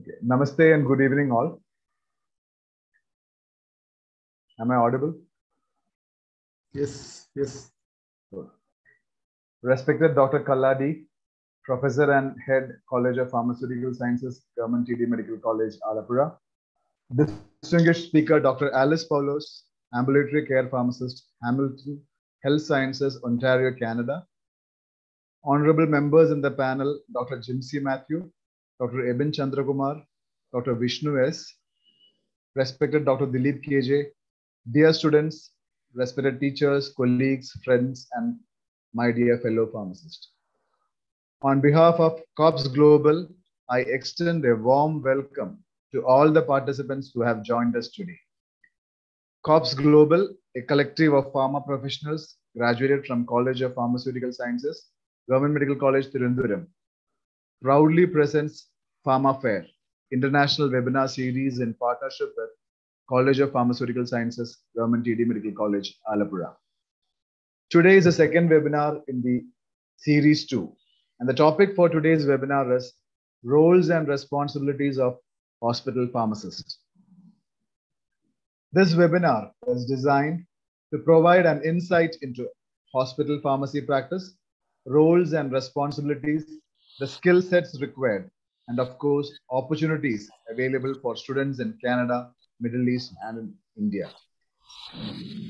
Okay. Namaste and good evening, all. Am I audible? Yes, yes. Respected Dr. Kalladi, Professor and Head, College of Pharmaceutical Sciences, Government TD Medical College, Alappuzha. Distinguished Speaker, Dr. Alice Poulose, Ambulatory Care Pharmacist, Hamilton Health Sciences, Ontario, Canada. Honorable members in the panel, Dr. Jimcy Mathew, Dr. Abin Chandrakumar, Dr. Vishnu S., respected Dr. Dilip KJ, dear students, respected teachers, colleagues, friends, and my dear fellow pharmacists. On behalf of COPS Global, I extend a warm welcome to all the participants who have joined us today. COPS Global, a collective of pharma professionals graduated from College of Pharmaceutical Sciences, Government Medical College, Trivandrum, proudly presents Pharma Fair, international webinar series in partnership with College of Pharmaceutical Sciences, Government TD Medical College, Alappuzha. Today is the second webinar in the series two, and the topic for today's webinar is roles and responsibilities of hospital pharmacists. This webinar is designed to provide an insight into hospital pharmacy practice, roles and responsibilities, the skill sets required, and of course, opportunities available for students in Canada, Middle East, and in India.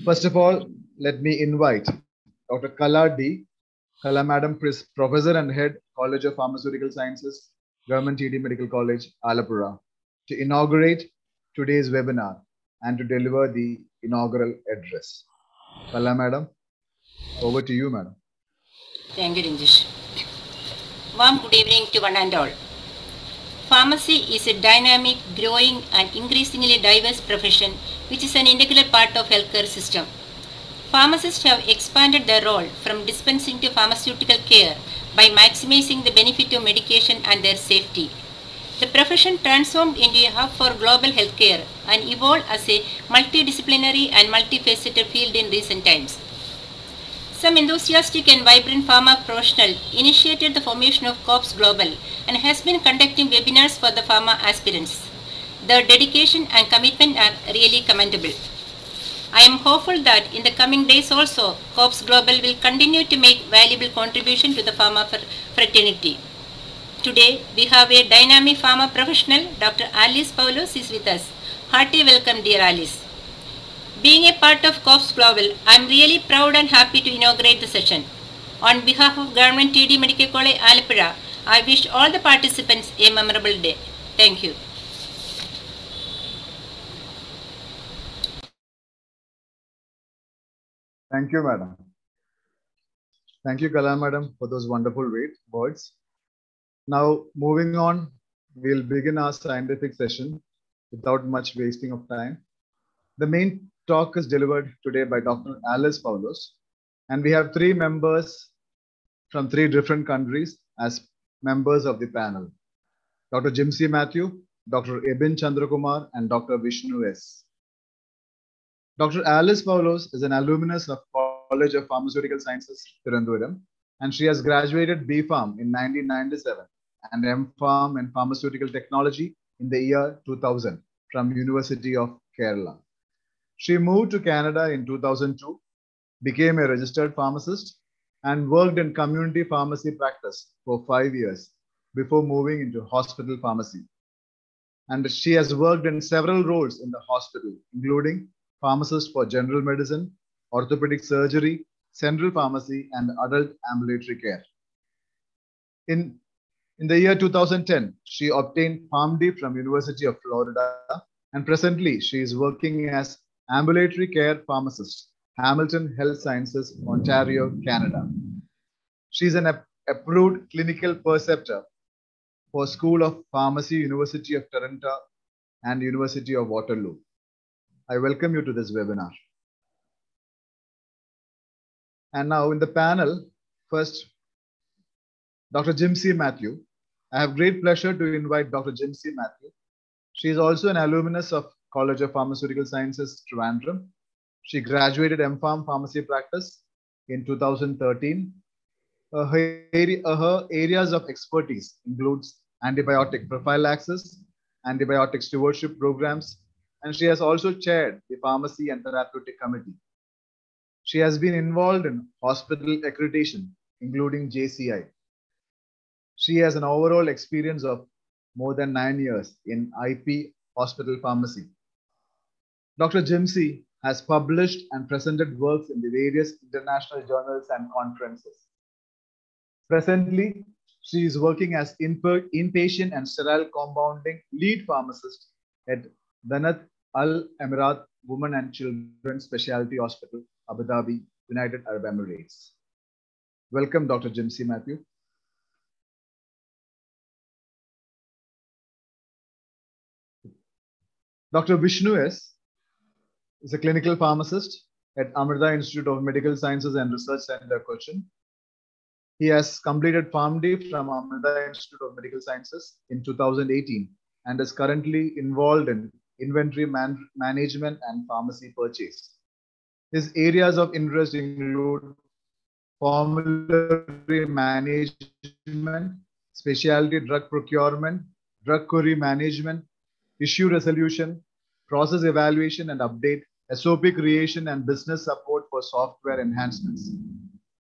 First of all, let me invite Dr. Kala D. Kala Madam, Professor and Head, College of Pharmaceutical Sciences, Government TD Medical College, Alappuzha, to inaugurate today's webinar and to deliver the inaugural address. Kala Madam, over to you, Madam. Thank you, Rinjish. Warm good evening to one and all. Pharmacy is a dynamic, growing and increasingly diverse profession which is an integral part of healthcare system. Pharmacists have expanded their role from dispensing to pharmaceutical care by maximizing the benefit of medication and their safety. The profession transformed into a hub for global healthcare and evolved as a multidisciplinary and multifaceted field in recent times. Some enthusiastic and vibrant pharma professional initiated the formation of COPS Global and has been conducting webinars for the pharma aspirants. Their dedication and commitment are really commendable. I am hopeful that in the coming days also, COPS Global will continue to make valuable contribution to the pharma fraternity. Today, we have a dynamic pharma professional, Dr. Alice Poulose is with us. Hearty welcome, dear Alice. Being a part of COPS Global, I am really proud and happy to inaugurate the session. On behalf of Government TD Medical College, Alappuzha, I wish all the participants a memorable day. Thank you. Thank you, Madam. Thank you, Kala Madam, for those wonderful words. Now, moving on, we'll begin our scientific session without much wasting of time. The main talk is delivered today by Dr. Alice Poulose, and we have three members from three different countries as members of the panel. Dr. Jimcy Mathew, Dr. Abin Chandrakumar, and Dr. Vishnu S. Dr. Alice Poulose is an alumnus of College of Pharmaceutical Sciences, Trivandrum, and she has graduated B.Pharm in 1997 and M.Pharm in Pharmaceutical Technology in the year 2000 from University of Kerala. She moved to Canada in 2002, became a registered pharmacist, and worked in community pharmacy practice for five years before moving into hospital pharmacy. And she has worked in several roles in the hospital, including pharmacist for general medicine, orthopedic surgery, central pharmacy, and adult ambulatory care. In, in the year 2010, she obtained PharmD from University of Florida, and presently she is working as ambulatory care pharmacist, Hamilton Health Sciences, Ontario, Canada. She's an approved clinical preceptor for School of Pharmacy, University of Toronto, and University of Waterloo. I welcome you to this webinar. And now in the panel, first, Dr. Jimcy Mathew. I have great pleasure to invite Dr. Jimcy Mathew. She is also an alumnus of College of Pharmaceutical Sciences, Trivandrum. She graduated MPharm Pharmacy Practice in 2013. Uh, her, her areas of expertise includes antibiotic prophylaxis, antibiotic stewardship programs, and she has also chaired the Pharmacy and Therapeutic Committee. She has been involved in hospital accreditation, including JCI. She has an overall experience of more than nine years in IP hospital pharmacy. Dr. Jimcy has published and presented works in the various international journals and conferences. Presently, she is working as inpatient and sterile compounding lead pharmacist at Danat Al Emarat Women and Children Specialty Hospital, Abu Dhabi, United Arab Emirates. Welcome, Dr. Jimcy Mathew. Dr. Vishnu S. is a clinical pharmacist at Amrita Institute of Medical Sciences and Research Center, Cochin. He has completed PharmD from Amrita Institute of Medical Sciences in 2018 and is currently involved in inventory man management and pharmacy purchase. His areas of interest include formulary management, specialty drug procurement, drug query management, issue resolution, process evaluation and update, SOP creation and business support for software enhancements.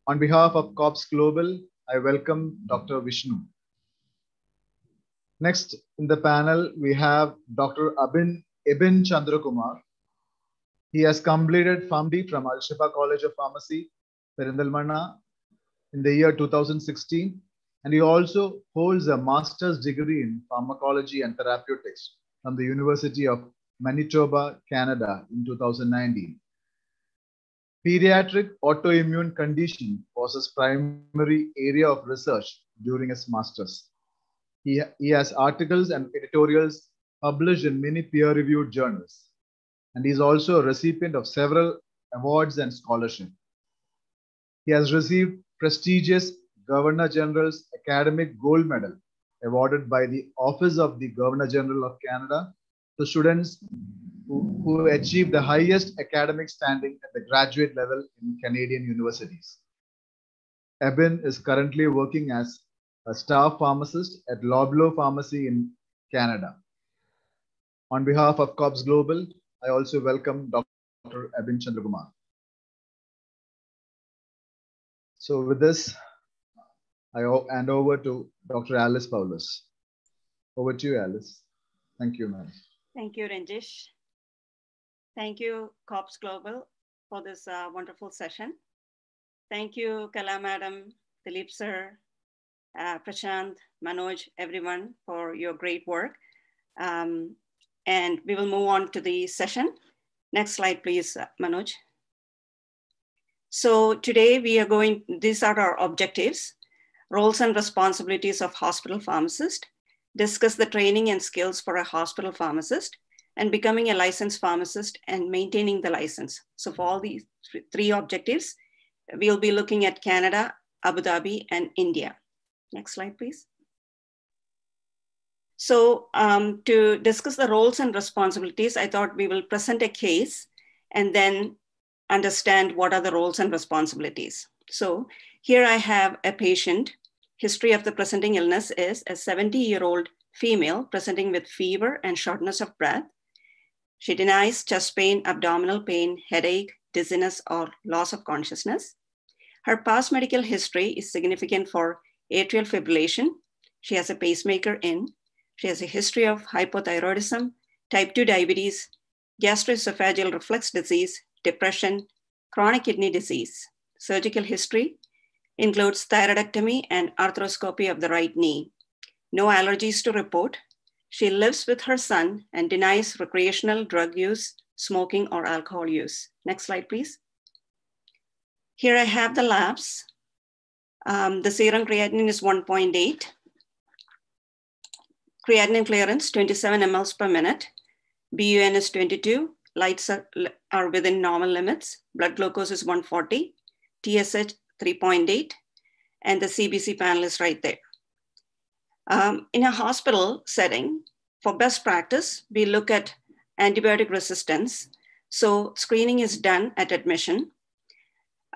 On behalf of COPS Global, I welcome Dr. Vishnu. Next in the panel, we have Dr. Abin, Ibn Chandrakumar. He has completed PharmD from Al Shifa College of Pharmacy, Perinthalmanna in the year 2016. And he also holds a master's degree in pharmacology and therapeutics from the University of Manitoba, Canada in 2019. Pediatric autoimmune condition was his primary area of research during his master's. He, he has articles and editorials published in many peer-reviewed journals. And he is also a recipient of several awards and scholarship. He has received prestigious Governor General's Academic Gold Medal awarded by the Office of the Governor General of Canada to students who, who achieve the highest academic standing at the graduate level in Canadian universities. Abin is currently working as a staff pharmacist at Loblaw Pharmacy in Canada. On behalf of COPS Global, I also welcome Dr. Abin Chandrakumar. So with this, I hand over to Dr. Alice Poulose. Over to you, Alice. Thank you, ma'am. Thank you, Ranjish. Thank you, COPS Global, for this uh, wonderful session. Thank you, Kala Madam, Dilip Sir, uh, Prashant, Manoj, everyone for your great work. Um, and we will move on to the session. Next slide, please, uh, Manoj. So today we are going, these are our objectives roles and responsibilities of hospital pharmacist, discuss the training and skills for a hospital pharmacist, and becoming a licensed pharmacist and maintaining the license. So for all these three objectives, we'll be looking at Canada, Abu Dhabi, and India. Next slide, please. So um, to discuss the roles and responsibilities, I thought we will present a case and then understand what are the roles and responsibilities. So here I have a patient history of the presenting illness is a 70 year old female presenting with fever and shortness of breath. She denies chest pain, abdominal pain, headache, dizziness, or loss of consciousness. Her past medical history is significant for atrial fibrillation. She has a pacemaker in. She has a history of hypothyroidism, type 2 diabetes, gastroesophageal reflux disease, depression, chronic kidney disease, surgical history, includes thyroidectomy and arthroscopy of the right knee. No allergies to report. She lives with her son and denies recreational drug use, smoking, or alcohol use. Next slide, please. Here I have the labs. Um, the serum creatinine is 1.8. Creatinine clearance, 27 mLs per minute. BUN is 22. Lytes are, are within normal limits. Blood glucose is 140. TSH 3.8, and the CBC panel is right there. Um, in a hospital setting, for best practice, we look at antibiotic resistance. So screening is done at admission.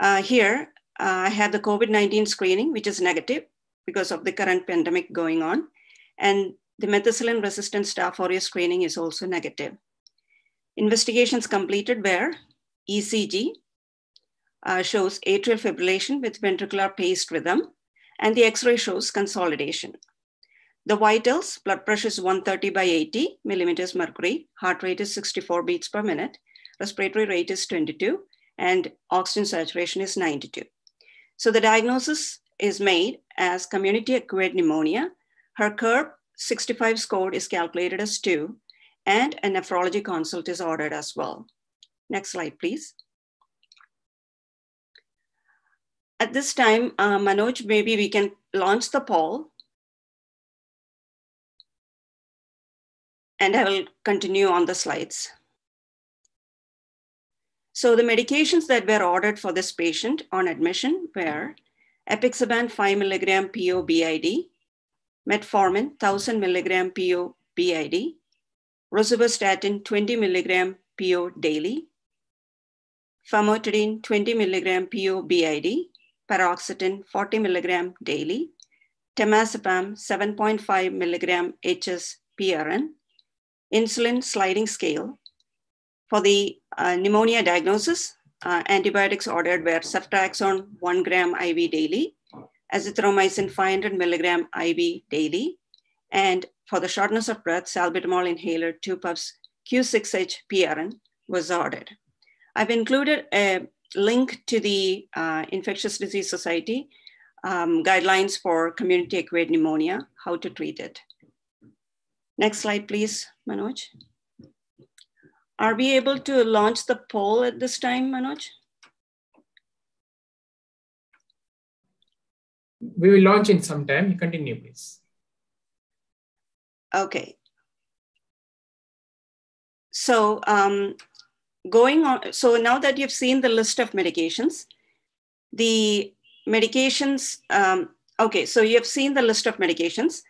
Uh, here, uh, I have the COVID-19 screening, which is negative because of the current pandemic going on. And The methicillin resistant staph aureus screening is also negative. Investigations completed where ECG uh, shows atrial fibrillation with ventricular paced rhythm, and the X-ray shows consolidation. The vitals, blood pressure is 130 by 80 millimeters mercury, heart rate is 64 beats per minute, respiratory rate is 22, and oxygen saturation is 92. So the diagnosis is made as community acquired pneumonia. Her CURB 65 score is calculated as 2, and a nephrology consult is ordered as well. Next slide, please. At this time, uh, Manoj, maybe we can launch the poll. And I will continue on the slides. So the medications that were ordered for this patient on admission were apixaban 5 milligram PO BID, metformin 1000 milligram PO BID, rosuvastatin 20 milligram PO daily, famotidine 20 milligram PO BID, paroxetine 40 milligram daily, temazepam 7.5 milligram HS PRN, insulin sliding scale. For the uh, pneumonia diagnosis, uh, antibiotics ordered were ceftriaxone 1 gram IV daily, azithromycin 500 milligram IV daily, and for the shortness of breath, salbutamol inhaler 2 puffs Q6H PRN was ordered. I've included a link to the uh, Infectious Disease Society um, guidelines for community acquired pneumonia, how to treat it. Next slide, please, Manoj. Are we able to launch the poll at this time, Manoj? We will launch in some time. Continue, please. Okay. So um, going on, so now that you've seen the list of medications, the medications, um, okay, so you have seen the list of medications.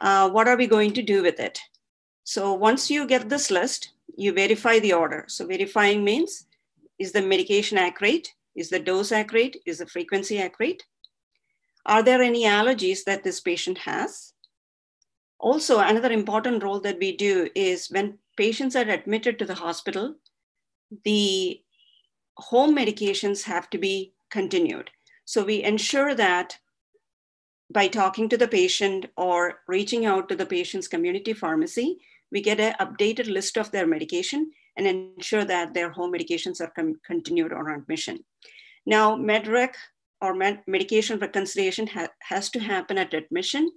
Uh, what are we going to do with it? So once you get this list, you verify the order. So verifying means, is the medication accurate? Is the dose accurate? Is the frequency accurate? Are there any allergies that this patient has? Also, another important role that we do is when patients are admitted to the hospital, the home medications have to be continued. So we ensure that by talking to the patient or reaching out to the patient's community pharmacy, we get an updated list of their medication and ensure that their home medications are continued on admission. Now, MedRec or med medication reconciliation ha has to happen at admission.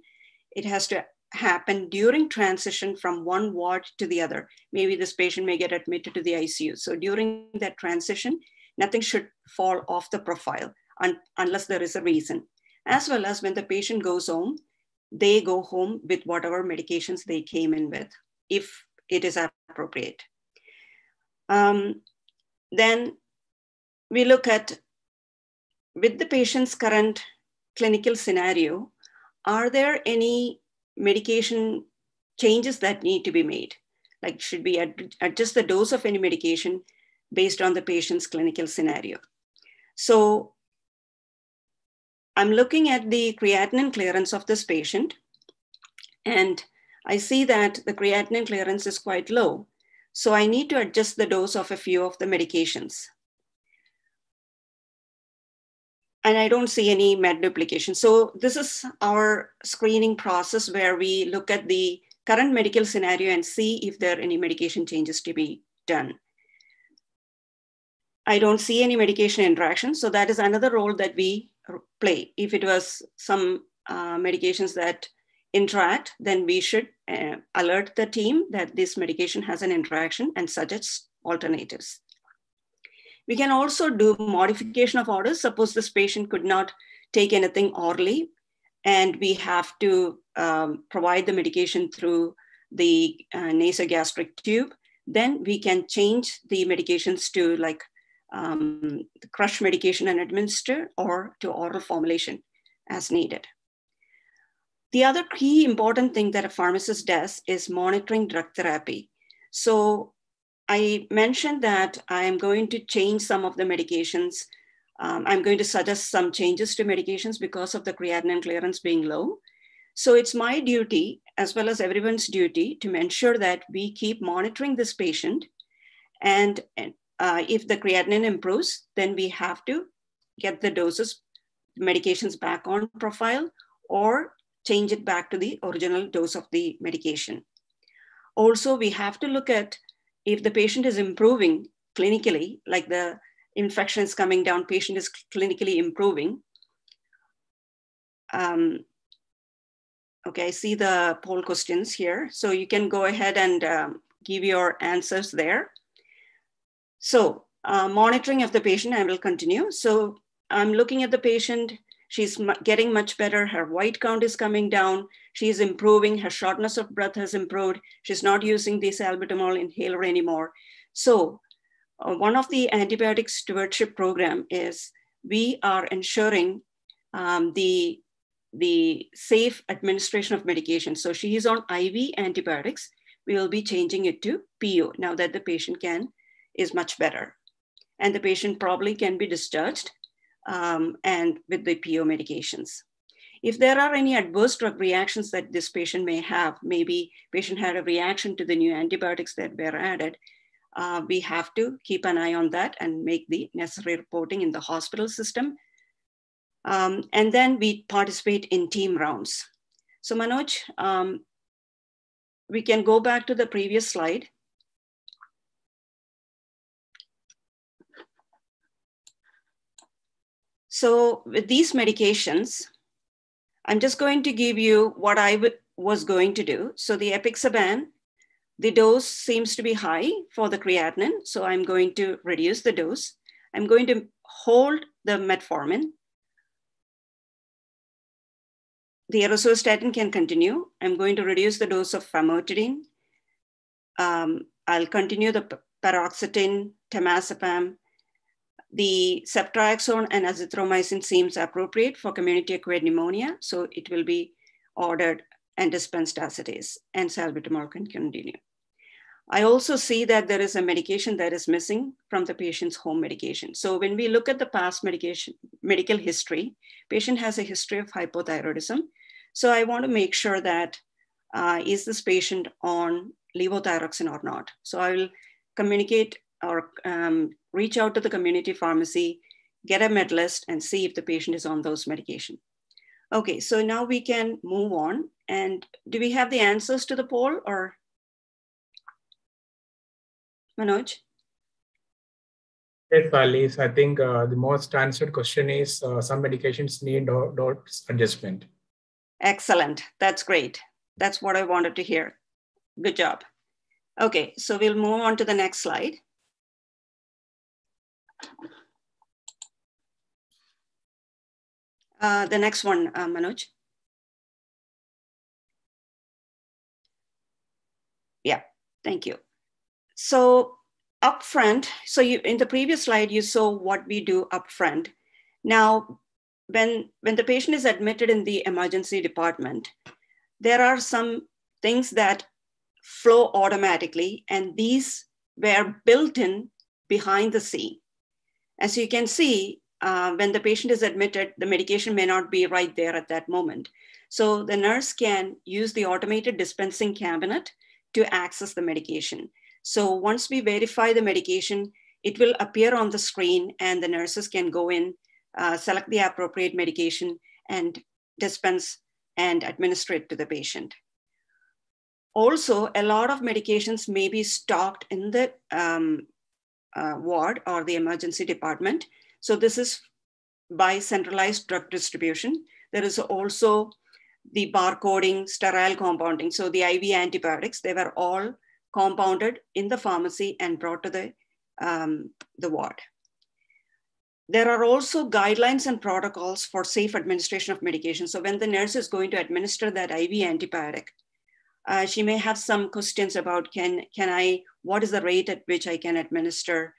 It has to happen during transition from one ward to the other. Maybe this patient may get admitted to the ICU. So during that transition, nothing should fall off the profile un unless there is a reason. As well as when the patient goes home, they go home with whatever medications they came in with, if it is appropriate. Um, then we look at, with the patient's current clinical scenario, are there any medication changes that need to be made. Like should we ad adjust the dose of any medication based on the patient's clinical scenario. So I'm looking at the creatinine clearance of this patient and I see that the creatinine clearance is quite low. So I need to adjust the dose of a few of the medications. And I don't see any med duplication. So this is our screening process where we look at the current medical scenario and see if there are any medication changes to be done. I don't see any medication interaction. So that is another role that we play. If it was some uh, medications that interact, then we should uh, alert the team that this medication has an interaction and suggest alternatives. We can also do modification of orders. Suppose this patient could not take anything orally, and we have to um, provide the medication through the uh, nasogastric tube, then we can change the medications to like um, crush medication and administer or to oral formulation as needed. The other key important thing that a pharmacist does is monitoring drug therapy. So I mentioned that I am going to change some of the medications. Um, I'm going to suggest some changes to medications because of the creatinine clearance being low. So it's my duty as well as everyone's duty to ensure that we keep monitoring this patient. And uh, if the creatinine improves, then we have to get the doses, medications back on profile or change it back to the original dose of the medication. Also, we have to look at if the patient is improving clinically, like the infection is coming down, patient is clinically improving. Um, okay, I see the poll questions here. So you can go ahead and um, give your answers there. So uh, monitoring of the patient, I will continue. So I'm looking at the patient, she's getting much better. Her white count is coming down. She's improving. Her shortness of breath has improved. She's not using this salbutamol inhaler anymore. So uh, one of the antibiotic stewardship program is we are ensuring um, the, the safe administration of medication. So she is on IV antibiotics. We will be changing it to PO now that the patient can is much better. And the patient probably can be discharged um, and with the PO medications. If there are any adverse drug reactions that this patient may have, maybe patient had a reaction to the new antibiotics that were added, uh, we have to keep an eye on that and make the necessary reporting in the hospital system. Um, and then we participate in team rounds. So Manoj, um, we can go back to the previous slide. So with these medications, I'm just going to give you what I was going to do. So the apixaban, the dose seems to be high for the creatinine. So I'm going to reduce the dose. I'm going to hold the metformin. The rosuvastatin can continue. I'm going to reduce the dose of famotidine. Um, I'll continue the paroxetine, temazepam, the ceftriaxone and azithromycin seems appropriate for community acquired pneumonia, so it will be ordered and dispensed as it is, and salbutamol can continue. I also see that there is a medication that is missing from the patient's home medication. So when we look at the past medication, medical history, patient has a history of hypothyroidism. So I want to make sure that uh, is this patient on levothyroxine or not? So I will communicate or um, reach out to the community pharmacy, get a med list and see if the patient is on those medication. Okay, so now we can move on. And do we have the answers to the poll or? Manoj? Yes, Alice, I think uh, the most answered question is uh, some medications need dose adjustment. Excellent, that's great. That's what I wanted to hear. Good job. Okay, so we'll move on to the next slide. Uh, the next one, uh, Manoj. Yeah, thank you. So upfront, so you in the previous slide, you saw what we do upfront. Now, when, when the patient is admitted in the emergency department, there are some things that flow automatically, and these were built in behind the scene. As you can see, uh, when the patient is admitted, the medication may not be right there at that moment. So the nurse can use the automated dispensing cabinet to access the medication. So once we verify the medication, it will appear on the screen and the nurses can go in, uh, select the appropriate medication and dispense and administer it to the patient. Also, a lot of medications may be stocked in the um, uh, ward or the emergency department. So this is by centralized drug distribution. There is also the barcoding, sterile compounding. So the IV antibiotics, they were all compounded in the pharmacy and brought to the, um, the ward. There are also guidelines and protocols for safe administration of medication. So when the nurse is going to administer that IV antibiotic, uh, she may have some questions about can, can I, what is the rate at which I can administer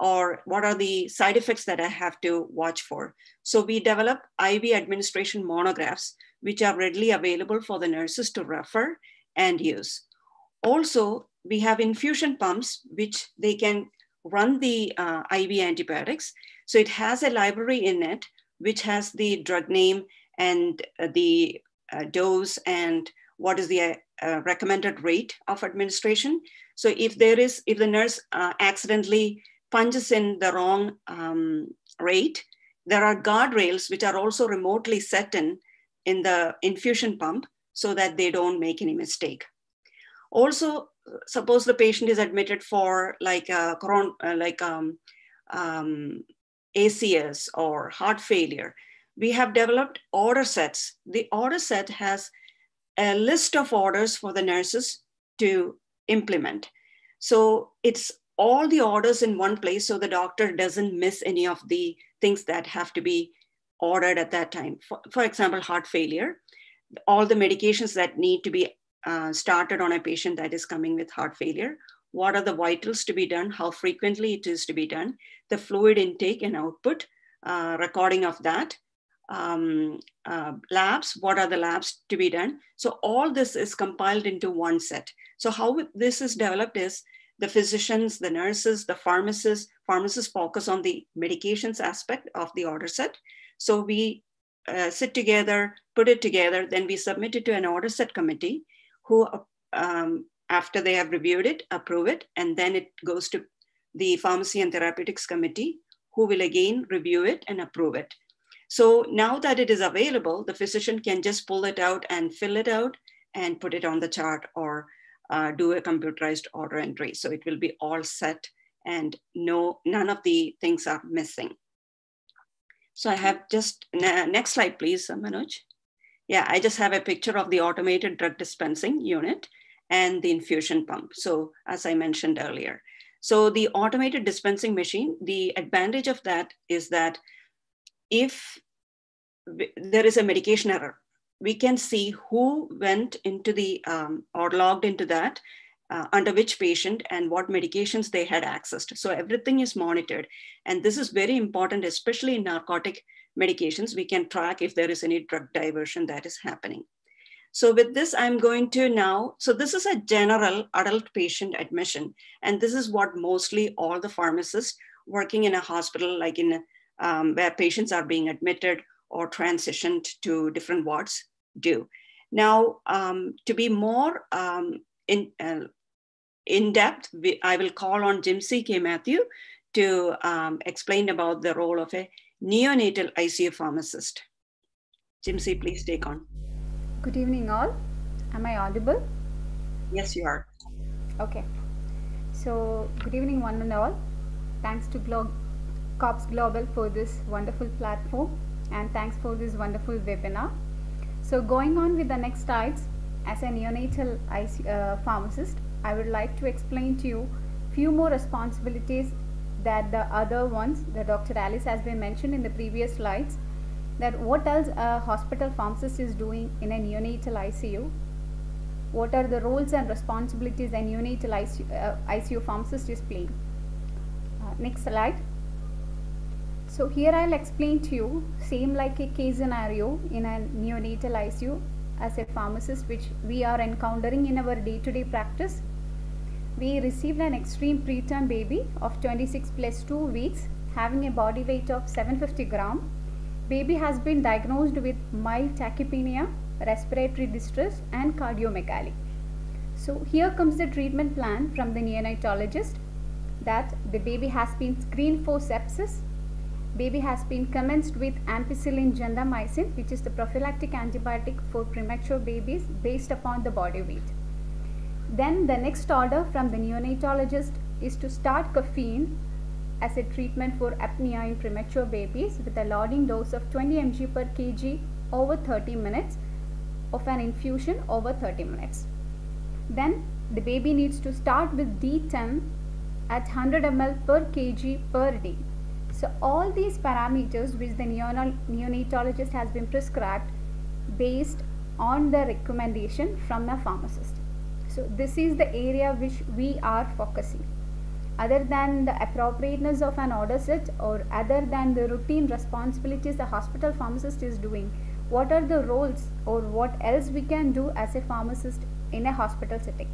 or what are the side effects that I have to watch for. So we develop IV administration monographs, which are readily available for the nurses to refer and use. Also, we have infusion pumps, which they can run the uh, IV antibiotics. So it has a library in it, which has the drug name and uh, the uh, dose and what is the uh, recommended rate of administration. So if there is, if the nurse uh, accidentally punches in the wrong um, rate, there are guardrails which are also remotely set in in the infusion pump so that they don't make any mistake. Also, suppose the patient is admitted for like a coron, uh, like um, um, ACS or heart failure, we have developed order sets. The order set has a list of orders for the nurses to implement. So it's all the orders in one place so the doctor doesn't miss any of the things that have to be ordered at that time. For, for example, heart failure, all the medications that need to be uh, started on a patient that is coming with heart failure. What are the vitals to be done? How frequently it is to be done? The fluid intake and output, uh, recording of that, um, uh, labs, what are the labs to be done. So all this is compiled into one set. So how this is developed is the physicians, the nurses, the pharmacists, pharmacists focus on the medications aspect of the order set. So we uh, sit together, put it together, then we submit it to an order set committee who, um, after they have reviewed it, approve it, and then it goes to the pharmacy and therapeutics committee who will again review it and approve it. So now that it is available, the physician can just pull it out and fill it out and put it on the chart or uh, do a computerized order entry. So it will be all set and no, none of the things are missing. So I have just, next slide, please, Manoj. Yeah, I just have a picture of the automated drug dispensing unit and the infusion pump. So as I mentioned earlier. So the automated dispensing machine, the advantage of that is that if there is a medication error, we can see who went into the um, or logged into that uh, under which patient and what medications they had accessed. So everything is monitored. And this is very important, especially in narcotic medications. We can track if there is any drug diversion that is happening. So with this, I'm going to now, so this is a general adult patient admission. And this is what mostly all the pharmacists working in a hospital, like in um, where patients are being admitted or transitioned to different wards do. Now, um, to be more um, in, uh, in depth, we, I will call on Jimcy K. Mathew to um, explain about the role of a neonatal ICU pharmacist. Jimcy, please take on. Good evening, all. Am I audible? Yes, you are. Okay. So, good evening, one and all. Thanks to Glo- COPS Global for this wonderful platform and thanks for this wonderful webinar. So going on with the next slides, as a neonatal IC, uh, pharmacist, I would like to explain to you few more responsibilities that the other ones that Dr. Alice has been mentioned in the previous slides that what else a hospital pharmacist is doing in a neonatal ICU what are the roles and responsibilities a neonatal ICU, uh, ICU pharmacist is playing uh, next slide so here I'll explain to you same like a case scenario in a neonatal ICU as a pharmacist which we are encountering in our day-to-day -day practice. We received an extreme preterm baby of 26 plus 2 weeks having a body weight of 750 gram. Baby has been diagnosed with mild tachypnea, respiratory distress and cardiomegaly. So here comes the treatment plan from the neonatologist that the baby has been screened for sepsis baby has been commenced with ampicillin gentamicin which is the prophylactic antibiotic for premature babies based upon the body weight. Then the next order from the neonatologist is to start caffeine as a treatment for apnea in premature babies with a loading dose of 20 mg per kg over 30 minutes of an infusion over 30 minutes. Then the baby needs to start with D10 at 100 ml per kg per day so all these parameters which the neonatologist has been prescribed based on the recommendation from the pharmacist. So this is the area which we are focusing. Other than the appropriateness of an order set or other than the routine responsibilities the hospital pharmacist is doing, what are the roles or what else we can do as a pharmacist in a hospital setting?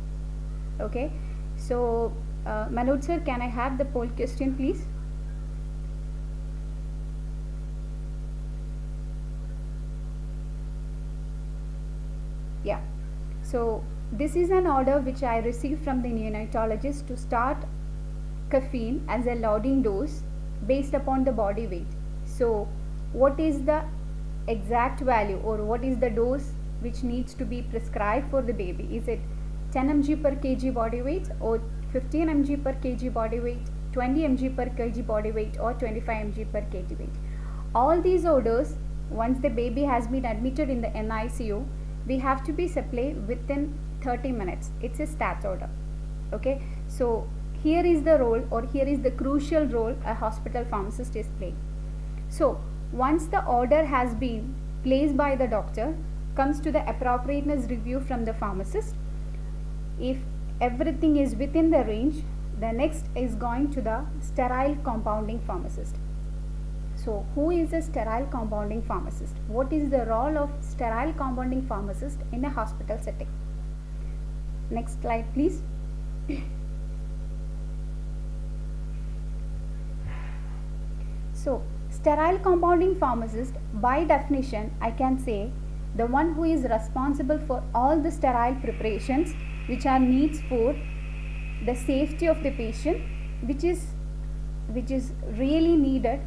Okay, so uh, Manoj sir, can I have the poll question please? Yeah So this is an order which I received from the neonatologist to start caffeine as a loading dose based upon the body weight. So what is the exact value or what is the dose which needs to be prescribed for the baby? Is it 10 mg per kg body weight or 15 mg per kg body weight, 20 mg per kg body weight or 25 mg per kg weight? All these orders once the baby has been admitted in the NICU, we have to be supplied within 30 minutes. It's a stat order. Okay, so here is the role or here is the crucial role a hospital pharmacist is playing. So once the order has been placed by the doctor, comes to the appropriateness review from the pharmacist. If everything is within the range, the next is going to the sterile compounding pharmacist. So, who is a sterile compounding pharmacist? What is the role of sterile compounding pharmacist in a hospital setting? Next slide, please. so, sterile compounding pharmacist, by definition, I can say the one who is responsible for all the sterile preparations which are needs for the safety of the patient, which is which is really needed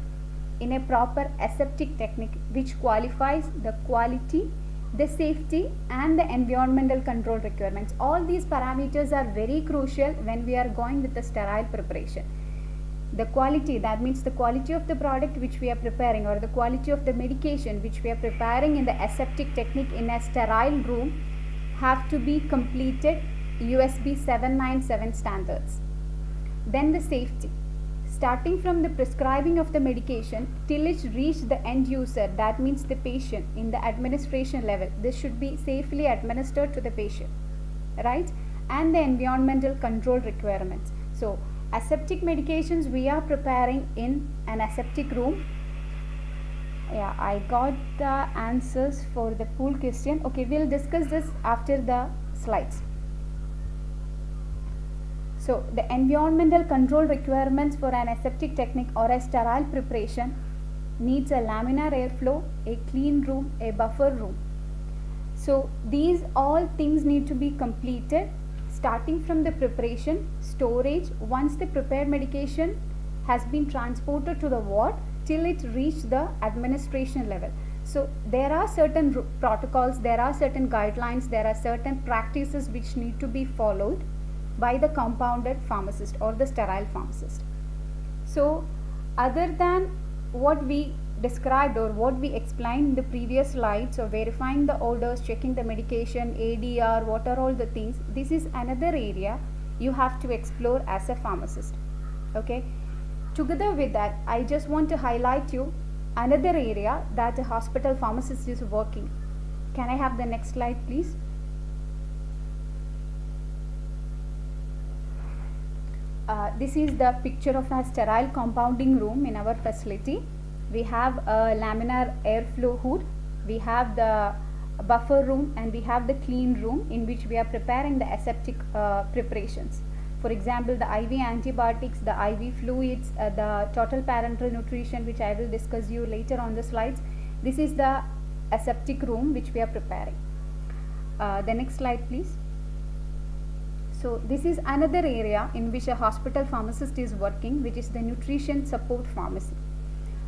in a proper aseptic technique which qualifies the quality, the safety and the environmental control requirements. All these parameters are very crucial when we are going with the sterile preparation. The quality, that means the quality of the product which we are preparing or the quality of the medication which we are preparing in the aseptic technique in a sterile room have to be completed USP 797 standards. Then the safety starting from the prescribing of the medication till it reach the end user that means the patient in the administration level this should be safely administered to the patient right? And the environmental control requirements. So aseptic medications we are preparing in an aseptic room. Yeah i got the answers for the pool question. Okay we'll discuss this after the slides so the environmental control requirements for an aseptic technique or a sterile preparation needs a laminar airflow, a clean room, a buffer room. So these all things need to be completed starting from the preparation, storage, once the prepared medication has been transported to the ward till it reached the administration level. So there are certain protocols, there are certain guidelines, there are certain practices which need to be followed by the compounded pharmacist or the sterile pharmacist. So other than what we described or what we explained in the previous slides of verifying the orders, checking the medication, ADR, what are all the things, this is another area you have to explore as a pharmacist. Okay. Together with that, I just want to highlight you another area that a hospital pharmacist is working. Can I have the next slide please? Uh, this is the picture of a sterile compounding room in our facility. We have a laminar airflow hood. We have the buffer room and we have the clean room in which we are preparing the aseptic uh, preparations. For example, the IV antibiotics, the IV fluids, uh, the total parenteral nutrition which I will discuss you later on the slides. This is the aseptic room which we are preparing. Uh, the next slide please. So this is another area in which a hospital pharmacist is working which is the nutrition support pharmacy.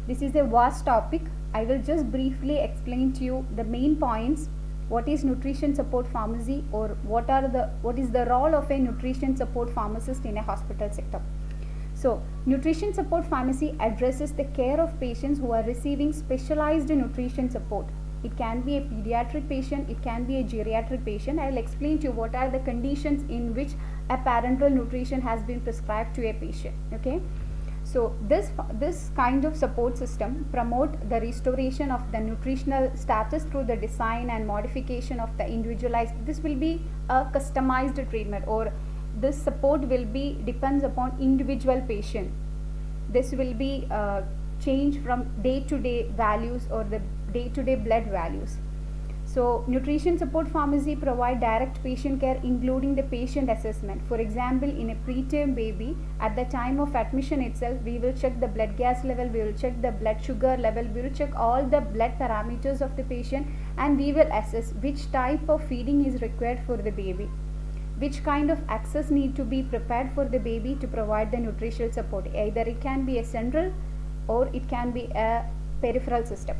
This is a vast topic. I will just briefly explain to you the main points what is nutrition support pharmacy or what are the what is the role of a nutrition support pharmacist in a hospital sector. So nutrition support pharmacy addresses the care of patients who are receiving specialized nutrition support it can be a pediatric patient, it can be a geriatric patient. I will explain to you what are the conditions in which a parenteral nutrition has been prescribed to a patient. Okay. So this, this kind of support system promote the restoration of the nutritional status through the design and modification of the individualized. This will be a customized treatment or this support will be depends upon individual patient. This will be uh, changed from day to day values or the day-to-day blood values So nutrition support pharmacy provide direct patient care including the patient assessment. For example, in a preterm baby, at the time of admission itself, we will check the blood gas level, we will check the blood sugar level, we will check all the blood parameters of the patient and we will assess which type of feeding is required for the baby. Which kind of access need to be prepared for the baby to provide the nutritional support. Either it can be a central or it can be a peripheral system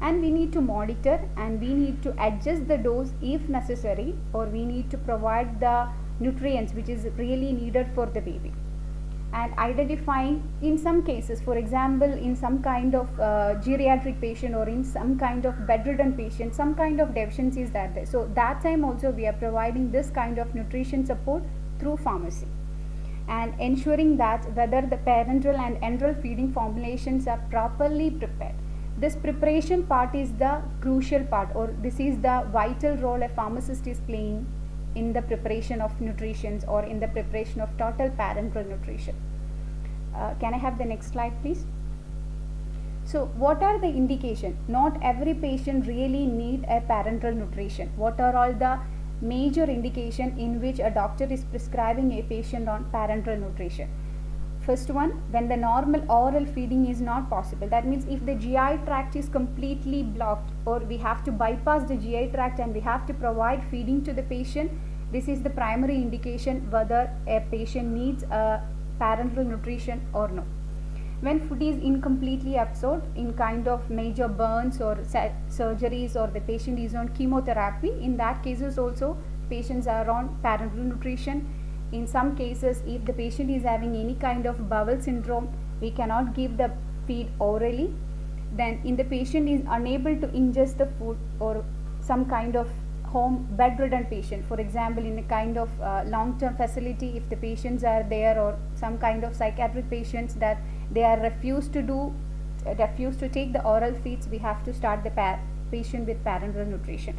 and we need to monitor and we need to adjust the dose if necessary or we need to provide the nutrients which is really needed for the baby. And identifying in some cases for example in some kind of uh, geriatric patient or in some kind of bedridden patient some kind of deficiencies that there so that time also we are providing this kind of nutrition support through pharmacy. And ensuring that whether the parenteral and enteral feeding formulations are properly prepared this preparation part is the crucial part or this is the vital role a pharmacist is playing in the preparation of nutrition or in the preparation of total parenteral nutrition. Uh, can I have the next slide please? So what are the indication? Not every patient really need a parenteral nutrition. What are all the major indication in which a doctor is prescribing a patient on parenteral nutrition? First one, when the normal oral feeding is not possible. That means if the GI tract is completely blocked or we have to bypass the GI tract and we have to provide feeding to the patient, this is the primary indication whether a patient needs a parenteral nutrition or no. When food is incompletely absorbed in kind of major burns or surgeries or the patient is on chemotherapy, in that cases also patients are on parenteral nutrition in some cases if the patient is having any kind of bowel syndrome we cannot give the feed orally. Then in the patient is unable to ingest the food or some kind of home bedridden patient for example in a kind of uh, long term facility if the patients are there or some kind of psychiatric patients that they are refused to do uh, refused to take the oral feeds we have to start the pa patient with parenteral nutrition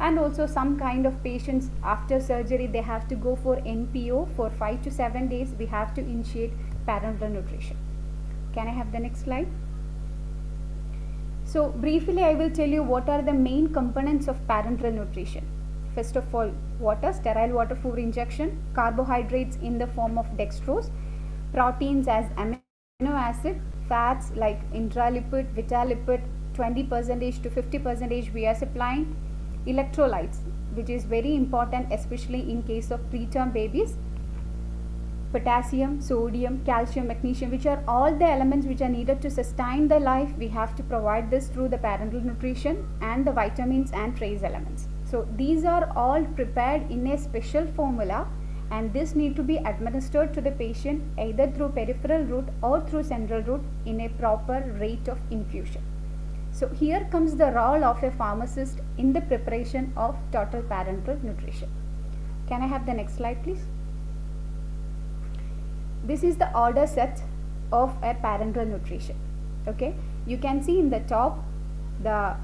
and also some kind of patients after surgery they have to go for NPO for 5 to 7 days we have to initiate parenteral nutrition. Can I have the next slide? So briefly I will tell you what are the main components of parenteral nutrition. First of all water, sterile water for injection, carbohydrates in the form of dextrose, proteins as amino acid, fats like intralipid, vitalipid 20 percentage to 50 percentage we are supplying electrolytes which is very important especially in case of preterm babies. Potassium sodium calcium magnesium which are all the elements which are needed to sustain the life we have to provide this through the parental nutrition and the vitamins and trace elements. So these are all prepared in a special formula and this need to be administered to the patient either through peripheral route or through central route in a proper rate of infusion so here comes the role of a pharmacist in the preparation of total parenteral nutrition. Can I have the next slide please? This is the order set of a parenteral nutrition. Okay, you can see in the top the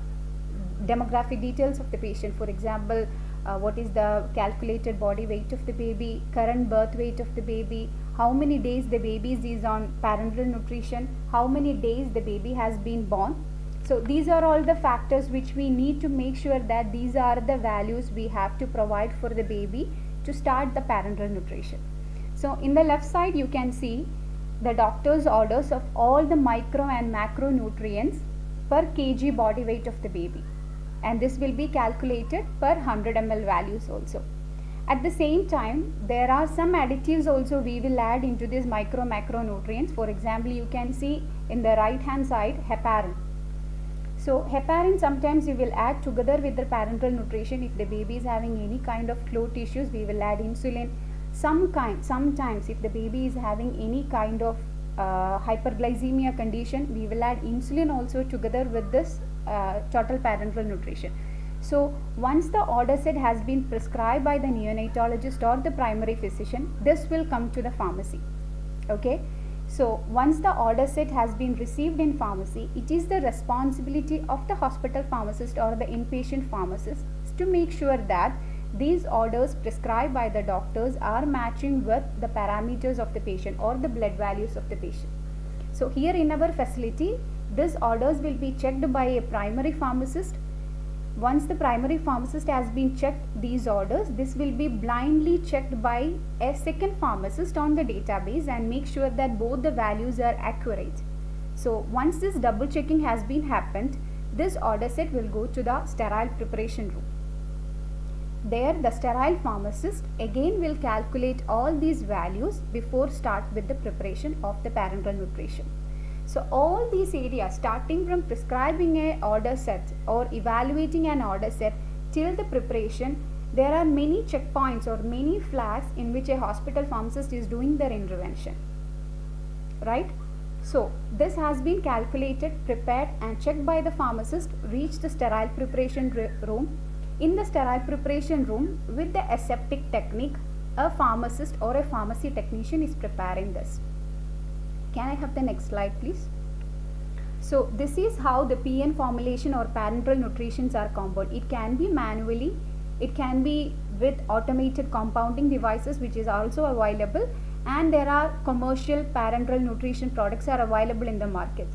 demographic details of the patient. For example, uh, what is the calculated body weight of the baby, current birth weight of the baby, how many days the baby is on parenteral nutrition, how many days the baby has been born, so these are all the factors which we need to make sure that these are the values we have to provide for the baby to start the parenteral nutrition. So in the left side you can see the doctor's orders of all the micro and macronutrients per kg body weight of the baby and this will be calculated per 100 ml values also. At the same time, there are some additives also we will add into these micro macronutrients. For example, you can see in the right hand side heparin. So heparin sometimes you will add together with the parenteral nutrition if the baby is having any kind of clot issues we will add insulin. Some kind sometimes if the baby is having any kind of uh, hyperglycemia condition we will add insulin also together with this uh, total parenteral nutrition. So once the order set has been prescribed by the neonatologist or the primary physician this will come to the pharmacy. Okay. So once the order set has been received in pharmacy, it is the responsibility of the hospital pharmacist or the inpatient pharmacist to make sure that these orders prescribed by the doctors are matching with the parameters of the patient or the blood values of the patient. So here in our facility, these orders will be checked by a primary pharmacist once the primary pharmacist has been checked these orders, this will be blindly checked by a second pharmacist on the database and make sure that both the values are accurate. So once this double checking has been happened, this order set will go to the sterile preparation room. There the sterile pharmacist again will calculate all these values before start with the preparation of the parenteral nutrition. So all these areas starting from prescribing a order set or evaluating an order set till the preparation there are many checkpoints or many flags in which a hospital pharmacist is doing their intervention. Right? So this has been calculated, prepared and checked by the pharmacist reach the sterile preparation room in the sterile preparation room with the aseptic technique, a pharmacist or a pharmacy technician is preparing this. Can I have the next slide please? So this is how the PN formulation or parenteral nutritions are compounded. It can be manually, it can be with automated compounding devices which is also available and there are commercial parenteral nutrition products are available in the market.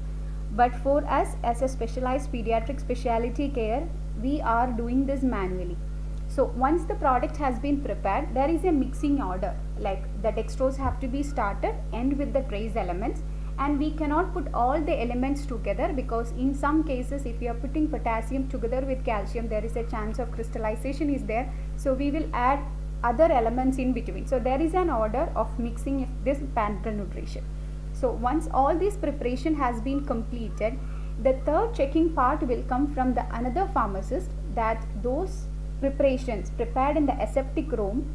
But for us as a specialized pediatric specialty care, we are doing this manually. So once the product has been prepared, there is a mixing order like the dextrose have to be started and with the trace elements and we cannot put all the elements together because in some cases if you are putting potassium together with calcium there is a chance of crystallization is there. So we will add other elements in between. So there is an order of mixing this parenteral nutrition. So once all this preparation has been completed, the third checking part will come from the another pharmacist that those preparations prepared in the aseptic room,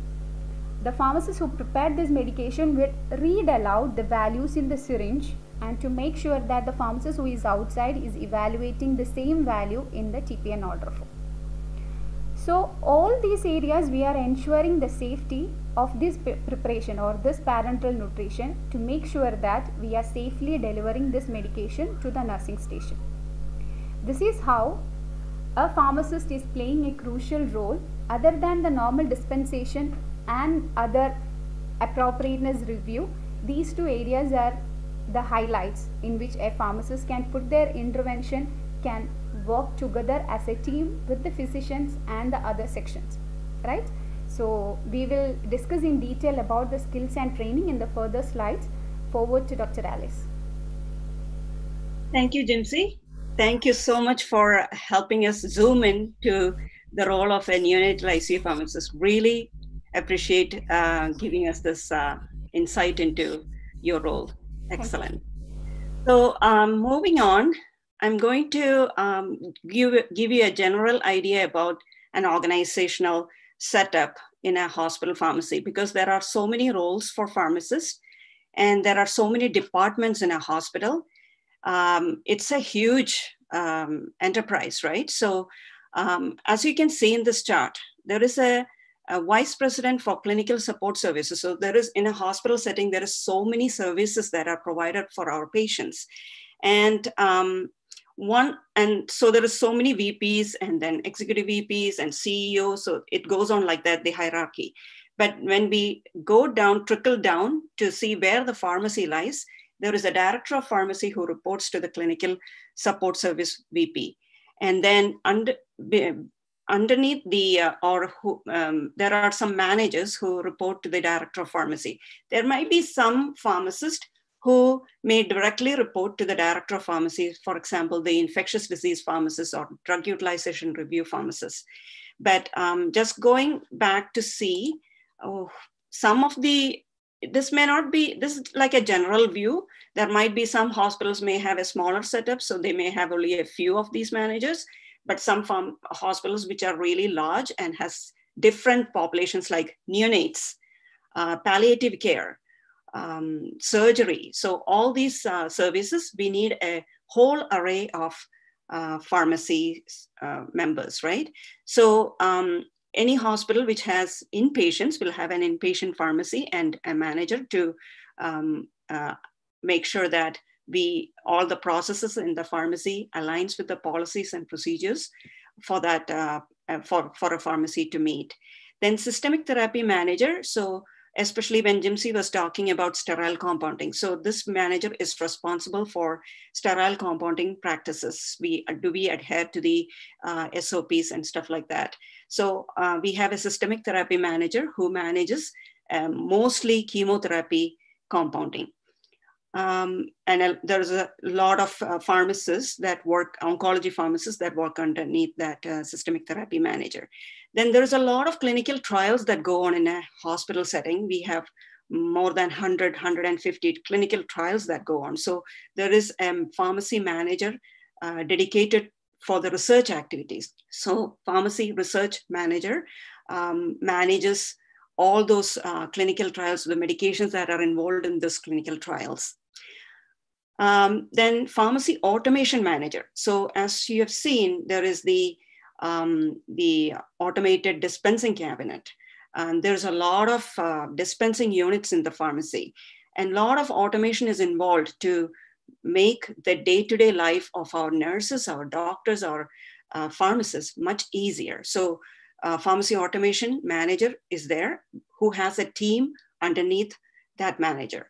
the pharmacist who prepared this medication will read aloud the values in the syringe and to make sure that the pharmacist who is outside is evaluating the same value in the TPN order form. So all these areas we are ensuring the safety of this preparation or this parenteral nutrition to make sure that we are safely delivering this medication to the nursing station. This is how a pharmacist is playing a crucial role other than the normal dispensation and other appropriateness review. These two areas are the highlights in which a pharmacist can put their intervention, can work together as a team with the physicians and the other sections, right? So we will discuss in detail about the skills and training in the further slides. Forward to Dr. Alice. Thank you, Jimcy. Thank you so much for helping us zoom in to the role of a neonatal ICU pharmacist. Really appreciate uh, giving us this uh, insight into your role. Excellent. So um, moving on, I'm going to um, give, give you a general idea about an organizational setup in a hospital pharmacy because there are so many roles for pharmacists and there are so many departments in a hospital. Um, it's a huge um, enterprise, right? So, um, as you can see in this chart, there is a, a, vice president for clinical support services. So, there is in a hospital setting, there is so many services that are provided for our patients. And um, one and so there is so many vps and then executive vps and ceos so it goes on like that the hierarchy but when we go down trickle down to see where the pharmacy lies there is a director of pharmacy who reports to the clinical support service vp and then under underneath the uh, or who, um, there are some managers who report to the director of pharmacy there might be some pharmacist who may directly report to the director of pharmacy, for example, the infectious disease pharmacist or drug utilization review pharmacist. But um, just going back to see oh, some of the, this may not be, this is like a general view. There might be some hospitals may have a smaller setup, so they may have only a few of these managers, but some farm, hospitals which are really large and has different populations like neonates, uh, palliative care, um, surgery. So all these uh, services, we need a whole array of uh, pharmacy uh, members, right? So um, any hospital which has inpatients will have an inpatient pharmacy and a manager to um, uh, make sure that we all the processes in the pharmacy aligns with the policies and procedures for that uh, uh, for, for a pharmacy to meet. Then systemic therapy manager. So especially when Jimcy was talking about sterile compounding. So this manager is responsible for sterile compounding practices. We do we adhere to the uh, SOPs and stuff like that. So uh, we have a systemic therapy manager who manages um, mostly chemotherapy compounding. Um, and there's a lot of uh, pharmacists that work, oncology pharmacists that work underneath that uh, systemic therapy manager. Then there's a lot of clinical trials that go on in a hospital setting. We have more than 100, 150 clinical trials that go on. So there is a pharmacy manager uh, dedicated for the research activities. So pharmacy research manager um, manages all those uh, clinical trials, the medications that are involved in those clinical trials. Um, then pharmacy automation manager. So as you have seen, there is the, um, the automated dispensing cabinet. And there's a lot of uh, dispensing units in the pharmacy. And a lot of automation is involved to make the day-to-day life of our nurses, our doctors, our uh, pharmacists much easier. So uh, pharmacy automation manager is there who has a team underneath that manager.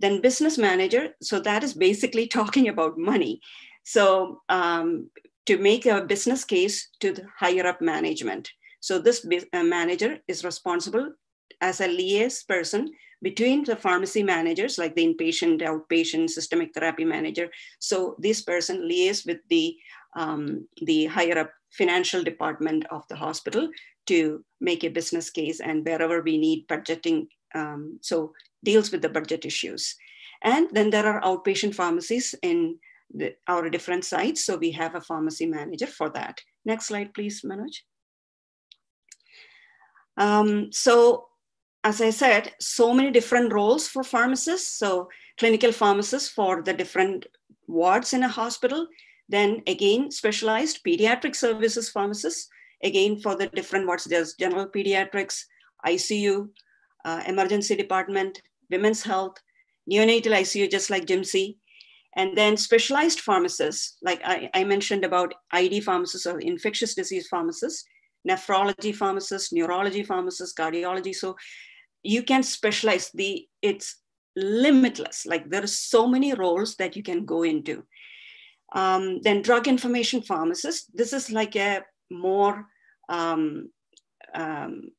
Then business manager, so that is basically talking about money. So um, to make a business case to the higher up management. So this uh, manager is responsible as a liaise person between the pharmacy managers, like the inpatient, outpatient, systemic therapy manager. So this person liaises with the, um, the higher up financial department of the hospital to make a business case and wherever we need budgeting. Um, so deals with the budget issues. And then there are outpatient pharmacies in the, our different sites. So we have a pharmacy manager for that. Next slide, please, Manoj. Um, so as I said, so many different roles for pharmacists. So clinical pharmacists for the different wards in a hospital. Then again, specialized pediatric services pharmacists, again for the different wards. There's general pediatrics, ICU, uh, emergency department, women's health, neonatal ICU, just like Jimcy, and then specialized pharmacists, like I, I mentioned about ID pharmacists or infectious disease pharmacists, nephrology pharmacists, neurology pharmacists, cardiology. So you can specialize the, it's limitless. Like there are so many roles that you can go into. Um, then drug information pharmacist, this is like a more um, um,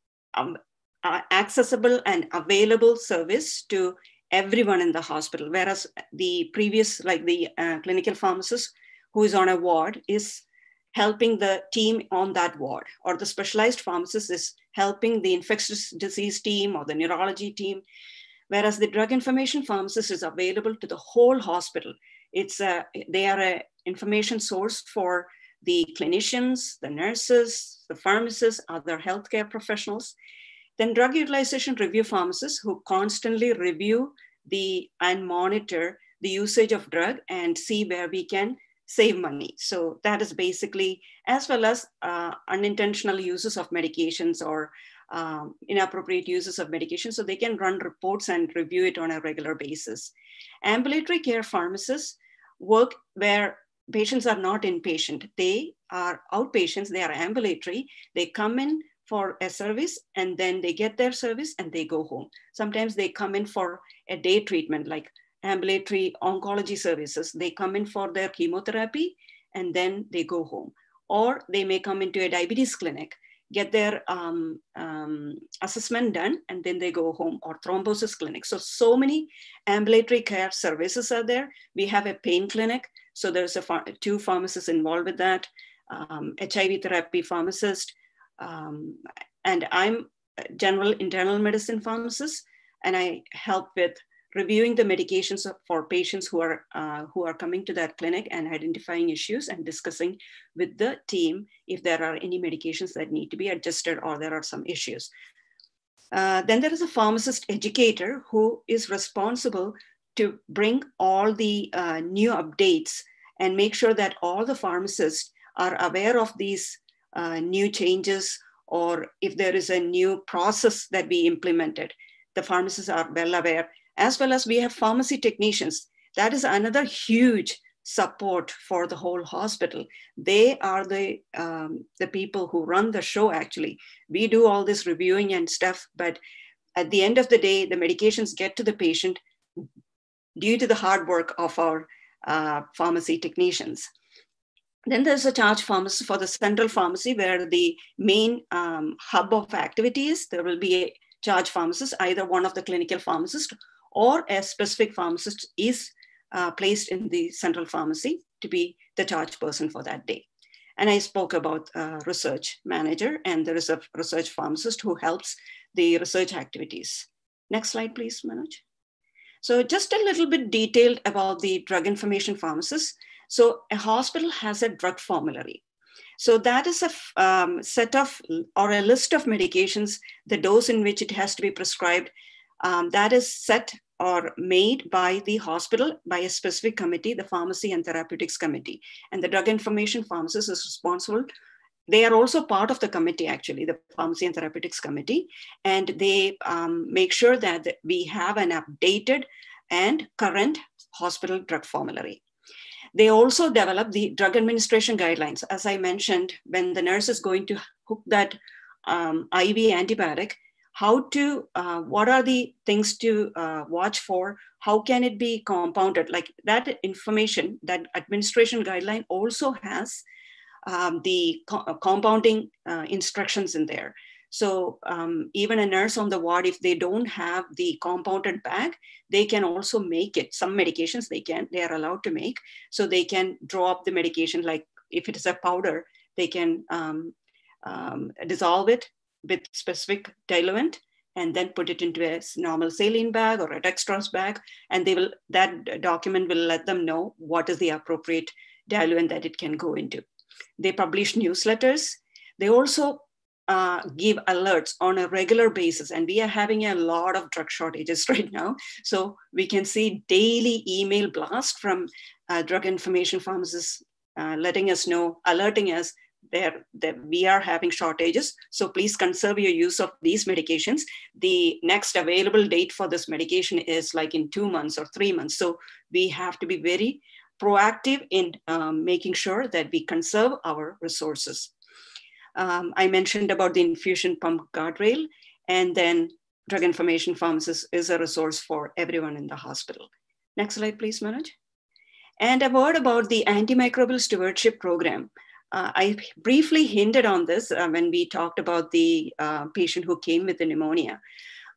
accessible and available service to everyone in the hospital. Whereas the previous, like the uh, clinical pharmacist who is on a ward is helping the team on that ward, or the specialized pharmacist is helping the infectious disease team or the neurology team. Whereas the drug information pharmacist is available to the whole hospital. It's a, they are an information source for the clinicians, the nurses, the pharmacists, other healthcare professionals. Then drug utilization review pharmacists who constantly review the and monitor the usage of drug and see where we can save money. So that is basically, as well as uh, unintentional uses of medications or um, inappropriate uses of medication. So they can run reports and review it on a regular basis. Ambulatory care pharmacists work where patients are not inpatient. They are outpatients, they are ambulatory. They come in for a service and then they get their service and they go home. Sometimes they come in for a day treatment like ambulatory oncology services. They come in for their chemotherapy and then they go home. Or they may come into a diabetes clinic, get their um, um, assessment done, and then they go home, or thrombosis clinic. So, so many ambulatory care services are there. We have a pain clinic. So there's a two pharmacists involved with that, um, HIV therapy pharmacist, um, and I'm general internal medicine pharmacist, and I help with reviewing the medications for patients who are uh, who are coming to that clinic and identifying issues and discussing with the team if there are any medications that need to be adjusted or there are some issues. Uh, then there is a pharmacist educator who is responsible to bring all the uh, new updates and make sure that all the pharmacists are aware of these uh, new changes or if there is a new process that we implemented, the pharmacists are well aware, as well as we have pharmacy technicians. That is another huge support for the whole hospital. They are the, um, the people who run the show actually. We do all this reviewing and stuff, but at the end of the day, the medications get to the patient due to the hard work of our uh, pharmacy technicians. Then there's a charge pharmacy for the central pharmacy where the main um, hub of activities, there will be a charge pharmacist, either one of the clinical pharmacists or a specific pharmacist is uh, placed in the central pharmacy to be the charge person for that day. And I spoke about uh, research manager, and there is a research pharmacist who helps the research activities. Next slide, please, Manoj. So just a little bit detailed about the drug information pharmacist. So a hospital has a drug formulary. So that is a um, set of or a list of medications, the dose in which it has to be prescribed, um, that is set or made by the hospital by a specific committee, the Pharmacy and Therapeutics Committee. And the Drug Information Pharmacist is responsible. They are also part of the committee, actually, the Pharmacy and Therapeutics Committee. And they um, make sure that we have an updated and current hospital drug formulary. They also develop the drug administration guidelines. As I mentioned, when the nurse is going to hook that um, IV antibiotic, how to uh, what are the things to uh, watch for? How can it be compounded? Like that information that administration guideline also has um, the co- uh, compounding uh, instructions in there so um, even a nurse on the ward if they don't have the compounded bag they can also make it. Some medications they can they are allowed to make. So they can draw up the medication like if it is a powder they can um, um dissolve it with specific diluent and then put it into a normal saline bag or a dextrose bag. And they will that document will let them know what is the appropriate diluent that it can go into. They publish newsletters. They also uh, give alerts on a regular basis and we are having a lot of drug shortages right now. So we can see daily email blast from uh, drug information pharmacists uh, letting us know alerting us there that we are having shortages. So please conserve your use of these medications. The next available date for this medication is like in two months or three months. So we have to be very proactive in um, making sure that we conserve our resources um, i mentioned about the infusion pump guardrail and then drug information pharmacist is a resource for everyone in the hospital. Next slide please manoj. And a word about the antimicrobial stewardship program. Uh, I briefly hinted on this uh, when we talked about the uh, patient who came with the pneumonia.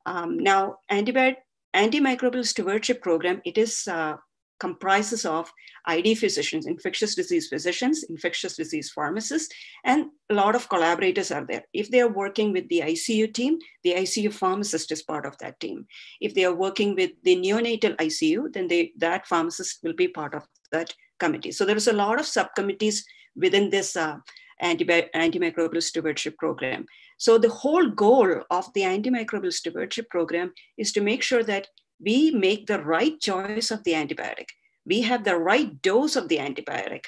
Um, now, antimicrobial stewardship program, it is uh, comprises of ID physicians, infectious disease physicians, infectious disease pharmacists, and a lot of collaborators are there. If they are working with the ICU team, the ICU pharmacist is part of that team. If they are working with the neonatal ICU, then they, that pharmacist will be part of that committee. So there is a lot of subcommittees within this uh, antimicrobial stewardship program. So the whole goal of the antimicrobial stewardship program is to make sure that we make the right choice of the antibiotic. We have the right dose of the antibiotic.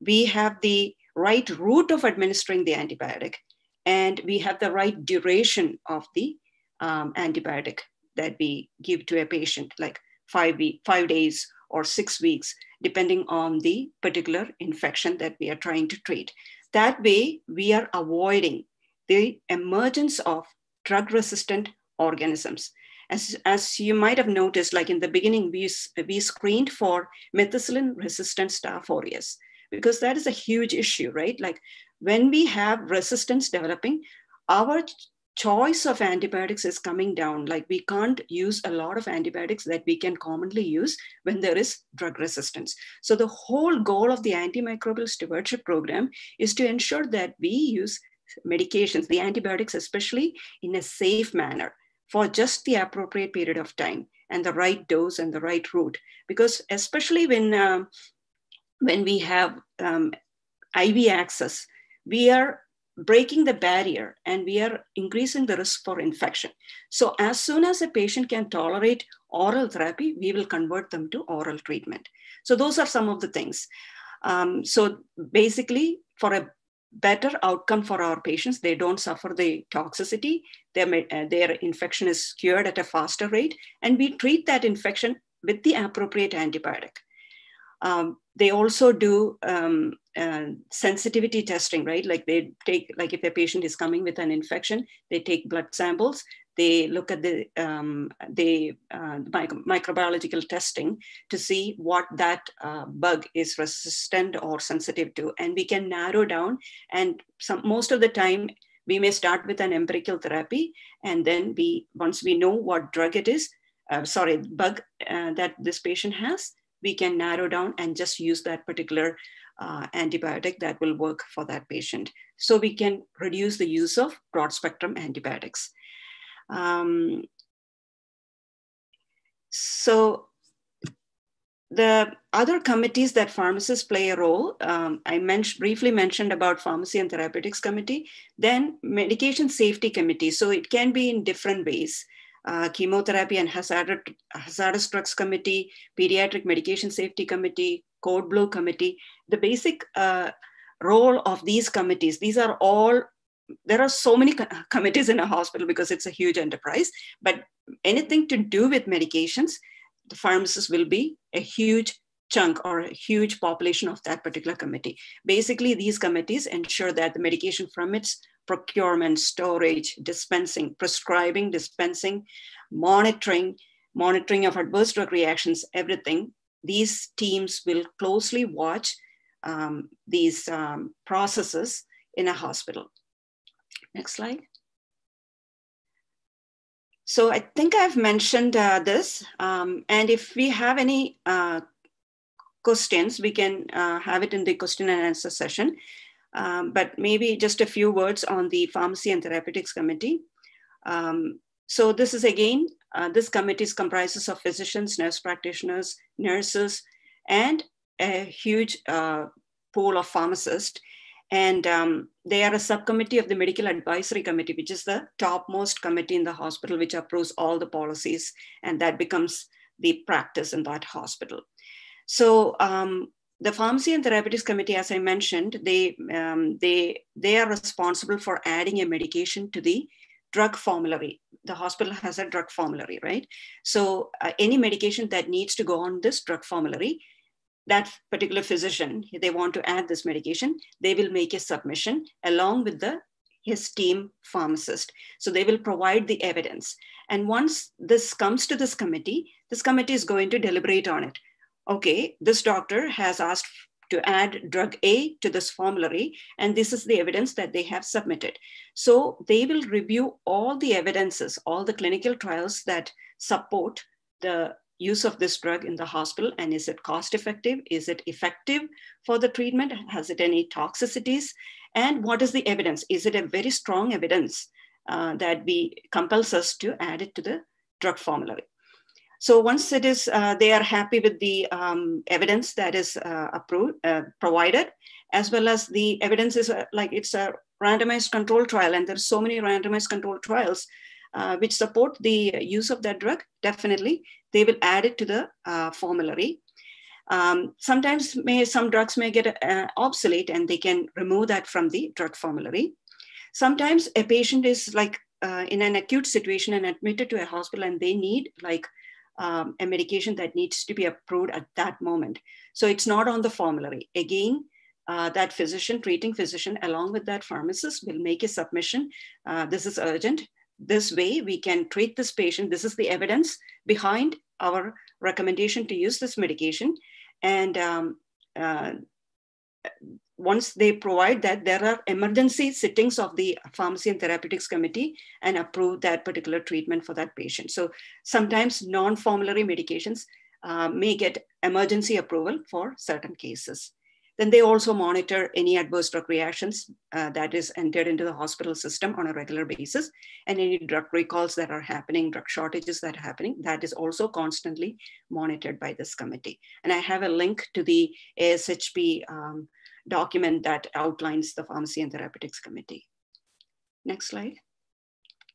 We have the right route of administering the antibiotic. And we have the right duration of the um, antibiotic that we give to a patient, like five, week, five days or six weeks, depending on the particular infection that we are trying to treat. That way, we are avoiding the emergence of drug resistant organisms. As, as you might have noticed, like in the beginning, we, we screened for methicillin resistant staph aureus because that is a huge issue, right? Like when we have resistance developing, our choice of antibiotics is coming down. Like we can't use a lot of antibiotics that we can commonly use when there is drug resistance. So the whole goal of the antimicrobial stewardship program is to ensure that we use medications, the antibiotics especially, in a safe manner for just the appropriate period of time and the right dose and the right route. Because especially when um, when we have um, IV access, we are breaking the barrier and we are increasing the risk for infection. So as soon as a patient can tolerate oral therapy, we will convert them to oral treatment. So those are some of the things. Um, so basically, for a better outcome for our patients, they don't suffer the toxicity, their, uh, their infection is cured at a faster rate, and we treat that infection with the appropriate antibiotic. Um, they also do um, uh, sensitivity testing, right? Like they take, like if a patient is coming with an infection, they take blood samples, they look at the, um, the uh, microbiological testing to see what that uh, bug is resistant or sensitive to. And we can narrow down and some, most of the time, we may start with an empirical therapy and then we, once we know what drug it is, uh, sorry, bug uh, that this patient has, we can narrow down and just use that particular uh, antibiotic that will work for that patient. So we can reduce the use of broad spectrum antibiotics. Um, so the other committees that pharmacists play a role, um, I mentioned, briefly mentioned about pharmacy and therapeutics committee, then medication safety committee. So it can be in different ways. Uh, chemotherapy and hazardous, hazardous drugs committee, pediatric medication safety committee, code blue committee. The basic uh, role of these committees, these are all, there are so many committees in a hospital because it's a huge enterprise, but anything to do with medications, the pharmacist will be a huge chunk or a huge population of that particular committee. Basically, these committees ensure that the medication from its procurement, storage, dispensing, prescribing, dispensing, monitoring, monitoring of adverse drug reactions, everything these teams will closely watch um, these um, processes in a hospital. Next slide. So I think I've mentioned uh, this, um, and if we have any uh, questions, we can uh, have it in the question and answer session. Um, but maybe just a few words on the Pharmacy and Therapeutics Committee. Um, so this is again uh, this committee comprises of physicians, nurse practitioners, nurses, and a huge uh, pool of pharmacists. And um, they are a subcommittee of the Medical Advisory Committee, which is the topmost committee in the hospital, which approves all the policies, and that becomes the practice in that hospital. So um, the Pharmacy and Therapeutics Committee, as I mentioned, they, um, they, they are responsible for adding a medication to the drug formulary. The hospital has a drug formulary, right? So uh, any medication that needs to go on this drug formulary, that particular physician, they want to add this medication, they will make a submission along with the his team pharmacist. So they will provide the evidence. And once this comes to this committee, this committee is going to deliberate on it. Okay, this doctor has asked to add drug A to this formulary, and this is the evidence that they have submitted. So they will review all the evidences, all the clinical trials that support the use of this drug in the hospital and is it cost effective is it effective for the treatment? Has it any toxicities? And what is the evidence? Is it a very strong evidence uh, that we compels us to add it to the drug formulary so once it is, uh, they are happy with the um, evidence that is uh, approved, uh, provided, as well as the evidence is uh, like it's a randomized control trial, and there's so many randomized control trials uh, which support the use of that drug. Definitely, they will add it to the uh, formulary. Um, sometimes may, some drugs may get obsolete, and they can remove that from the drug formulary. Sometimes a patient is like in an acute situation and admitted to a hospital, and they need like um, a medication that needs to be approved at that moment. So it's not on the formulary. Again, uh, that physician, treating physician, along with that pharmacist, will make a submission. Uh, this is urgent. This way, we can treat this patient. This is the evidence behind our recommendation to use this medication. And um, uh, once they provide that, there are emergency sittings of the pharmacy and therapeutics committee and approve that particular treatment for that patient. So sometimes non-formulary medications uh, may get emergency approval for certain cases. Then they also monitor any adverse drug reactions uh, that is entered into the hospital system on a regular basis and any drug recalls that are happening, drug shortages that are happening, that is also constantly monitored by this committee. And I have a link to the ASHP um, document that outlines the Pharmacy and Therapeutics Committee. Next slide.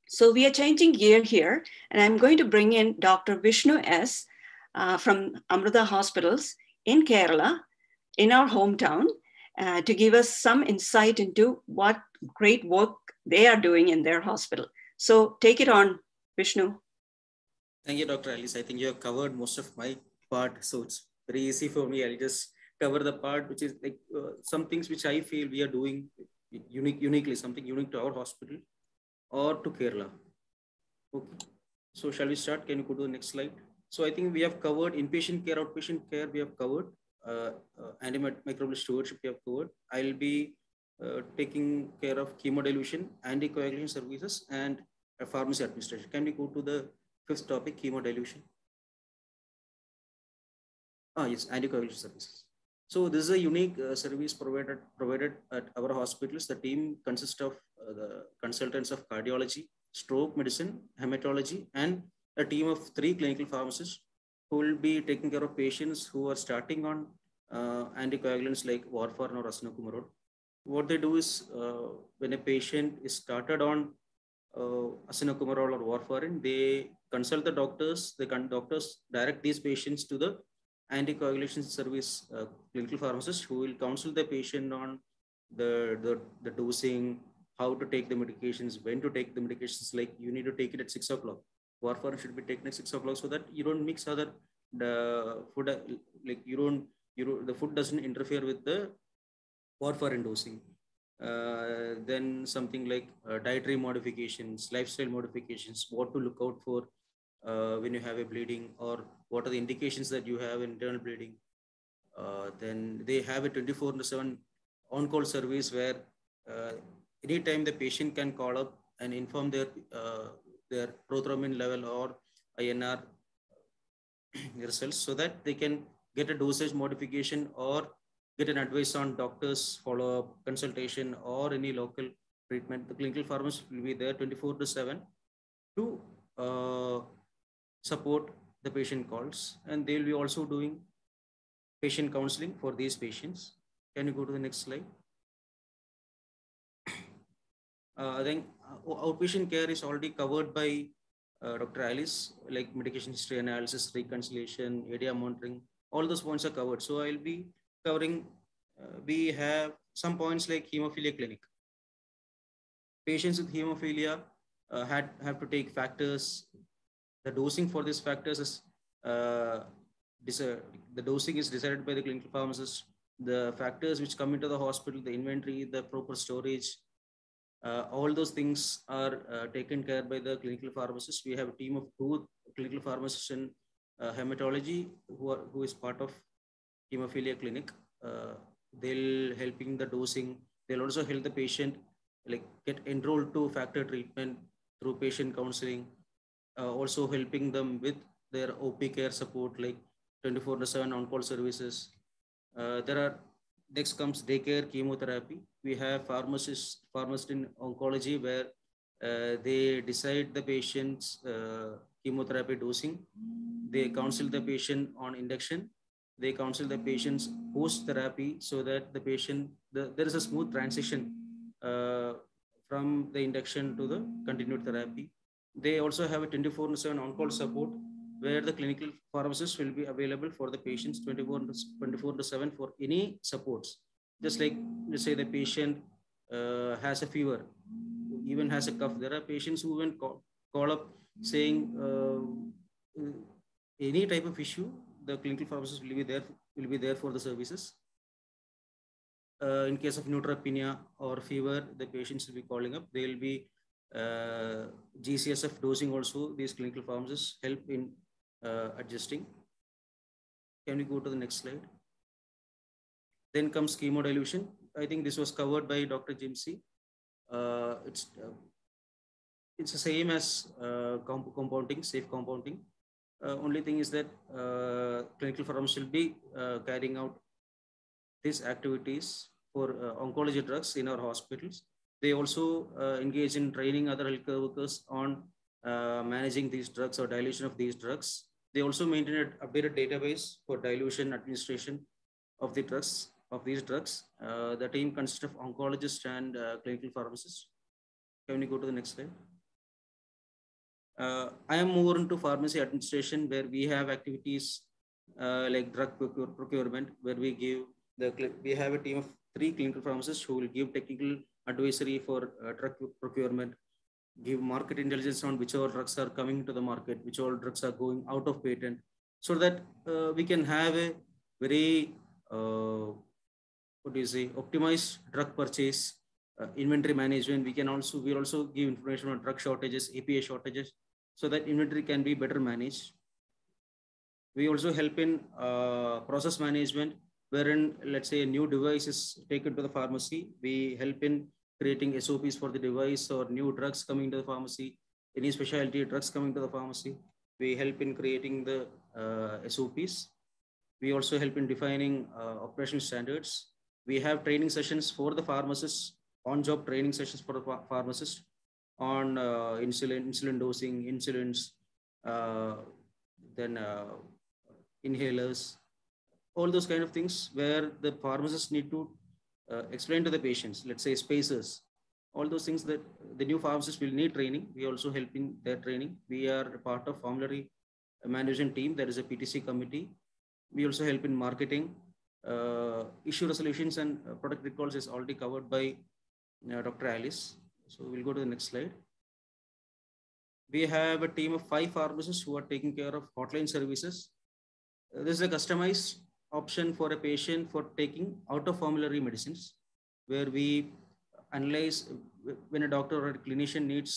So we are changing gear here, and I'm going to bring in Dr. Vishnu S. Uh, from Amrita Hospitals in Kerala, in our hometown, uh, to give us some insight into what great work they are doing in their hospital. So take it on, Vishnu. Thank you, Dr. Alice. I think you have covered most of my part, so it's very easy for me. I'll just cover the part which is like uh, some things which I feel we are doing unique, uniquely, something unique to our hospital or to Kerala. Okay. So shall we start? Can you go to the next slide? So I think we have covered inpatient care, outpatient care, we have covered. Uh, uh, antimicrobial stewardship we have covered. I'll be uh, taking care of chemodilution, anticoagulation services, and pharmacy administration. Can we go to the fifth topic, chemodilution? Ah, yes, anticoagulation services. So this is a unique uh, service provided provided at our hospitals. The team consists of uh, the consultants of cardiology, stroke medicine, hematology, and a team of three clinical pharmacists who will be taking care of patients who are starting on uh, anticoagulants like warfarin or acenocoumarol. What they do is uh, when a patient is started on uh, or warfarin, they consult the doctors. The doctors direct these patients to the anticoagulation service uh, clinical pharmacist who will counsel the patient on the, the, the dosing, how to take the medications, when to take the medications. Like you need to take it at six o'clock. Warfarin should be taken at six o'clock so that you don't mix other the food like you don't you the food doesn't interfere with the warfarin dosing. Uh, then something like uh, dietary modifications, lifestyle modifications, what to look out for uh, when you have a bleeding or what are the indications that you have internal bleeding. Uh, then they have a 24 7 on-call service where uh, anytime the patient can call up and inform their uh, their prothrombin level or INR results so that they can get a dosage modification or get an advice on doctors follow-up consultation or any local treatment. The clinical pharmacist will be there 24 to 7 to uh, support the patient calls. And they'll be also doing patient counseling for these patients. Can you go to the next slide? Uh, then uh, outpatient care is already covered by uh, Dr. Alice, like medication history analysis, reconciliation, ADR monitoring, all those points are covered. So I'll be covering, we have some points like hemophilia clinic. Patients with hemophilia had have to take factors the dosing for these factors is the dosing is decided by the clinical pharmacist. The factors which come into the hospital, the inventory, the proper storage, uh, all those things are uh, taken care by the clinical pharmacist. We have a team of two clinical pharmacists in uh, hematology who, are, who is part of hemophilia clinic. Uh, they'll helping the dosing. They'll also help the patient like get enrolled to factor treatment through patient counseling uh, also helping them with their OP care support like 24 7 on-call services. Uh, there are next comes daycare chemotherapy. We have pharmacists, pharmacists in oncology where uh, they decide the patient's uh, chemotherapy dosing. They counsel the patient on induction. They counsel the patient's post therapy so that the patient the, there is a smooth transition uh, from the induction to the continued therapy. They also have a 24 7 on-call support where the clinical pharmacist will be available for the patients 24 24 to 7 for any supports. Just like, let's say the patient uh, has a fever, even has a cough. There are patients who will call, call up saying uh, any type of issue, the clinical pharmacist will be there, will be there for the services. Uh, in case of neutropenia or fever, the patients will be calling up. They will be uh, GCSF dosing also, these clinical pharmacists help in uh, adjusting. Can we go to the next slide? Then comes chemodilution. I think this was covered by Dr. Jimcy. Uh, it's uh, it's the same as uh, comp compounding, safe compounding. Uh, only thing is that uh, clinical pharmacists will be carrying out these activities for oncology drugs in our hospitals. They also engage in training other healthcare workers on uh, managing these drugs or dilution of these drugs. They also maintain an updated database for dilution administration of the drugs of these drugs. Uh, the team consists of oncologists and uh, clinical pharmacists. Can we go to the next slide? Uh, I am more into pharmacy administration where we have activities uh, like drug procurement, where we give the we have a team of three clinical pharmacists who will give technical advisory for uh, drug procurement, give market intelligence on which all drugs are coming to the market, which all drugs are going out of patent, so that uh, we can have a very, uh, what do you say, optimized drug purchase, uh, inventory management. We can also, we also give information on drug shortages, API shortages. so that inventory can be better managed. We also help in uh, process management, wherein let's say a new device is taken to the pharmacy. We help in creating SOPs for the device or new drugs coming to the pharmacy, any specialty drugs coming to the pharmacy. We help in creating the uh, SOPs. We also help in defining uh, operational standards. We have training sessions for the pharmacists, on-job training sessions for the pharmacists on uh, insulin, insulin dosing, insulins, uh, then uh, inhalers, all those kind of things where the pharmacists need to uh, explain to the patients, let's say spacers, all those things that the new pharmacists will need training. We also help in their training. We are a part of formulary management team. There is a PTC committee. We also help in marketing. Uh, issue resolutions and uh, product recalls is already covered by uh, Dr. Alice. So we'll go to the next slide. We have a team of five pharmacists who are taking care of hotline services. Uh, this is a customized option for a patient for taking out of formulary medicines, where we analyze when a doctor or a clinician needs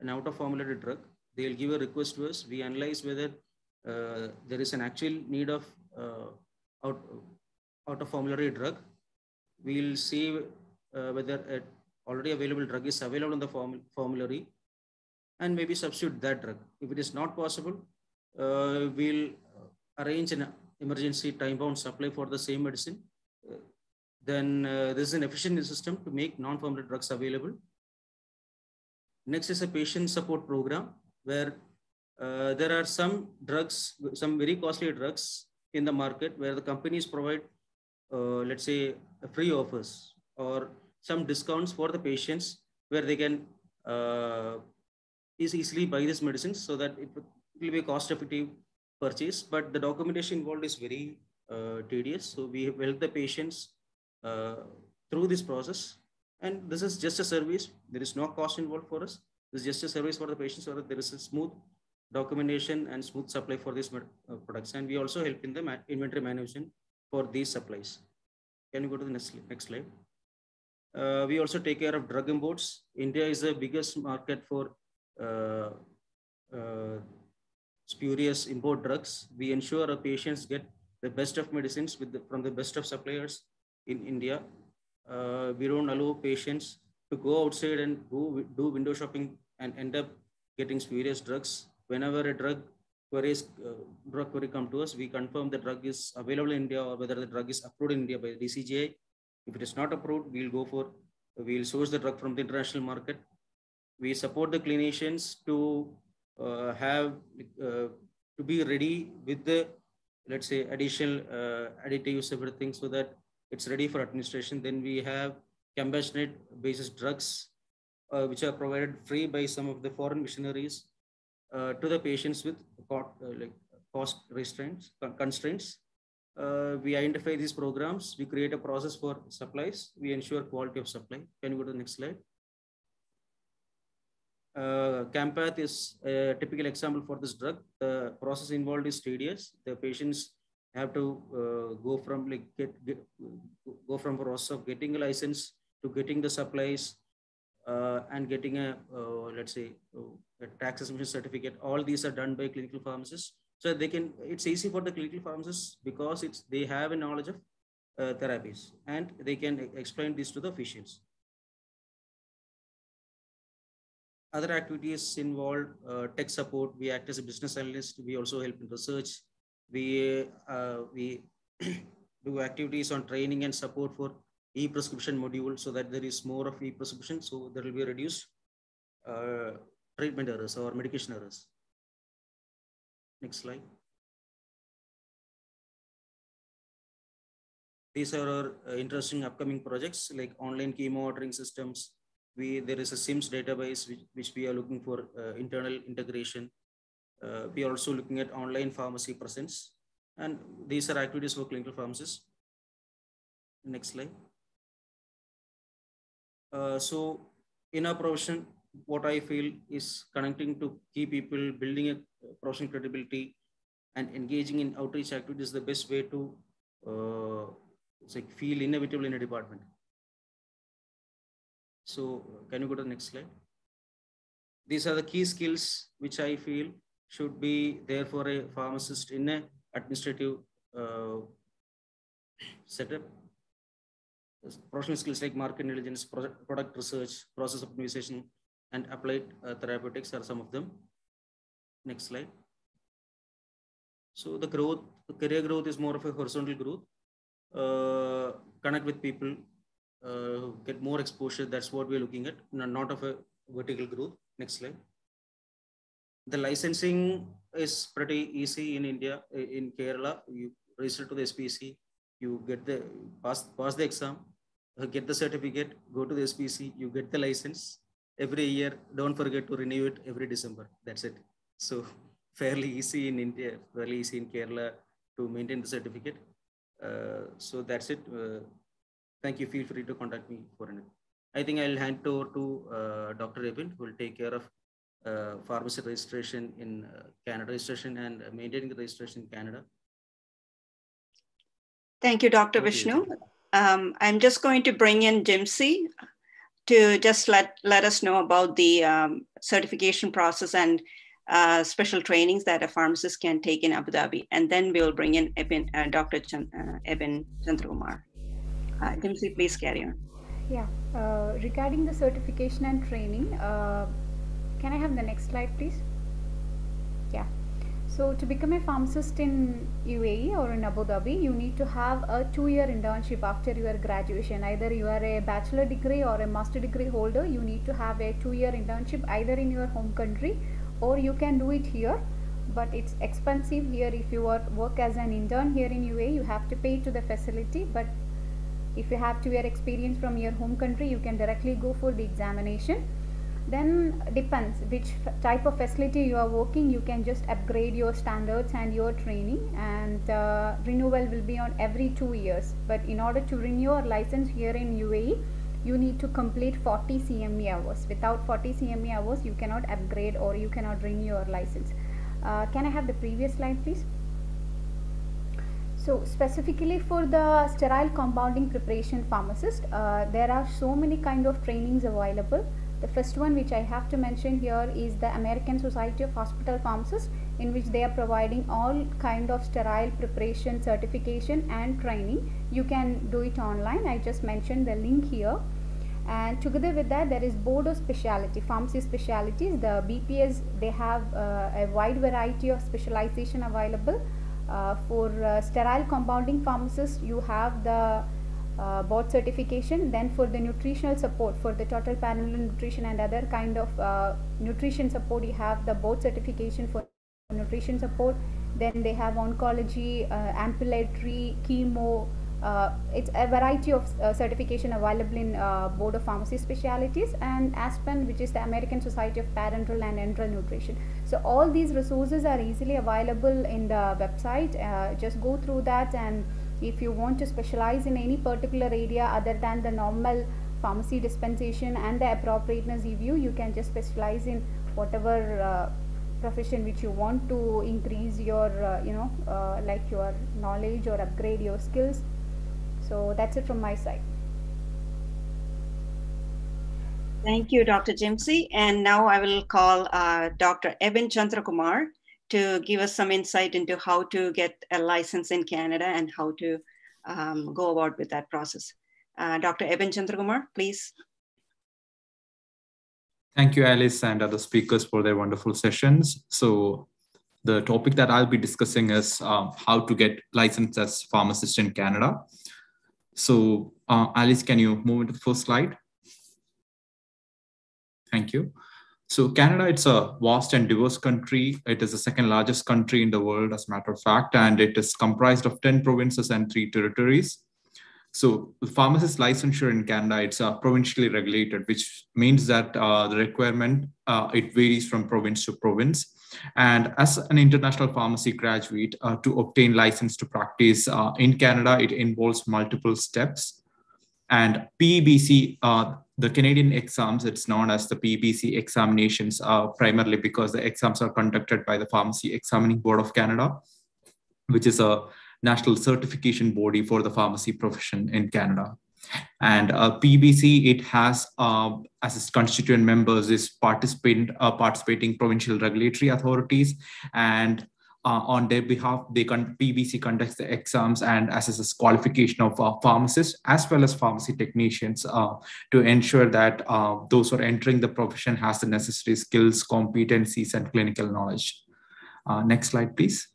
an out of formulary drug, they'll give a request to us. We analyze whether uh, there is an actual need of uh, out, out of formulary drug. We'll see uh, whether a already available drug is available on the form formulary and maybe substitute that drug. If it is not possible, uh, we'll arrange an emergency time-bound supply for the same medicine. Uh, then uh, this is an efficient system to make non-formulary drugs available. Next is a patient support program where uh, there are some drugs, some very costly drugs in the market where the companies provide, uh, let's say, a free offers or some discounts for the patients where they can uh, easily buy this medicines so that it will be cost effective purchase. But the documentation involved is very uh, tedious. So we help the patients uh, through this process. And this is just a service. There is no cost involved for us. This is just a service for the patients so that there is a smooth documentation and smooth supply for these uh, products. And we also help in the inventory management for these supplies. Can you go to the next, next slide? Uh, we also take care of drug imports. India is the biggest market for uh, uh, spurious import drugs. We ensure our patients get the best of medicines with the, from the best of suppliers in India. Uh, we don't allow patients to go outside and go do window shopping and end up getting spurious drugs. Whenever a drug queries, uh, drug query come to us, we confirm the drug is available in India or whether the drug is approved in India by the DCGI if it is not approved, we'll go for, we'll source the drug from the international market. We support the clinicians to have, uh, to be ready with the, let's say, additional uh, additives, everything, so that it's ready for administration. Then we have compassionate basis drugs, uh, which are provided free by some of the foreign missionaries uh, to the patients with uh, like cost restraints, constraints. Uh, we identify these programs, we create a process for supplies, we ensure quality of supply. Can you go to the next slide? Uh, Campath is a typical example for this drug. The process involved is tedious. The patients have to uh, go from like get, get, go from process of getting a license to getting the supplies uh, and getting a uh, let's say uh, a tax exemption certificate. All these are done by clinical pharmacists so they can, it's easy for the clinical pharmacists because it's, they have a knowledge of therapies and they can explain this to the officials. Other activities involve uh, tech support. We act as a business analyst. We also help in research. We, uh, we do activities on training and support for e-prescription module so that there is more of e-prescription. So there will be reduced uh, treatment errors or medication errors. Next slide. These are our uh, interesting upcoming projects like online chemo ordering systems. We, there is a SIMS database which, which we are looking for uh, internal integration. Uh, we are also looking at online pharmacy presence. And these are activities for clinical pharmacists. Next slide. Uh, so in our profession, what I feel is connecting to key people, building a professional credibility, and engaging in outreach activities is the best way to uh, like feel inevitable in a department. So can you go to the next slide? these are the key skills which I feel should be there for a pharmacist in a administrative uh, setup. Professional skills like market intelligence, product research, process optimization, and applied uh, therapeutics are some of them. Next slide. So the growth, the career growth is more of a horizontal growth. Uh, connect with people, uh, get more exposure. That's what we're looking at, not of a vertical growth. Next slide. The licensing is pretty easy in India. In Kerala, you register to the SPC, you get the pass pass the exam, uh, get the certificate, go to the SPC, you get the license every year. Don't forget to renew it every December. That's it. So fairly easy in India, fairly easy in Kerala to maintain the certificate. Uh, so that's it. Uh, thank you. Feel free to contact me for anything. I think I'll hand over to uh, Dr. Abin, who will take care of uh, pharmacy registration in uh, Canada, registration and maintaining the registration in Canada. Thank you, Dr. Vishnu. Um, I'm just going to bring in Jimcy to just let, let us know about the um, certification process and uh, special trainings that a pharmacist can take in Abu Dhabi. And then we'll bring in Abin, uh, Dr. Ch- uh, Abin Chandrakumar. Uh, Jimcy, please carry on. Yeah, uh, regarding the certification and training, uh, can I have the next slide, please? Yeah. So to become a pharmacist in UAE or in Abu Dhabi, you need to have a two-year internship after your graduation. Either you are a bachelor degree or a master degree holder, you need to have a two-year internship either in your home country or you can do it here. But it's expensive here if you work as an intern here in UAE, you have to pay to the facility. But if you have two-year experience from your home country, you can directly go for the examination. Then depends which type of facility you are working you can just upgrade your standards and your training and uh, renewal will be on every two years. But in order to renew your license here in UAE you need to complete 40 CME hours. Without 40 CME hours you cannot upgrade or you cannot renew your license. Uh, can I have the previous slide please so specifically for the sterile compounding preparation pharmacist uh, there are so many kind of trainings available the first one which I have to mention here is the American Society of Hospital Pharmacists in which they are providing all kind of sterile preparation certification and training. You can do it online. I just mentioned the link here. And together with that, there is board of specialty, pharmacy specialties. The BPS, they have uh, a wide variety of specialization available. Uh, for uh, sterile compounding pharmacists, you have the uh, board certification then for the nutritional support for the total parenteral nutrition and other kind of nutrition support you have the board certification for nutrition support then they have oncology ambulatory chemo uh, it's a variety of uh, certification available in uh, board of pharmacy specialities and aspen which is the american society of parenteral and enteral nutrition so all these resources are easily available in the website. Just go through that and if you want to specialize in any particular area other than the normal pharmacy dispensation and the appropriateness review you can just specialize in whatever uh, profession which you want to increase your uh, you know uh, like your knowledge or upgrade your skills. So that's it from my side Thank you, Dr. Jimcy. And now I will call uh, Dr. Abin Chandrakumar to give us some insight into how to get a license in Canada and how to um, go about with that process. Uh, Dr. Abin Chandrakumar, please. Thank you, Alice, and other speakers for their wonderful sessions. So the topic that I'll be discussing is um, how to get licensed as pharmacist in Canada. So uh, Alice, can you move into the first slide? Thank you. So Canada, it's a vast and diverse country. It is the second largest country in the world, as a matter of fact, and it is comprised of 10 provinces and three territories. So the pharmacist licensure in Canada, it's uh, provincially regulated, which means that uh, the requirement, uh, it varies from province to province. And as an international pharmacy graduate, uh, to obtain license to practice uh, in Canada, it involves multiple steps. And PEBC, uh, the Canadian exams, it's known as the PEBC examinations, uh, primarily because the exams are conducted by the Pharmacy Examining Board of Canada, which is a national certification body for the pharmacy profession in Canada. And uh, PEBC, it has uh, as its constituent members is participant, uh, participating provincial regulatory authorities and uh, on their behalf, they con- PEBC conducts the exams and assesses qualification of uh, pharmacists as well as pharmacy technicians uh, to ensure that uh, those who are entering the profession has the necessary skills, competencies, and clinical knowledge. Uh, next slide, please.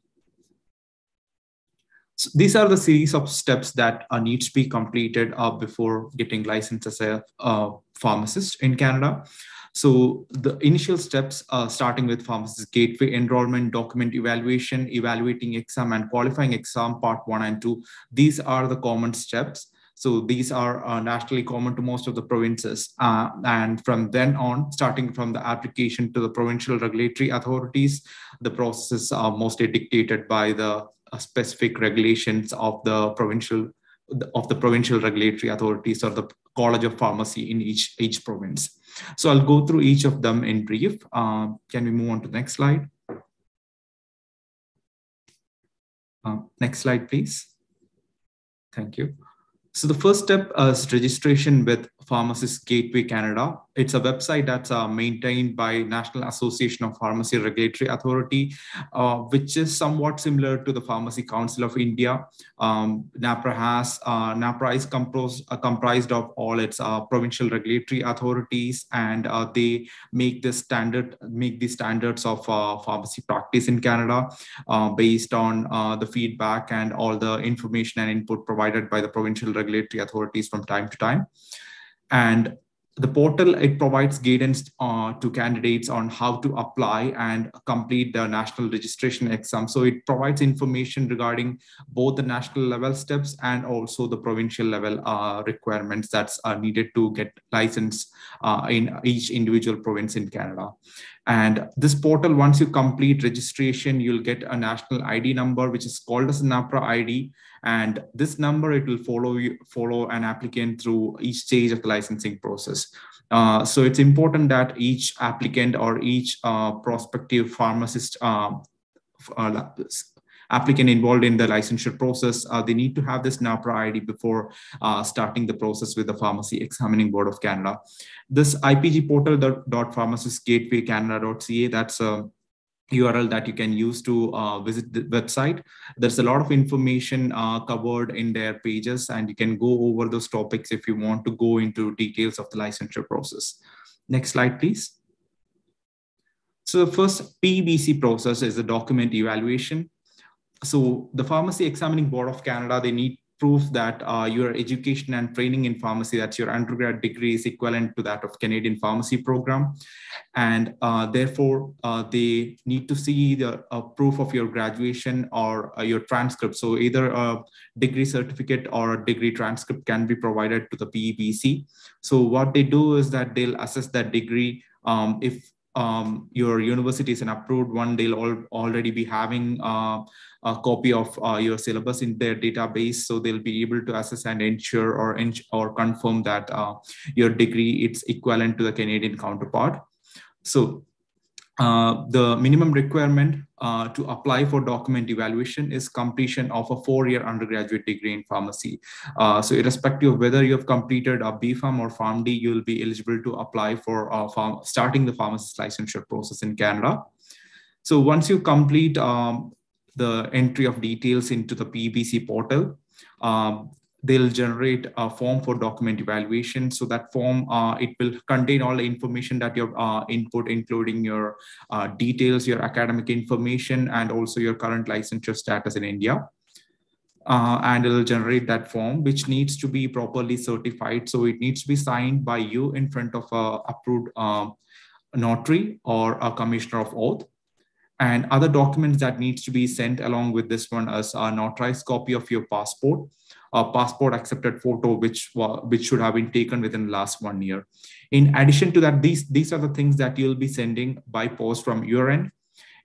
So these are the series of steps that uh, need to be completed before getting licensed as a pharmacist in Canada. So the initial steps, uh, starting with pharmacist gateway enrollment, document evaluation, evaluating exam and qualifying exam part one and two. These are the common steps. So these are uh, nationally common to most of the provinces. Uh, and from then on, starting from the application to the provincial regulatory authorities, the process are mostly dictated by the uh, specific regulations of the provincial of the provincial regulatory authorities or the College of Pharmacy in each, each province. So I'll go through each of them in brief. Uh, can we move on to the next slide? Uh, next slide, please. Thank you. So the first step is registration with Pharmacist Gateway Canada. It's a website that's uh, maintained by National Association of Pharmacy Regulatory Authority, uh, which is somewhat similar to the Pharmacy Council of India. Um, NAPRA has uh, NAPRA is composed, uh, comprised of all its uh, provincial regulatory authorities, and uh, they make the standard make the standards of pharmacy practice in Canada based on the feedback and all the information and input provided by the provincial regulatory authorities from time to time. And the portal it provides guidance uh, to candidates on how to apply and complete the national registration exam. So it provides information regarding both the national level steps and also the provincial level uh, requirements that's uh, needed to get licensed uh, in each individual province in canada and this portal once you complete registration you'll get a national id number which is called as a napra id and this number, it will follow you, follow an applicant through each stage of the licensing process. Uh, so it's important that each applicant or each uh, prospective pharmacist uh, uh applicant involved in the licensure process, uh, they need to have this NAPRA ID before uh, starting the process with the Pharmacy Examining Board of Canada. This IPG portal.pharmacistgatewaycanada.ca, that's a URL that you can use to uh, visit the website. There's a lot of information uh, covered in their pages, and you can go over those topics if you want to go into details of the licensure process. Next slide, please. So the first PEBC process is the document evaluation. So the Pharmacy Examining Board of Canada, they need proof that uh, your education and training in pharmacy, that's your undergrad degree is equivalent to that of Canadian pharmacy program. And uh, therefore, uh, they need to see the uh, proof of your graduation or uh, your transcript. So either a degree certificate or a degree transcript can be provided to the PEBC. So what they do is that they'll assess that degree um, if um, your university is an approved one, they'll all already be having uh, a copy of uh, your syllabus in their database, so they'll be able to assess and ensure or or confirm that uh, your degree it's equivalent to the Canadian counterpart. So uh, the minimum requirement uh, to apply for document evaluation is completion of a four-year undergraduate degree in pharmacy. Uh, so irrespective of whether you have completed a BPharm or PharmD, you'll be eligible to apply for farm, starting the pharmacist licensure process in Canada. So once you complete um, the entry of details into the PEBC portal, um, they'll generate a form for document evaluation. So that form, uh, it will contain all the information that you uh, input, including your uh, details, your academic information, and also your current licensure status in India. Uh, and it'll generate that form, which needs to be properly certified. So it needs to be signed by you in front of a approved um, notary or a commissioner of oath and other documents that needs to be sent along with this one as a notarized copy of your passport a passport accepted photo which which should have been taken within the last one year. In addition to that these these are the things that you'll be sending by post from your end.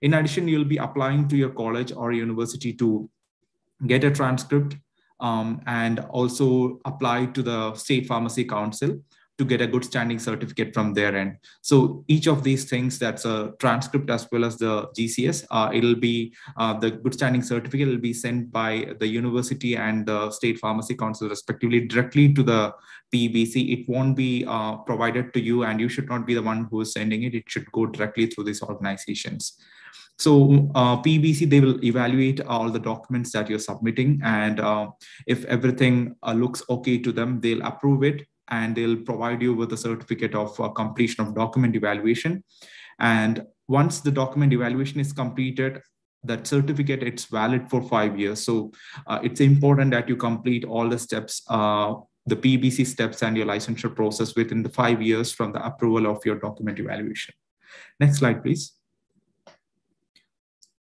In addition you'll be applying to your college or university to get a transcript um, and also apply to the state pharmacy council to get a good standing certificate from their end. So each of these things, that's a transcript as well as the GCS, uh, it'll be uh, the good standing certificate will be sent by the university and the state pharmacy council respectively directly to the PEBC. It won't be uh, provided to you and you should not be the one who is sending it. It should go directly through these organizations. So uh, PEBC, they will evaluate all the documents that you're submitting. And uh, if everything uh, looks okay to them, they'll approve it and they'll provide you with a certificate of uh, completion of document evaluation. And once the document evaluation is completed, that certificate it's valid for five years. So uh, it's important that you complete all the steps, uh, the PEBC steps and your licensure process within the five years from the approval of your document evaluation. Next slide, please.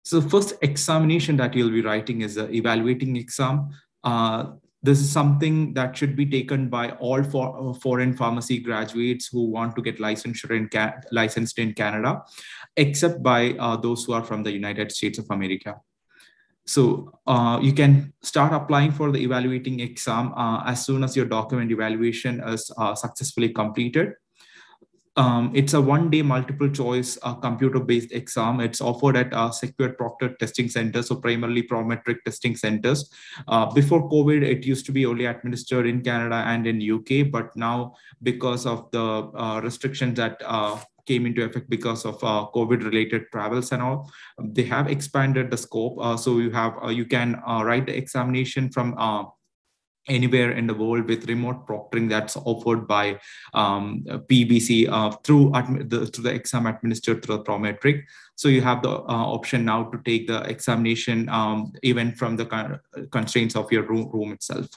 So first examination that you'll be writing is the evaluating exam. Uh, this is something that should be taken by all for, uh, foreign pharmacy graduates who want to get licensure in licensed in Canada, except by uh, those who are from the United States of America. So uh, you can start applying for the evaluating exam uh, as soon as your document evaluation is uh, successfully completed. Um, it's a one-day multiple choice uh, computer-based exam. It's offered at uh, secured proctor testing centers, so primarily prometric testing centers. Uh, before COVID, it used to be only administered in Canada and in UK, but now because of the uh, restrictions that uh, came into effect because of uh, COVID-related travels and all, they have expanded the scope. so you have you can write the examination from anywhere in the world with remote proctoring that's offered by um, PEBC uh, through, the, through the exam administered through Prometric. So you have the uh, option now to take the examination um, even from the constraints of your room, room itself.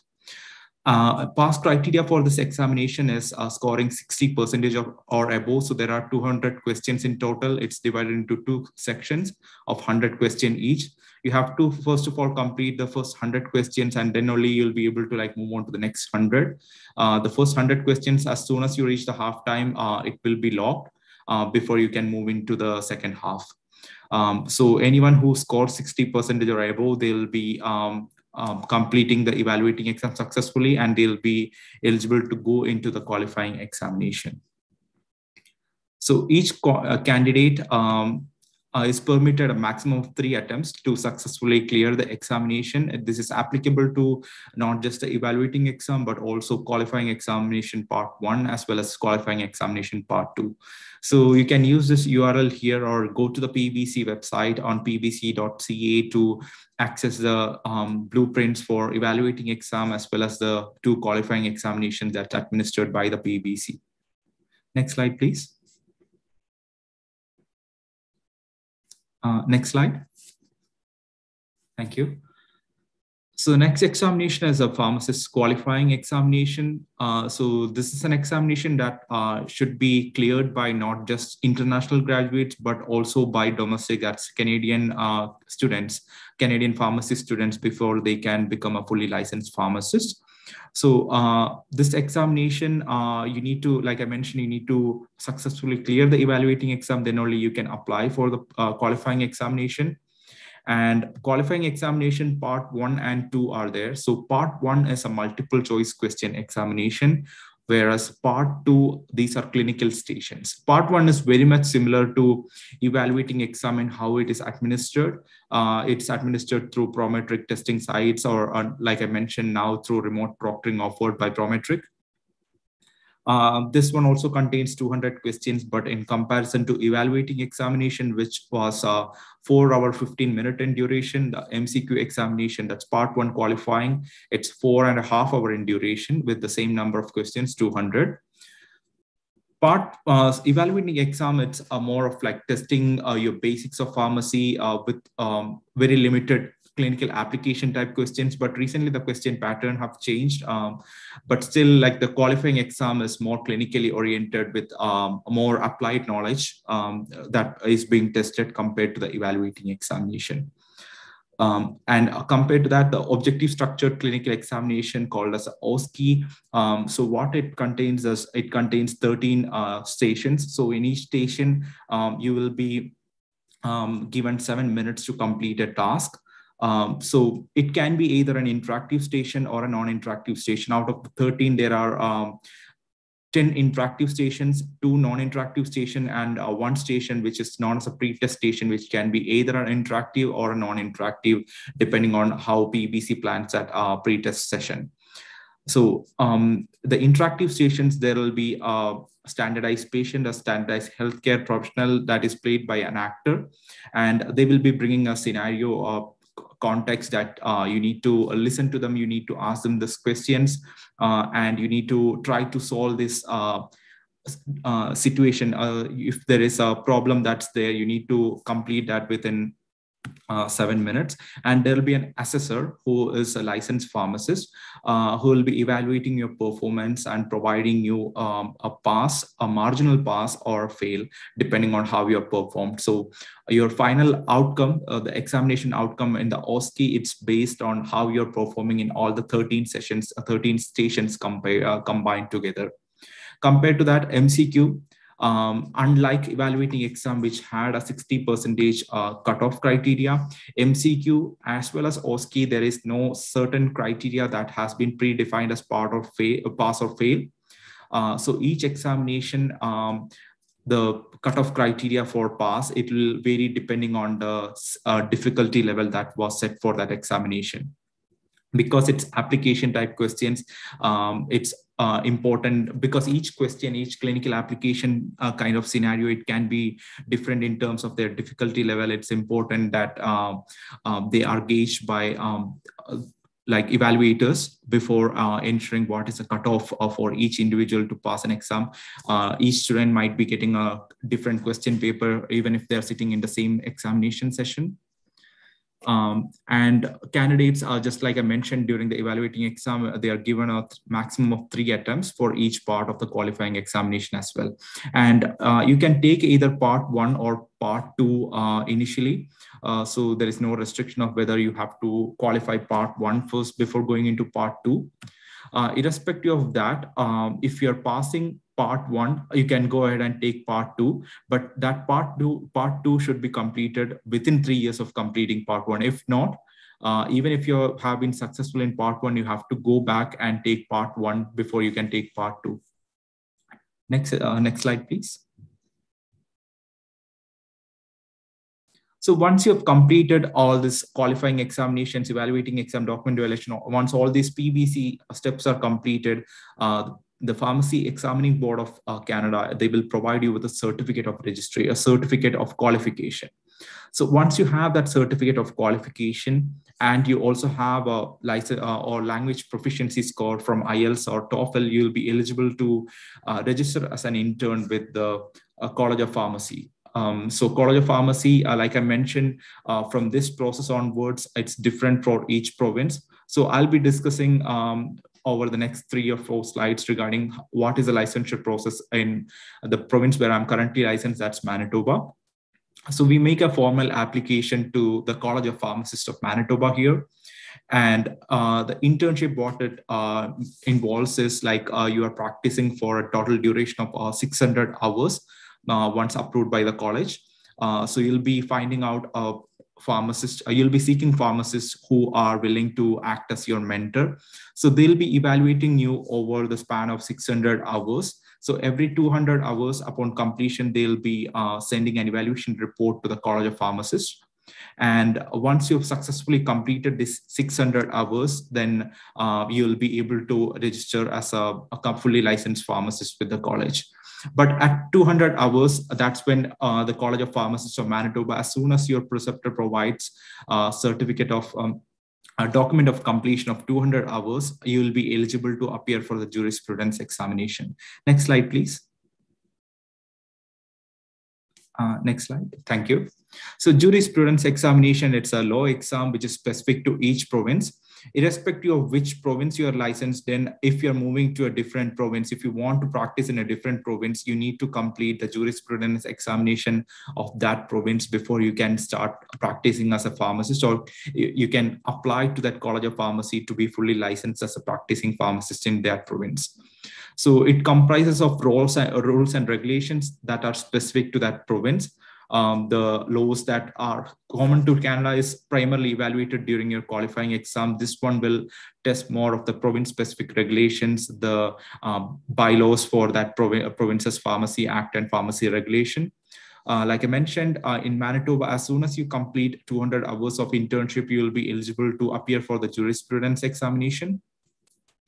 Uh, pass criteria for this examination is uh, scoring 60 percentage of or above. So there are 200 questions in total. It's divided into two sections of 100 question each you have to first of all complete the first 100 questions and then only you'll be able to like move on to the next 100 uh, the first 100 questions as soon as you reach the half time uh, it will be locked uh, before you can move into the second half um, so anyone who scores 60 percentage or above they'll be um, um, completing the evaluating exam successfully and they'll be eligible to go into the qualifying examination so each uh, candidate um, uh, is permitted a maximum of three attempts to successfully clear the examination. This is applicable to not just the evaluating exam, but also qualifying examination part one, as well as qualifying examination part two. So you can use this URL here or go to the PEBC website on pebc.ca to access the um, blueprints for evaluating exam, as well as the two qualifying examinations that's administered by the PEBC. Next slide, please. Uh, next slide. Thank you. So the next examination is a pharmacist qualifying examination. Uh, so this is an examination that uh, should be cleared by not just international graduates, but also by domestic, that's Canadian uh, students, Canadian pharmacy students before they can become a fully licensed pharmacist. So uh, this examination, uh, you need to, like I mentioned, you need to successfully clear the evaluating exam, then only you can apply for the uh, qualifying examination. And qualifying examination part one and two are there. So part one is a multiple choice question examination whereas part two, these are clinical stations. Part one is very much similar to evaluating exam and how it is administered. Uh, it's administered through Prometric testing sites or, uh, like I mentioned now, through remote proctoring offered by Prometric. Uh, this one also contains 200 questions, but in comparison to evaluating examination, which was uh, 4 hour 15 minute in duration, the MCQ examination, that's part one qualifying, it's four and a half hour in duration with the same number of questions, 200 part uh, evaluating exam it's uh, more of like testing uh, your basics of pharmacy uh, with um, very limited clinical application type questions, but recently the question pattern have changed. Um, but still, like the qualifying exam is more clinically oriented with um, more applied knowledge um, that is being tested compared to the evaluating examination. Um, and uh, compared to that, the objective structured clinical examination called as OSCE. Um, so what it contains is it contains 13 uh, stations. So in each station, um, you will be um, given seven minutes to complete a task. Um, so it can be either an interactive station or a non-interactive station. Out of the 13, there are um, 10 interactive stations, two non-interactive station, and uh, one station which is known as a pre-test station, which can be either an interactive or a non-interactive, depending on how PEBC plans that uh, pre-test session. So um, the interactive stations, there will be a standardized patient, a standardized healthcare professional that is played by an actor, and they will be bringing a scenario of context that uh, you need to listen to them, you need to ask them these questions, uh, and you need to try to solve this uh, uh situation. Uh, if there is a problem that's there, you need to complete that within uh, seven minutes. And there'll be an assessor who is a licensed pharmacist uh, who will be evaluating your performance and providing you um, a pass, a marginal pass or fail, depending on how you have performed. So your final outcome, uh, the examination outcome in the OSCE, it's based on how you're performing in all the 13 sessions, uh, 13 stations uh, combined together. Compared to that, MCQ, um, unlike evaluating exam, which had a 60 percentage uh, cutoff criteria, MCQ as well as OSCE, there is no certain criteria that has been predefined as part of fail, pass or fail. Uh, so each examination, um, the cutoff criteria for pass, it will vary depending on the uh, difficulty level that was set for that examination because it's application type questions um, it's uh, important because each question each clinical application uh, kind of scenario it can be different in terms of their difficulty level it's important that uh, they are gauged by um, like evaluators before uh, ensuring what is the cutoff for each individual to pass an exam. Uh, each student might be getting a different question paper, even if they're sitting in the same examination session. Um, and candidates are just like I mentioned during the evaluating exam, they are given a maximum of three attempts for each part of the qualifying examination as well. And uh, you can take either part one or part two uh, initially. Uh, so there is no restriction of whether you have to qualify part one first before going into part two. Uh, irrespective of that, um, if you're passing part one, you can go ahead and take part two, but that part two, part two should be completed within three years of completing part one. If not, uh, even if you have been successful in part one, you have to go back and take part one before you can take part two. Next, uh, next slide, please. So once you have completed all this qualifying examinations, evaluating exam document evaluation, once all these PEBC steps are completed, uh, the Pharmacy Examining Board of uh, Canada, they will provide you with a certificate of registry, a certificate of qualification. So once you have that certificate of qualification and you also have a license uh, or language proficiency score from IELTS or TOEFL, you'll be eligible to uh, register as an intern with the uh, College of Pharmacy. Um, so College of Pharmacy, uh, like I mentioned, uh, from this process onwards, it's different for each province. So I'll be discussing um, over the next three or four slides regarding what is the licensure process in the province where I'm currently licensed, that's Manitoba. So we make a formal application to the College of Pharmacists of Manitoba here. And uh, the internship, what it uh, involves is like uh, you are practicing for a total duration of uh, 600 hours once approved by the college. Uh, so you'll be finding out pharmacists, uh, you'll be seeking pharmacists who are willing to act as your mentor. So they'll be evaluating you over the span of 600 hours. So every 200 hours upon completion, they'll be uh, sending an evaluation report to the College of Pharmacists. And once you've successfully completed this 600 hours, then uh, you'll be able to register as a, a fully licensed pharmacist with the college. But at 200 hours, that's when uh, the College of Pharmacists of Manitoba, as soon as your preceptor provides a certificate of um, a document of completion of 200 hours, you will be eligible to appear for the jurisprudence examination. Next slide, please. Uh, next slide. Thank you. So jurisprudence examination, it's a law exam which is specific to each province irrespective of which province you are licensed in, if you're moving to a different province, if you want to practice in a different province, you need to complete the jurisprudence examination of that province before you can start practicing as a pharmacist, or you can apply to that College of Pharmacy to be fully licensed as a practicing pharmacist in that province. So it comprises of rules and, rules and regulations that are specific to that province. Um, the laws that are common to Canada is primarily evaluated during your qualifying exam. This one will test more of the province specific regulations, the um, bylaws for that prov- province's pharmacy act and pharmacy regulation. Uh, like I mentioned, uh, in Manitoba, as soon as you complete 200 hours of internship, you will be eligible to appear for the jurisprudence examination.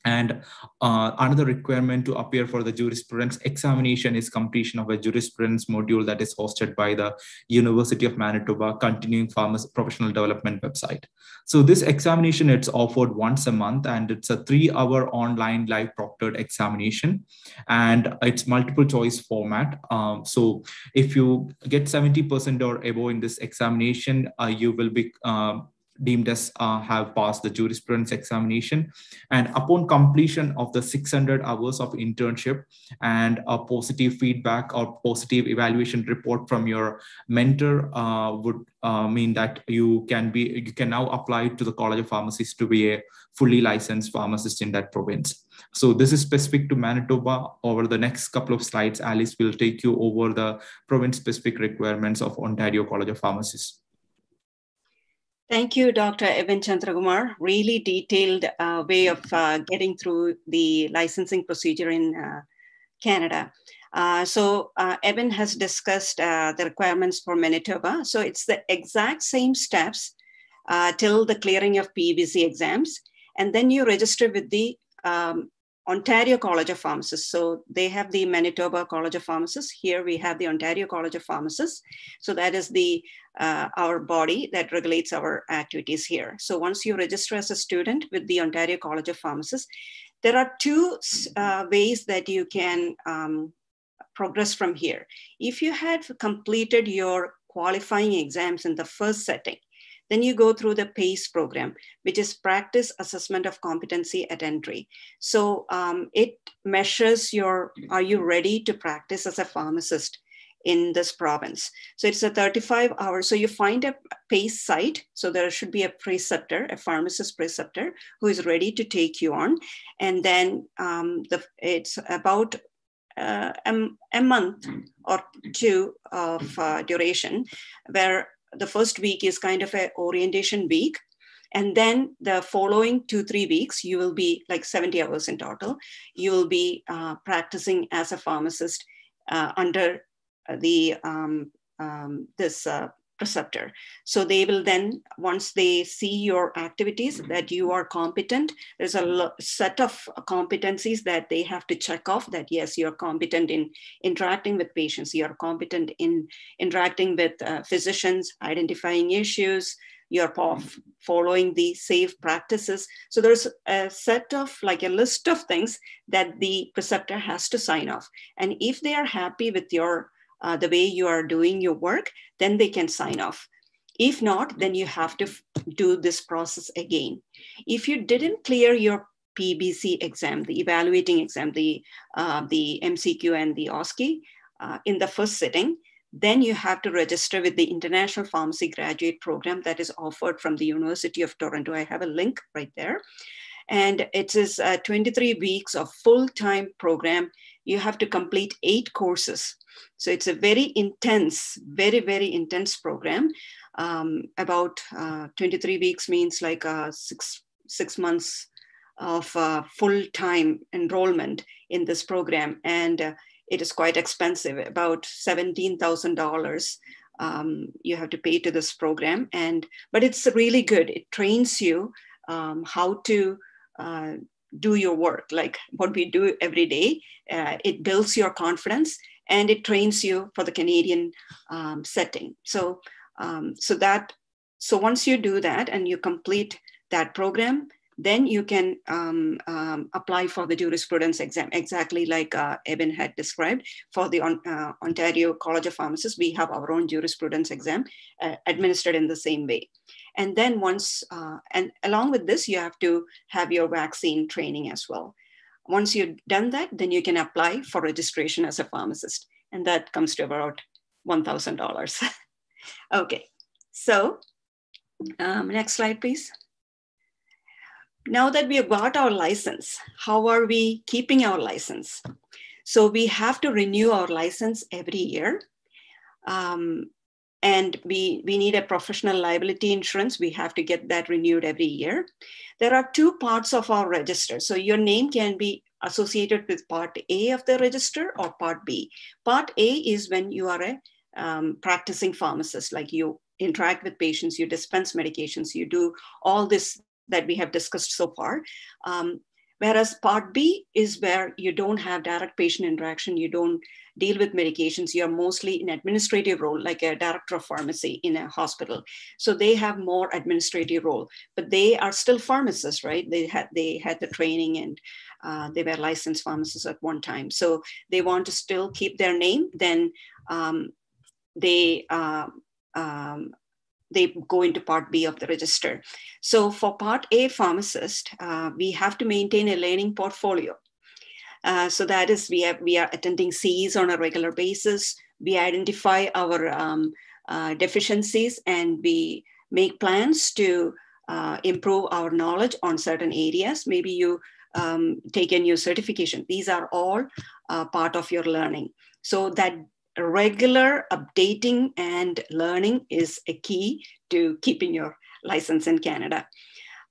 And uh, another requirement to appear for the jurisprudence examination is completion of a jurisprudence module that is hosted by the University of Manitoba Continuing Farmers Professional Development website. So this examination, it's offered once a month and it's a three hour online live proctored examination and it's multiple choice format. Um, so if you get 70% or above in this examination, uh, you will be uh, deemed as uh, have passed the jurisprudence examination. And upon completion of the 600 hours of internship and a positive feedback or positive evaluation report from your mentor uh, would uh, mean that you can be you can now apply to the College of Pharmacists to be a fully licensed pharmacist in that province. So this is specific to Manitoba. Over the next couple of slides, Alice will take you over the province-specific requirements of Ontario College of Pharmacists. Thank you, Dr. Abin Chandrakumar. Really detailed uh, way of uh, getting through the licensing procedure in uh, Canada. Uh, so uh, Evan has discussed uh, the requirements for Manitoba. So it's the exact same steps till the clearing of PEBC exams. And then you register with the um, Ontario College of Pharmacists. So they have the Manitoba College of Pharmacists. Here we have the Ontario College of Pharmacists. So that is the uh, our body that regulates our activities here. So once you register as a student with the Ontario College of Pharmacists, there are two uh, ways that you can um, progress from here. If you had completed your qualifying exams in the first setting, then you go through the PACE program, which is Practice Assessment of Competency at Entry. So um, it measures your, are you ready to practice as a pharmacist in this province? So it's a 35 hours. So you find a PACE site. So there should be a preceptor, a pharmacist preceptor who is ready to take you on. And then um, the, it's about uh, a, a, month or two of uh, duration where the first week is kind of an orientation week. And then the following two three weeks you will be like 70 hours in total. You will be uh, practicing as a pharmacist uh, under the um, um, this preceptor. So they will then, once they see your activities that you are competent, there's a set of competencies that they have to check off that yes, you're competent in interacting with patients, you're competent in interacting with uh, physicians, identifying issues, you're following the safe practices. So there's a set of like a list of things that the preceptor has to sign off. And if they are happy with your uh, the way you are doing your work, then they can sign off. If not, then you have to do this process again. If you didn't clear your PEBC exam, the evaluating exam, the, uh, the MCQ and the OSCE uh, in the first sitting, then you have to register with the International Pharmacy Graduate Program that is offered from the University of Toronto. I have a link right there. And it is 23 weeks of full-time program. You have to complete eight courses so it's a very intense, very, very intense program. Um, about uh, 23 weeks means like uh, six, six months of uh, full-time enrollment in this program. And uh, it is quite expensive, about $17,000 um, you have to pay to this program. And, but it's really good. It trains you um, how to uh, do your work, like what we do every day. Uh, it builds your confidence and it trains you for the Canadian um, setting. So, um, so that, so once you do that and you complete that program, then you can um, um, apply for the jurisprudence exam, exactly like uh, Abin had described. For the uh, Ontario College of Pharmacists, we have our own jurisprudence exam uh, administered in the same way. And then once, uh, and along with this, you have to have your vaccine training as well. Once you've done that, then you can apply for registration as a pharmacist. And that comes to about $1,000. okay, so um, next slide, please. Now that we have got our license, how are we keeping our license? So we have to renew our license every year. Um, and we, we need a professional liability insurance. We have to get that renewed every year. There are two parts of our register. So your name can be associated with part A of the register or part B. Part A is when you are a um, practicing pharmacist, like you interact with patients, you dispense medications, you do all this that we have discussed so far. Um, whereas part B is where you don't have direct patient interaction, you don't deal with medications, you're mostly in administrative role, like a director of pharmacy in a hospital. So they have more administrative role, but they are still pharmacists, right? They had they had the training and uh, they were licensed pharmacists at one time. So they want to still keep their name. Then um, they uh, um, they go into part B of the register. So for part A pharmacist, uh, we have to maintain a learning portfolio. Uh, so that is, we, have, we are attending CEs on a regular basis. We identify our um, uh, deficiencies and we make plans to uh, improve our knowledge on certain areas. Maybe you um, take a new certification. These are all uh, part of your learning. So that regular updating and learning is a key to keeping your license in Canada.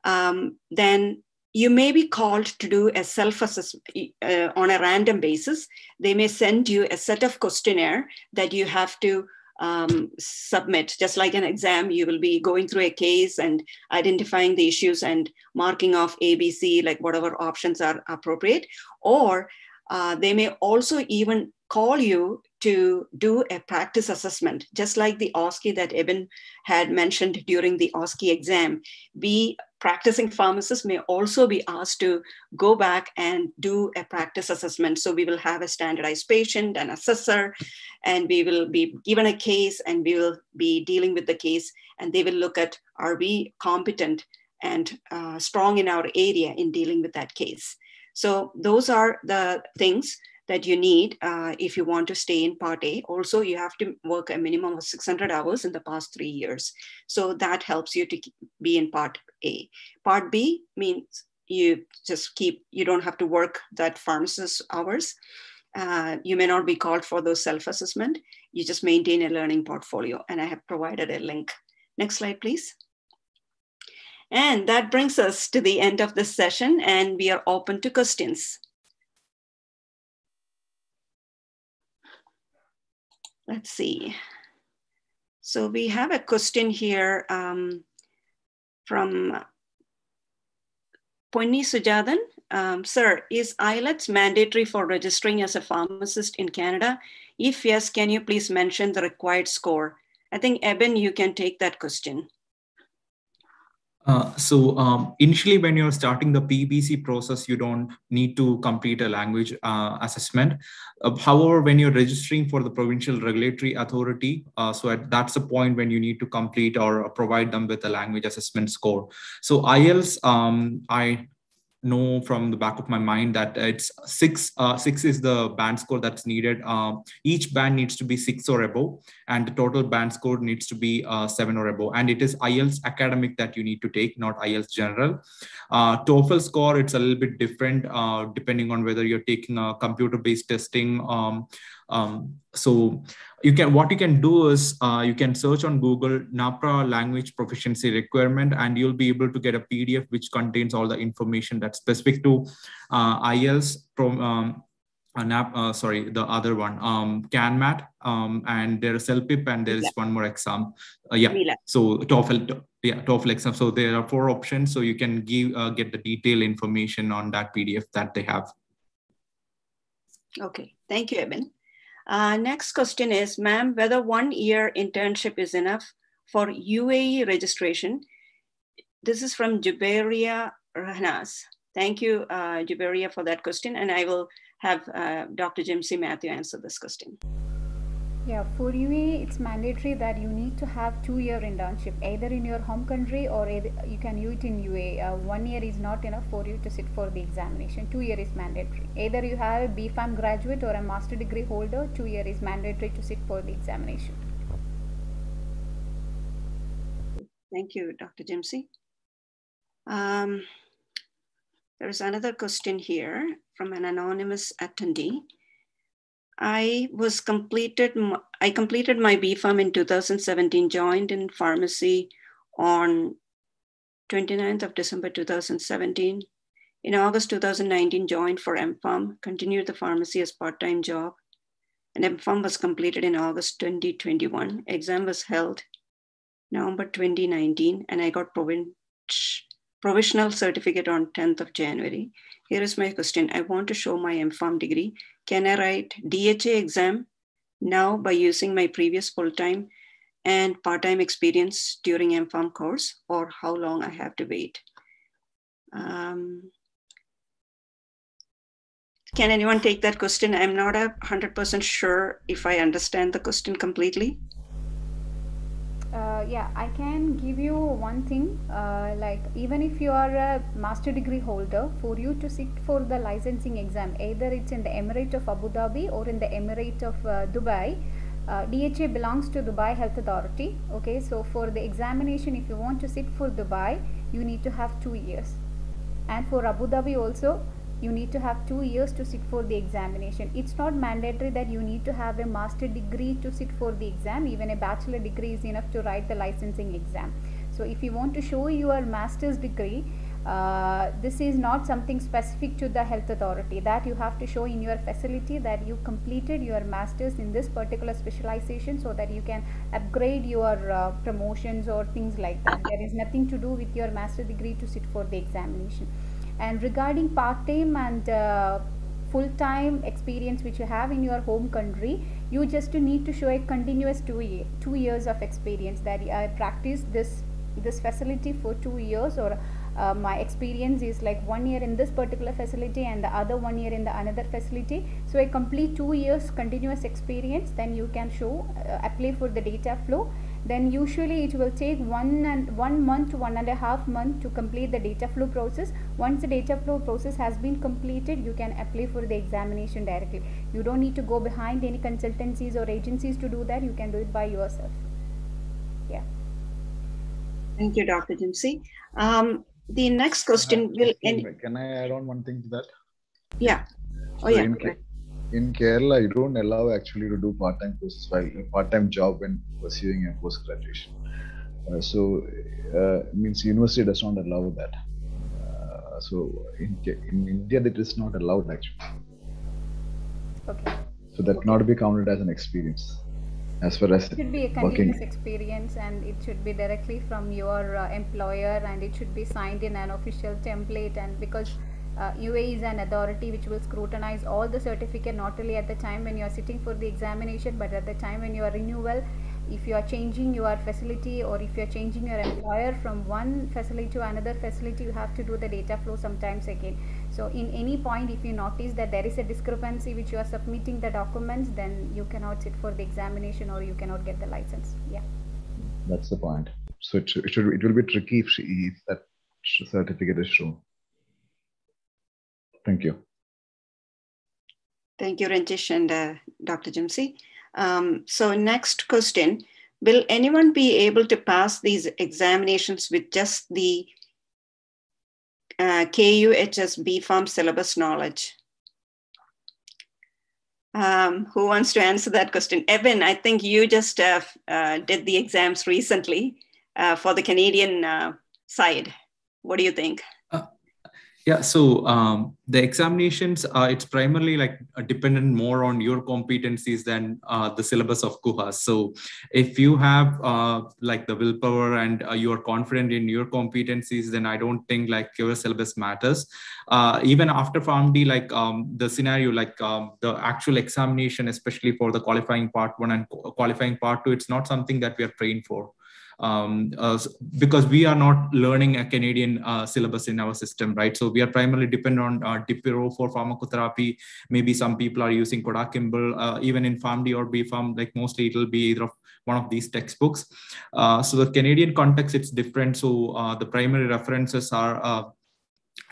Um, then you may be called to do a self-assessment uh, on a random basis. They may send you a set of questionnaire that you have to um, submit. Just like an exam, you will be going through a case and identifying the issues and marking off ABC, like whatever options are appropriate. Or uh, they may also even call you to do a practice assessment, just like the OSCE that Abin had mentioned during the OSCE exam. We practicing pharmacists may also be asked to go back and do a practice assessment. So we will have a standardized patient, an assessor, and we will be given a case and we will be dealing with the case and they will look at are we competent and uh, strong in our area in dealing with that case. So those are the things that you need uh, if you want to stay in part A. Also, you have to work a minimum of 600 hours in the past three years. So that helps you to be in part A. Part B means you just keep, you don't have to work that pharmacist hours. Uh, you may not be called for those self-assessment. You just maintain a learning portfolio. And I have provided a link. Next slide, please. And that brings us to the end of this session and we are open to questions. let's see. So we have a question here um, from Poini Sujadan. Um, sir, is IELTS mandatory for registering as a pharmacist in Canada? If yes, can you please mention the required score? I think Abin, you can take that question. Uh, so um, initially, when you're starting the PEBC process, you don't need to complete a language uh, assessment. Uh, however, when you're registering for the provincial regulatory authority, uh, so at, that's the point when you need to complete or provide them with a language assessment score. So IELTS, um, I know from the back of my mind that it's six uh, six is the band score that's needed. Uh, each band needs to be six or above and the total band score needs to be uh, seven or above. And it is ielts academic that you need to take not ielts general. Uh, toefl score it's a little bit different uh, depending on whether you're taking a computer based testing um, um, so you can what you can do is uh, you can search on Google NAPRA language proficiency requirement, and you'll be able to get a PDF which contains all the information that's specific to uh, IELTS from um, NAP, uh, sorry, the other one, um, CANMAT, um, and there is CELPIP, and there is yeah. one more exam. Uh, yeah, Mila. so TOEFL, yeah, TOEFL exam. So there are four options. So you can give uh, get the detailed information on that PDF that they have. Okay, thank you, Abin. Uh, next question is, ma'am, whether one year internship is enough for UAE registration. This is from Juberia Rahnas. Thank you, uh, Juberia, for that question. And I will have uh, Dr. Jimcy Mathew answer this question. Yeah, for UAE, it's mandatory that you need to have two-year internship, either in your home country or you can do it in UAE. Uh, one year is not enough for you to sit for the examination. Two year is mandatory. Either you have a BPharm graduate or a master degree holder, two year is mandatory to sit for the examination. Thank you, Dr. Jimcy. Um, there is another question here from an anonymous attendee. I was completed, I completed my BPharm in 2017, joined in pharmacy on 29th of December 2017. In August 2019, joined for MPharm, continued the pharmacy as part-time job. And MPharm was completed in August 2021. Exam was held November 2019, and I got provisional certificate on 10th of January. Here is my question. I want to show my MPharm degree. Can I write DHA exam now by using my previous full-time and part-time experience during MPharm course or how long I have to wait? Um, can anyone take that question? I'm not a 100% sure if I understand the question completely. Uh, yeah, I can give you one thing. Uh, like even if you are a master degree holder, for you to sit for the licensing exam, either it's in the Emirate of Abu Dhabi or in the Emirate of uh, Dubai, uh, DHA belongs to Dubai Health Authority. Okay, so for the examination, if you want to sit for Dubai, you need to have two years, and for Abu Dhabi also, you need to have two years to sit for the examination. It's not mandatory that you need to have a master degree to sit for the exam. Even a bachelor degree is enough to write the licensing exam. So if you want to show your master's degree, uh, this is not something specific to the health authority that you have to show in your facility that you completed your masters in this particular specialization so that you can upgrade your uh, promotions or things like that there is nothing to do with your master degree to sit for the examination and regarding part-time and uh, full-time experience which you have in your home country you just need to show a continuous two, year, two years of experience. That I practice this this facility for two years or uh, my experience is like one year in this particular facility and the other one year in the another facility. So a complete two years continuous experience then you can show uh, apply for the data flow then usually it will take one and one month to one and a half month to complete the data flow process. Once the data flow process has been completed you can apply for the examination directly. You don't need to go behind any consultancies or agencies to do that. You can do it by yourself. Yeah. Thank you dr Jimcy. um, the next question will any... can i add on one thing to that? Yeah. Oh so yeah in, kerala you don't allow actually to do part-time courses while part-time job when pursuing a post graduation uh, so uh, means university does not allow that uh, so in, in india that is not allowed actually okay so that okay. not be counted as an experience as far as it should be a continuous working. experience and it should be directly from your uh, employer and it should be signed in an official template and because uh, UAE is an authority which will scrutinize all the certificate not only at the time when you are sitting for the examination but at the time when you are renewal. If you are changing your facility or if you are changing your employer from one facility to another facility you have to do the data flow sometimes again. So in any point if you notice that there is a discrepancy which you are submitting the documents then you cannot sit for the examination or you cannot get the license. Yeah. That's the point. So it, should, it, will be tricky if, she, if that certificate is shown thank you thank you Ranjish and uh, Dr. Jimcy. Um, so next question, will anyone be able to pass these examinations with just the uh, KUHS BPharm syllabus knowledge? Um, who wants to answer that question? Abin, I think you just uh, uh, did the exams recently uh, for the Canadian uh, side. What do you think? Yeah, so um, the examinations, uh, it's primarily like uh, dependent more on your competencies than uh, the syllabus of KUHAS. So if you have uh, like the willpower and uh, you are confident in your competencies, then I don't think like your syllabus matters. Uh, even after PharmD, like um, the scenario, like um, the actual examination, especially for the qualifying part one and qualifying part two, it's not something that we are trained for um, uh, because we are not learning a Canadian uh, syllabus in our system, right? So we are primarily dependent on uh, DiPiro for pharmacotherapy. Maybe some people are using Koda-Kimble, uh, even in PharmD or BPharm, like mostly it'll be either of one of these textbooks. Uh, so the Canadian context, it's different. So uh, the primary references are uh,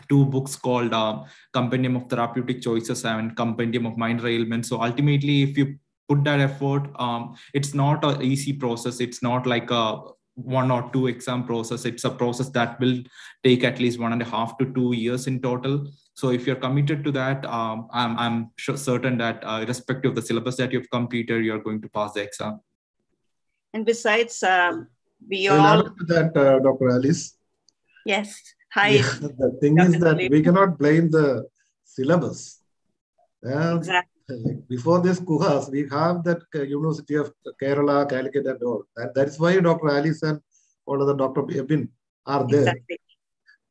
two books called uh, Compendium of Therapeutic Choices and Compendium of Minor Ailments. So ultimately, if you put that effort, um, it's not an easy process. It's not like a one or two exam process. It's a process that will take at least one and a half to two years in total. So if you're committed to that, um, I'm, I'm sure, certain that uh, irrespective of the syllabus that you've completed, you're going to pass the exam. And besides, um, we I'll all, that, uh, Dr. Alice. yes, hi. Yeah, the thing is that we cannot blame the syllabus. Uh, Exactly. Like before this KUHAS, we have that uh, University of Kerala, Calicut, and all. And that's why Dr. Alice and all of the Dr. Abin are there. Exactly.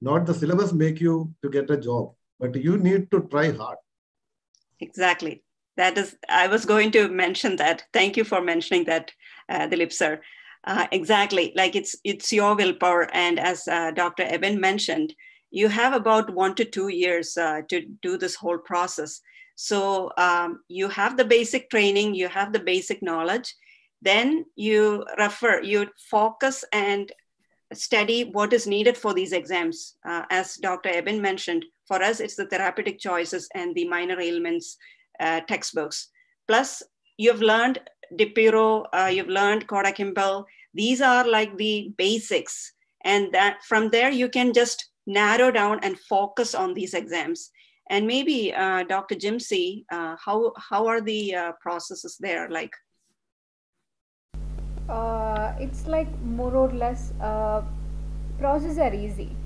Not the syllabus make you to get a job, but you need to try hard. Exactly. That is, I was going to mention that. Thank you for mentioning that, uh, Dilip sir. Uh, exactly. Like it's it's your willpower, and as uh, Dr. Abin mentioned, you have about one to two years uh, to do this whole process. So um, you have the basic training, you have the basic knowledge, then you refer, you focus and study what is needed for these exams. Uh, as Dr. Abin mentioned, for us, it's the therapeutic choices and the minor ailments uh, textbooks. Plus, you've learned DiPiro, uh, you've learned Koda-Kimble. These are like the basics. And that from there, you can just narrow down and focus on these exams. And maybe uh, Dr. Jimcy, uh, how, how are the uh, processes there? Like, uh, it's like more or less uh, process are easy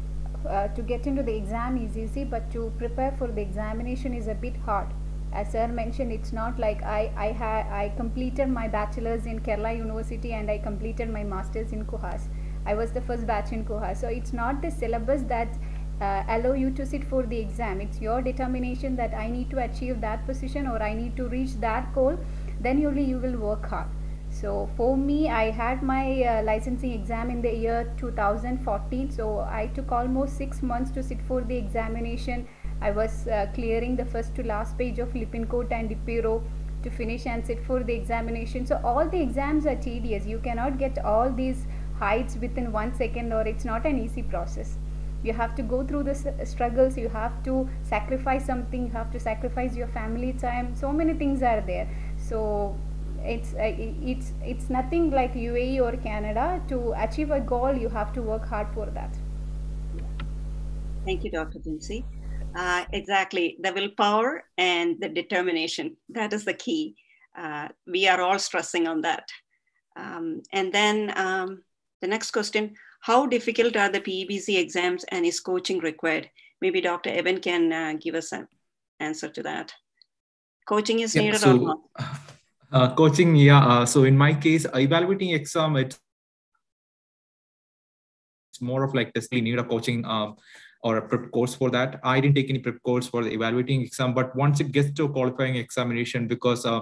uh, to get into the exam is easy but to prepare for the examination is a bit hard as sir mentioned it's not like i i had i completed my bachelor's in kerala university and i completed my master's in kuhas i was the first batch in kuhas so it's not the syllabus that uh, allow you to sit for the exam it's your determination that i need to achieve that position or i need to reach that goal then only you will work hard so for me, I had my uh, licensing exam in the year 2014. So I took almost six months to sit for the examination. I was uh, clearing the first to last page of Lippincott and DiPiro to finish and sit for the examination. So all the exams are tedious. You cannot get all these heights within one second or it's not an easy process. You have to go through the struggles. You have to sacrifice something. You have to sacrifice your family time. So many things are there. So it's uh, it's it's nothing like UAE or Canada to achieve a goal you have to work hard for that Thank you, Dr. Jimcy. Uh, exactly. The willpower and the determination. That is the key. Uh, we are all stressing on that. Um, and then um, the next question How difficult are the PEBC exams and is coaching required? Maybe Dr. Abin can uh, give us an answer to that. Coaching is Yeah, needed or so not? uh, coaching, yeah. Uh, so in my case, evaluating exam, it's more of like this. We need a coaching um, or a prep course for that. I didn't take any prep course for the evaluating exam, but once it gets to a qualifying examination, because uh,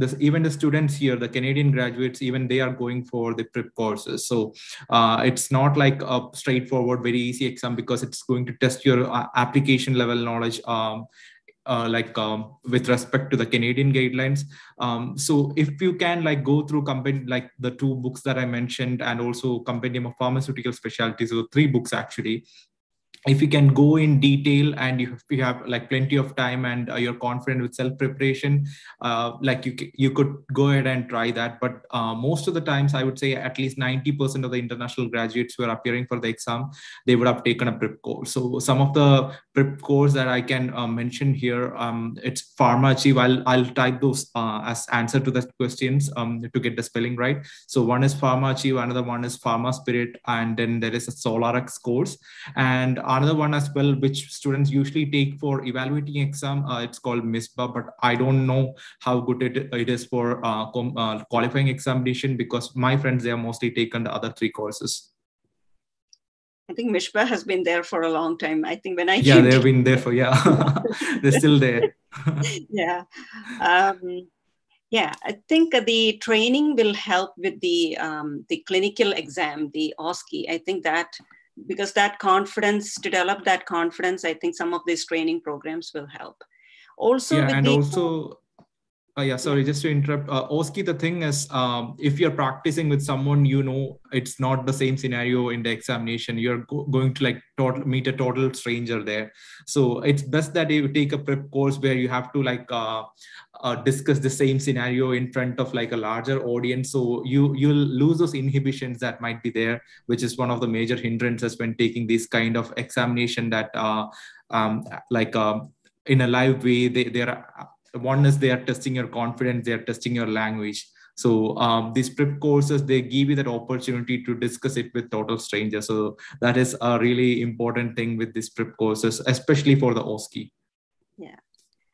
this even the students here, the Canadian graduates, even they are going for the prep courses. So uh, it's not like a straightforward, very easy exam because it's going to test your uh, application level knowledge. Um, uh, like um, with respect to the Canadian guidelines. Um, so if you can like go through company like the two books that I mentioned and also compendium of pharmaceutical specialties, so three books actually. If you can go in detail and you have, you have like plenty of time and uh, you're confident with self preparation, uh, like you you could go ahead and try that. But uh, most of the times, I would say at least 90% of the international graduates who are appearing for the exam, they would have taken a prep course. So some of the prep course that I can uh, mention here. Um, it's PharmAchieve. I'll, I'll type those uh, as answer to the questions um, to get the spelling right. So one is PharmAchieve, another one is Pharma Spirit, and then there is a SolarX course. And another one as well, which students usually take for evaluating exam, uh, it's called MISBA, but I don't know how good it, it is for uh, uh, qualifying examination because my friends, they are mostly taken the other three courses. I think Mishpa has been there for a long time. I think when I Yeah, they've been there for, yeah, they're still there. yeah. Um, yeah, I think the training will help with the um, the clinical exam, the OSCE. I think that because that confidence to develop that confidence, I think some of these training programs will help. Also, yeah with and the, also Uh, yeah, sorry, just to interrupt. Uh, OSCE, the thing is, um, if you're practicing with someone, you know, it's not the same scenario in the examination. You're go going to like meet a total stranger there. So it's best that you take a prep course where you have to like uh, uh, discuss the same scenario in front of like a larger audience. So you, you'll lose those inhibitions that might be there, which is one of the major hindrances when taking this kind of examination that uh, um, like uh, in a live way, they, they're one is they are testing your confidence they are testing your language. So um, these prep courses they give you that opportunity to discuss it with total strangers. So that is a really important thing with these prep courses especially for the OSCE yeah.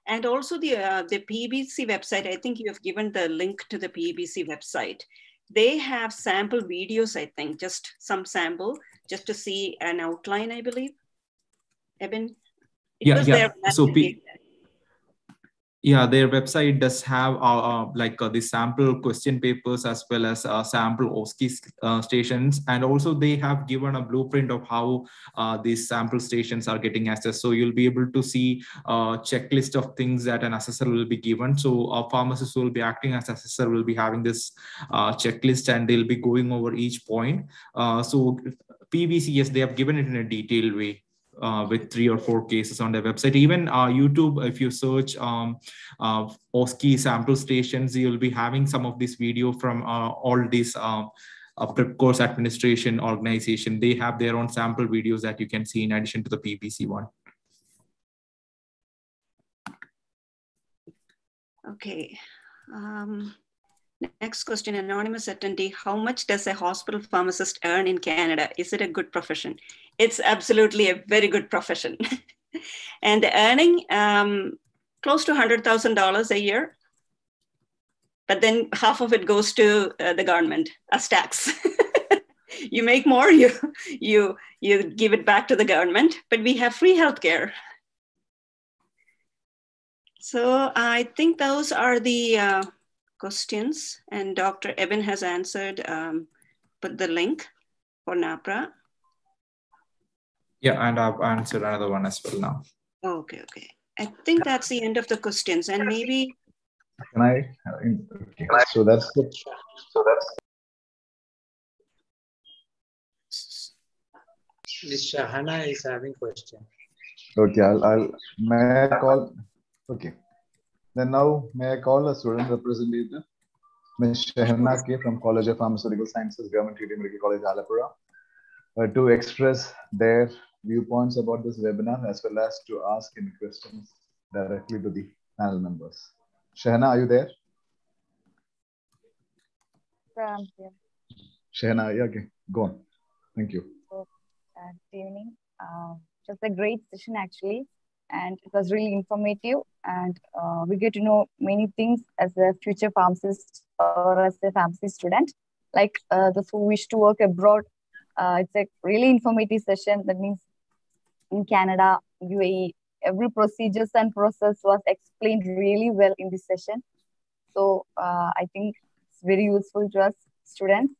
And also the uh, the PEBC website i think you have given the link to the PEBC website. They have sample videos i think just some sample just to see an outline i believe. Abin it yeah yeah. so P- yeah their website does have uh, uh, like uh, the sample question papers as well as uh, sample OSCE stations. And also they have given a blueprint of how these sample stations are getting assessed so you'll be able to see a checklist of things that an assessor will be given. So a pharmacist will be acting as assessor will be having this checklist and they'll be going over each point. So PEBC yes they have given it in a detailed way uh, with three or four cases on their website. Even uh, YouTube, if you search um, uh, OSCE sample stations, you'll be having some of this video from uh, all these um, prep course administration organization. They have their own sample videos that you can see in addition to the PEBC one. Okay. Um, next question, anonymous attendee. How much does a hospital pharmacist earn in Canada? Is it a good profession? it's absolutely a very good profession. and earning um, close to $100,000 a year. But then half of it goes to uh, the government as tax. you make more, you, you, you give it back to the government, but we have free healthcare. So I think those are the uh, questions, and Dr. Abin has answered, um, put the link for NAPRA. Yeah, and I've answered another one as well now. Okay, okay. I think that's the end of the questions, and maybe. Can I? Okay. So that's the. So that's. Ms. Shahana is having question. Okay, I'll, I'll may I call? Okay. Then now may I call a student representative, Ms. Shahana K from College of Pharmaceutical Sciences, Government TD Medical College, Alappuzha uh, to express their viewpoints about this webinar as well as to ask any questions directly to the panel members. Shahana, are you there? I'm here. Shahana, yeah, okay, go on. Thank you. So, uh, good evening. Uh, just a great session actually, and it was really informative. And uh, we get to know many things as a future pharmacist or as a pharmacy student, like uh, those who wish to work abroad uh, it's a really informative session. That means in Canada, UAE, every procedures and process was explained really well in this session. So uh, I think it's very useful to us students.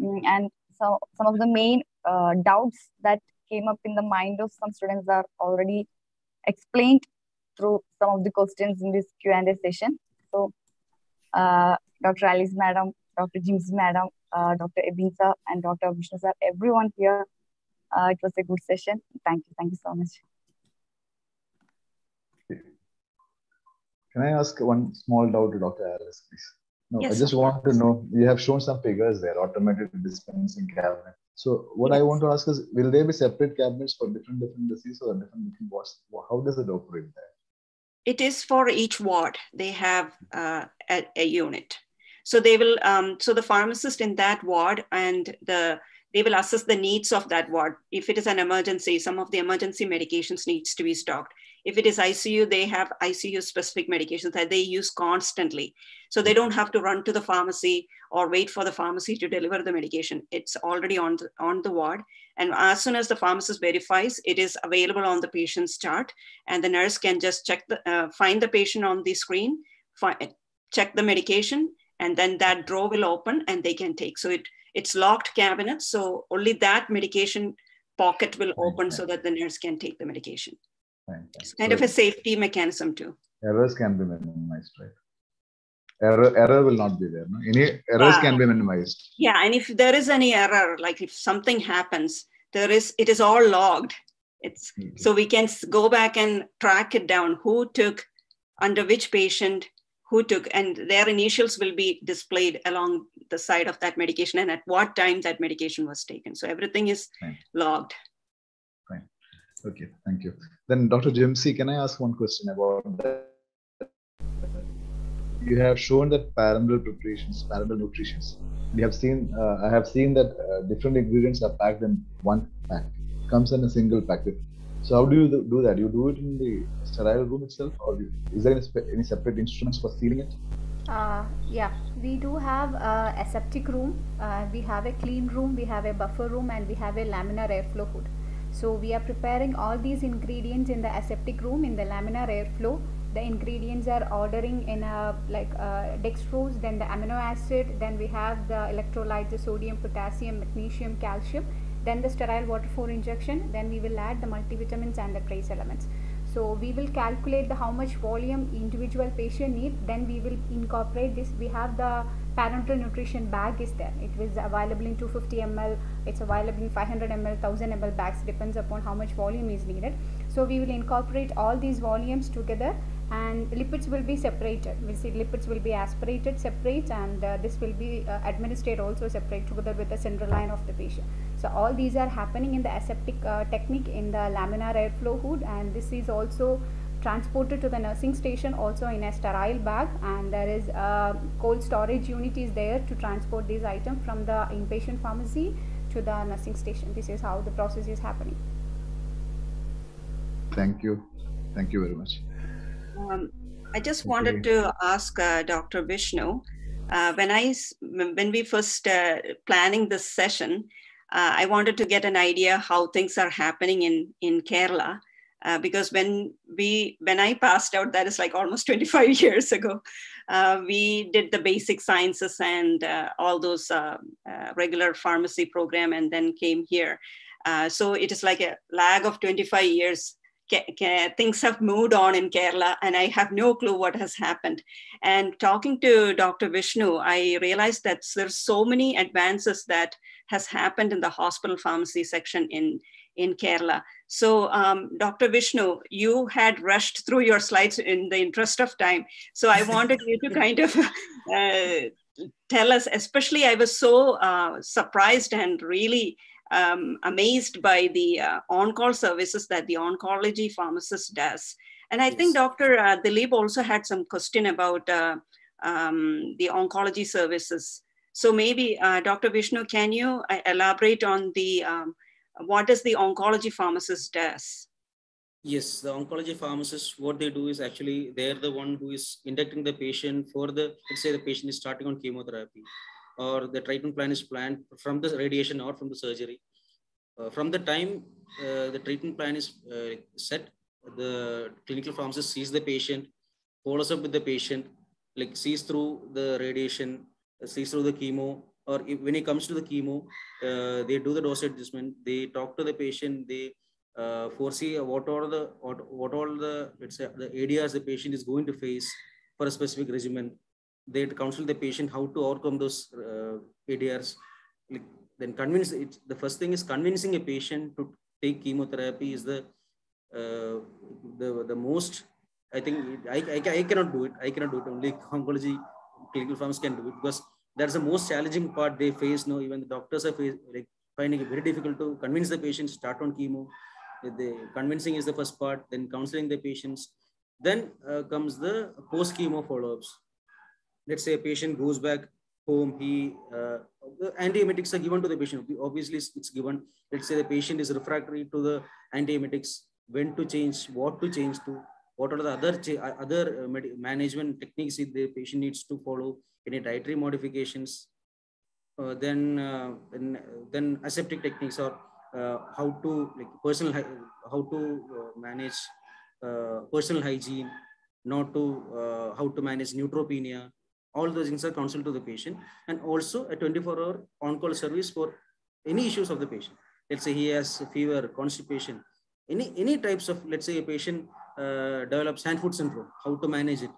Mm, and so some of the main uh, doubts that came up in the mind of some students are already explained through some of the questions in this Q&A session. So uh, Dr. Alice Madam, Dr. Jimcy Madam, uh, Dr. Ebinsa and Dr. Vishnu sir, everyone here. Uh, it was a good session. Thank you. Thank you so much. Can I ask one small doubt to Dr. Alice, please? No, yes, I just want to know, you have shown some figures there, automated dispensing cabinet. So what yes. I want to ask is, will there be separate cabinets for different different diseases or different different wards? How does it operate there? It is for each ward. They have uh, a, a unit. So they will, um, so the pharmacist in that ward and the they will assess the needs of that ward. If it is an emergency, some of the emergency medications needs to be stocked. If it is ICU, they have ICU specific medications that they use constantly. So they don't have to run to the pharmacy or wait for the pharmacy to deliver the medication. It's already on the, on the ward. And as soon as the pharmacist verifies, it is available on the patient's chart and the nurse can just check the, uh, find the patient on the screen, find, check the medication and then that drawer will open and they can take. So it it's locked cabinet, so only that medication pocket will open so that the nurse can take the medication. It's kind so of a safety mechanism too. Errors can be minimized, right? error error will not be there. No? Any errors Yeah. can be uh, minimized. Yeah, and if there is any error, like if something happens, there is it is all logged. It's mm-hmm. so we can go back and track it down. Who took under which patient, who took, and their initials will be displayed along the side of that medication and at what time that medication was taken. So everything is Fine. logged. Okay, thank you. Then Dr. Jimcy, can I ask one question about that? You have shown that parenteral preparations, parenteral nutritions. We have seen, uh, I have seen that uh, different ingredients are packed in one pack, comes in a single packet. So how do you do that? You do it in the sterile room itself, or you, is there any, spe- any separate instruments for sealing it? Uh, yeah, we do have a aseptic room, uh, we have a clean room, we have a buffer room, and we have a laminar airflow hood. So we are preparing all these ingredients in the aseptic room in the laminar airflow. The ingredients are ordering in a like uh, dextrose, then the amino acid, then we have the electrolytes, the sodium, potassium, magnesium, calcium, then the sterile water for injection, then we will add the multivitamins and the trace elements. So we will calculate the how much volume individual patient need. Then we will incorporate this. We have the parenteral nutrition bag is there. It is available in 250 ml. It's available in 500 ml, 1000 ml bags. Depends upon how much volume is needed. So we will incorporate all these volumes together and lipids will be separated. We see lipids will be aspirated separate and uh, this will be uh, administered also separate together with the central line of the patient. So all these are happening in the aseptic uh, technique in the laminar airflow hood and this is also transported to the nursing station also in a sterile bag and there is a cold storage unit is there to transport these items from the inpatient pharmacy to the nursing station. This is how the process is happening. Thank you. Thank you very much. Um, I just Okay. wanted to ask uh, Dr. Vishnu, uh, I when we first uh, planning this session, uh, I wanted to get an idea how things are happening in in Kerala, uh, because when we when I passed out, that is like almost 25 years ago, uh, we did the basic sciences and uh, all those uh, uh, regular pharmacy program, and then came here. Uh, so it is like a lag of 25 years things have moved on in Kerala, and I have no clue what has happened. And talking to Dr. Vishnu, I realized that there's so many advances that has happened in the hospital pharmacy section in in Kerala. So, um, Dr. Vishnu, you had rushed through your slides in the interest of time. So, I wanted you to kind of uh, tell us. Especially, I was so uh, surprised and really um, amazed by the uh, on-call services that the oncology pharmacist does. And I think Dr. Uh, Dilip also had some question about uh, um, the oncology services. So maybe uh, Dr. Vishnu, can you uh, elaborate on the um, what does the oncology pharmacist does? Yes, the oncology pharmacist, what they do is actually they're the one who is inducting the patient for the, let's say the patient is starting on chemotherapy or the treatment plan is planned from the radiation or from the surgery. Uh, from the time uh, the treatment plan is uh, set, the clinical pharmacist sees the patient, follows up with the patient, like sees through the radiation, uh, sees through the chemo, or if, when it comes to the chemo, uh, they do the dose adjustment, they talk to the patient, they uh, foresee what are the what, what all the let's say the areas the patient is going to face for a specific regimen. They counsel the patient how to overcome those uh, areas. Like, then convince it. The first thing is convincing a patient to take chemotherapy is the uh, the the most. I think it, I, I I cannot do it. I cannot do it. Only oncology clinical firms can do it because that's the most challenging part they face. No, even the doctors are face, finding it very difficult to convince the patient start on chemo. The convincing is the first part then counseling the patients. Then uh, comes the post chemo follow-ups. Let's say a patient goes back home he uh, the antiemetics are given to the patient. Obviously it's given. Let's say the patient is refractory to the antiemetics when to change what to change to what are the other other management techniques the patient needs to follow? Any dietary modifications? Uh, then, uh, then then aseptic techniques or uh, how to like personal how to uh, manage uh, personal hygiene not to how to manage neutropenia. All those things are counseled to the patient. And also a 24 hour on-call service for any issues of the patient. Let's say he has fever constipation any any types of let's say a patient develops hand foot syndrome how to manage it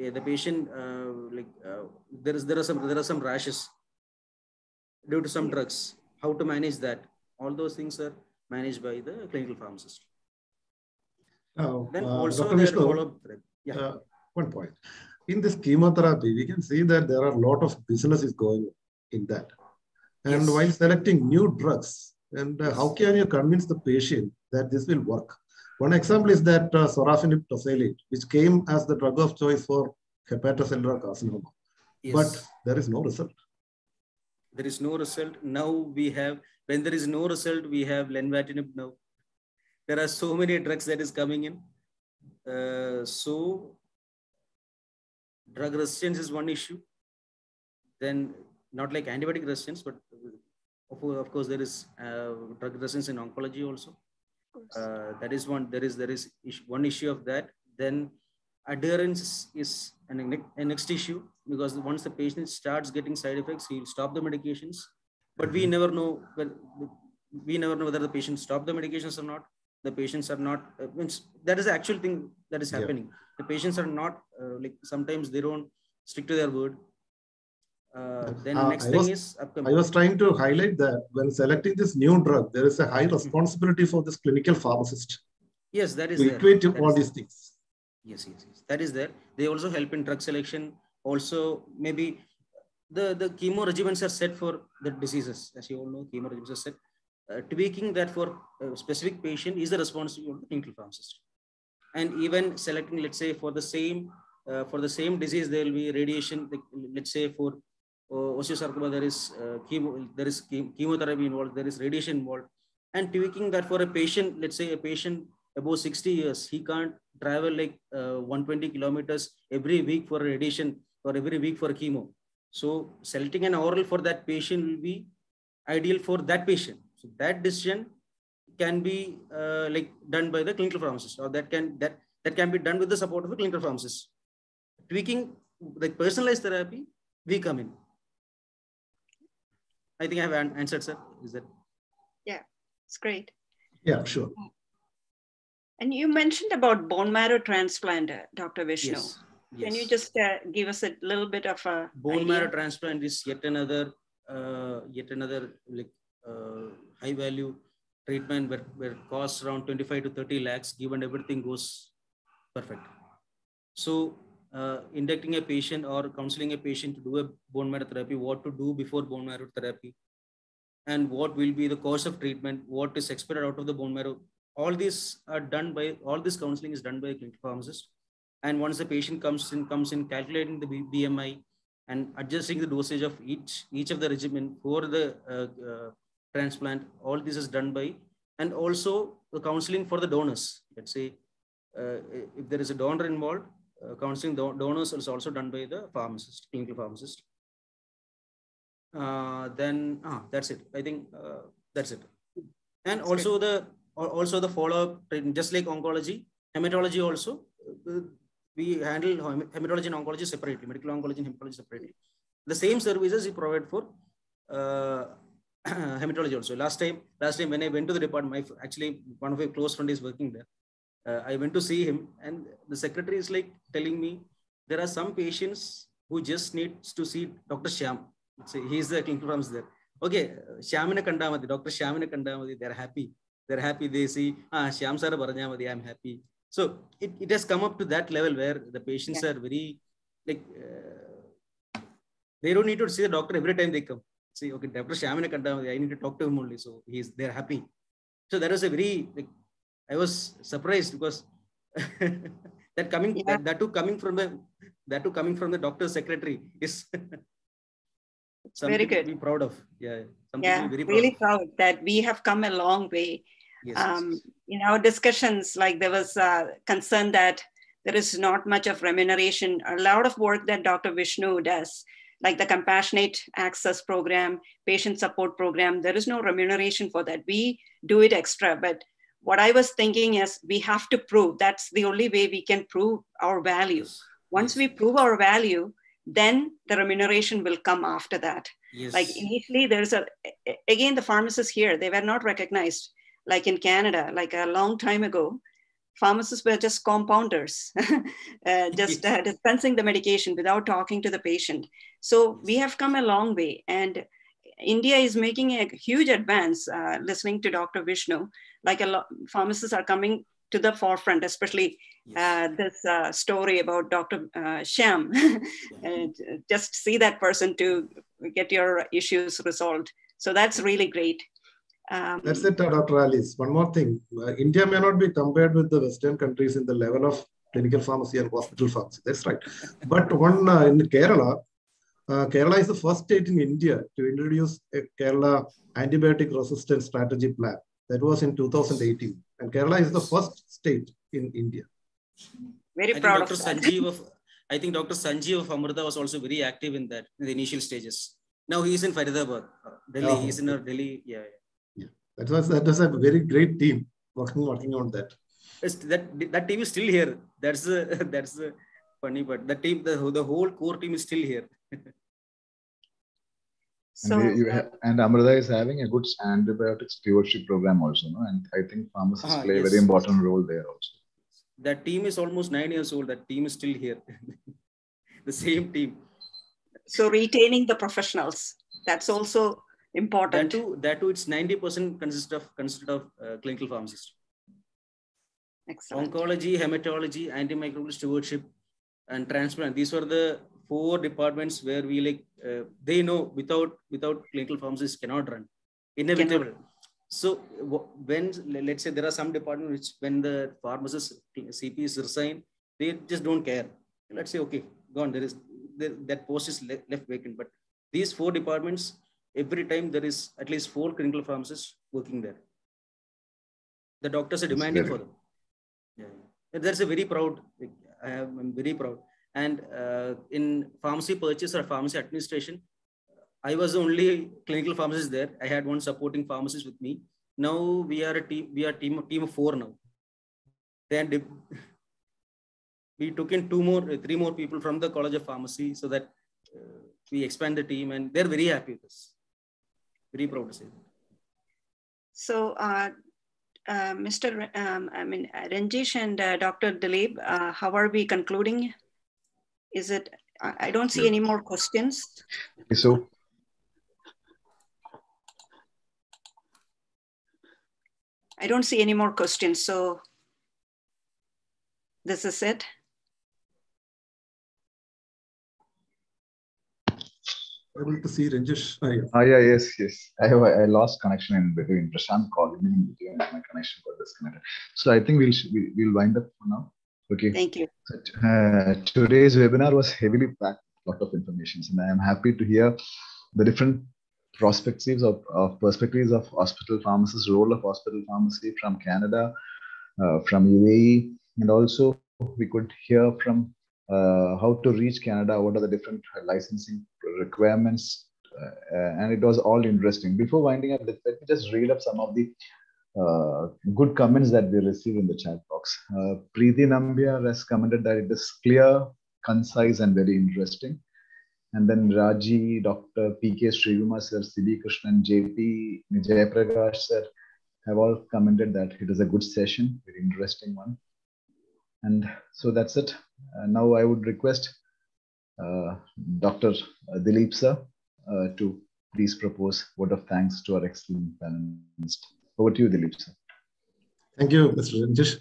yeah, the patient uh, like uh, there is there are some there are some rashes due to some drugs. How to manage that? All those things are managed by the clinical pharmacist. Now, Then uh, also Vishnu, follow-up. Yeah. uh, one point. In this chemotherapy, we can see that there are a lot of businesses going in that. And Yes. while selecting new drugs, and uh, how can you convince the patient that this will work? One example is that uh, sorafenib tosylate, which came as the drug of choice for hepatocellular carcinoma, Yes. but there is no result. there is no result. Now we have, when there is no result, we have lenvatinib now. There are so many drugs that is coming in. Uh, so drug resistance is one issue. Then not like antibiotic resistance, but of, of course there is uh, drug resistance in oncology also. Uh, that is one. There is there is issue, one issue of that. Then adherence is an, a next issue because once the patient starts getting side effects, he'll stop the medications. But we never know. Well, we never know whether the patient stop the medications or not. The patients are not. Uh, means that is the actual thing that is Yeah. happening. The patients are not uh, like sometimes they don't stick to their word. Uh, then Uh, next I thing was- is upcoming. I was trying to highlight that when selecting this new drug, there is a high responsibility for this clinical pharmacist yes, that is to there. equate That all these there. things. Yes, yes, yes. That is there. They also help in drug selection. Also, maybe the, the chemo regimens are set for the diseases. As you all know, chemo regimens are set. Uh, tweaking that for a specific patient is the responsibility of the clinical pharmacist. And even selecting, let's say, for the same uh, for the same disease, there will be radiation. Let's say for osteosarcoma, there is uh, chemo, there is chem- chemotherapy involved, there is radiation involved, and tweaking that for a patient, let's say a patient above 60 years, he can't travel like uh, 120 kilometers every week for radiation or every week for chemo. So selecting an oral for that patient will be ideal for that patient. So that decision can be uh, like done by the clinical pharmacist, or that can that that can be done with the support of the clinical pharmacist. Tweaking like personalized therapy, we come in. I think I have an- answered, sir. Is that Yeah, it's great. Yeah, sure. And you mentioned about bone marrow transplant, uh, Dr. Vishnu. yes? Can you just uh, give us a little bit of a bone idea? marrow transplant is yet another uh, yet another like uh, high value treatment where, where costs around 25 to 30 lakhs given everything goes perfect so uh, inducting a patient or counseling a patient to do a bone marrow therapy what to do before bone marrow therapy and what will be the course of treatment what is expected out of the bone marrow. All these are done by all this counseling is done by a clinical pharmacist. And once the patient comes in comes in calculating the bmi and adjusting the dosage of each each of the regimen for the uh, uh, transplant all this is done by and also the counseling for the donors. Let's say uh, if there is a donor involved uh, counseling don- donors is also done by the pharmacist clinical pharmacist. Uh, then ah, that's it. I think uh, that's it. And That's also the also the follow-up treatment, just like oncology hematology also uh, we handle hematology and oncology separately medical oncology and hematology separately. The same services we provide for uh, hematology also. Last time last time when i went to the department my, actually one of my close friend is working there uh, I went to see him, and the secretary is like telling me there are some patients who just needs to see Dr. Shyam. So is the king from there. Okay, Shyamine Kandamadi, Dr. Shyamine Kandamadi, they're happy. They're happy. They see, ah, Shyam Sara Baranyamadi, I'm happy. So it, it has come up to that level where the patients yeah. are very, like, uh, they don't need to see the doctor every time they come. See, okay, Dr. Shyamine Kandamadi, I need to talk to him only. So he's, they're happy. So that was a very, like, i was surprised because that coming Yeah. that, that too coming from the that too coming from the doctor's secretary is something Very to good. be proud of yeah something Yeah, to proud really of. proud that we have come a long way. yes, yes, um, yes. in our discussions, like there was uh, concern that there is not much of remuneration. A lot of work that Dr. Vishnu does, like the compassionate access program, patient support program, there is no remuneration for that. We do it extra. But what I was thinking is we have to prove that's the only way we can prove our value. Yes, Once we prove our value, then the remuneration will come after that yes like initially there's a a- again the pharmacists here they were not recognized like in canada like a long time ago pharmacists were just compounders, uh, just uh, dispensing the medication without talking to the patient. So we have come a long way. And India is making a huge advance uh, listening to Dr. Vishnu. Like a lot, pharmacists are coming to the forefront, especially uh, this uh, story about Dr. Uh, Sham. and just see that person to get your issues resolved. So that's really great. Um, That's it, uh, Dr. Alice. One more thing. Uh, India may not be compared with the Western countries in the level of clinical pharmacy and hospital pharmacy. That's right. But one uh, in Kerala, uh, Kerala is the first state in India to introduce a Kerala antibiotic resistance strategy plan. That was in 2018. And Kerala is the first state in India. Very I proud think of Dr. Sanjeev of I think Dr. Sanjeev of Amrita was also very active in that in the initial stages. Now he is in Faridabad, Delhi. Oh, He's in a Delhi. Yeah, yeah. That was that was a very great team working working on that. It's, that that team is still here. That's the that's the funny but The team, the the whole core team is still here. So, and, they- you uh, ha- and Amrita is having a good antibiotic stewardship program also, no? And I think pharmacists Ah, play a very important role there also. That team is almost nine years old. That team is still here. the same team. so retaining the professionals, that's also important. That too, that too, it's ninety percent consist of consist of uh, clinical pharmacists. Excellent. Oncology, hematology, antimicrobial stewardship, and transplant. These were the four departments where we like uh, they know without without clinical pharmacists cannot run. Inevitable. So wh- when let's say there are some departments which when the pharmacist CPs resign, they just don't care. Let's say okay, gone. There is there, that post is le- left vacant. But these four departments, every time there is at least four clinical pharmacists working there. The doctors are demanding for them. Yeah, yeah. that's a very proud. I am I'm very proud. And uh, in pharmacy purchase or pharmacy administration, I was the only clinical pharmacist there. I had one supporting pharmacist with me. Now we are a team. We are team team of four now. Then we took in two more, three more people from the College of Pharmacy, so that uh, we expand the team, and they're very happy with us. Very proud to say. That. So, uh, uh, Mr. Um, I mean, Ranjish and uh, Dr. Dilip, uh, how are we concluding? Is it, I, I don't see any more questions. So I don't see any more questions. So this is it. Able to see Ranjish. Ah, yeah. Ah, yeah, yes, yes. I have, I lost connection in between. Prashant called me in between my connection got disconnected. So I think we'll we'll wind up for now. Okay. Thank you. Uh, today's webinar was heavily packed, a lot of information, and I am happy to hear the different perspectives of, of perspectives of hospital pharmacists, role of hospital pharmacy from Canada, uh, from UAE, and also we could hear from uh, how to reach Canada, what are the different licensing requirements, uh, and it was all interesting. Before winding up, let, let me just read up some of the uh, good comments that we receive in the chat box. Uh, Preeti Nambiar has commented that it is clear, concise, and very interesting. And then Raji, Dr. P.K. Srikumar sir, C.B. Krishnan, J.P. Jayaprakash sir have all commented that it is a good session, very interesting one. And so that's it. Uh, now I would request uh, Dr. Dilip sir uh, to please propose word of thanks to our excellent panelist. Over to you, Dilip sir. Thank you, Mr. Ranjish.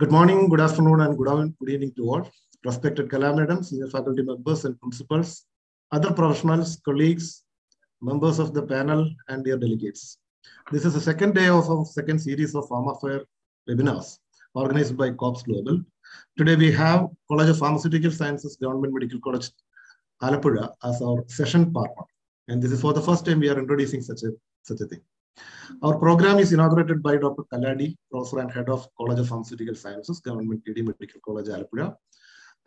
Good morning, good afternoon, and good, evening- good evening to all. Respected Kala Madam, senior faculty members and principals, other professionals, colleagues, members of the panel, and dear delegates. This is the second day of our second series of Pharma Fair webinars organized by COPS Global. Today we have College of Pharmaceutical Sciences Government Medical College, Alappuzha as our session partner. And this is for the first time we are introducing such a, such a thing. Our program is inaugurated by Dr. Kaladi, Professor and Head of College of Pharmaceutical Sciences, Government TD Medical College, Alappuzha,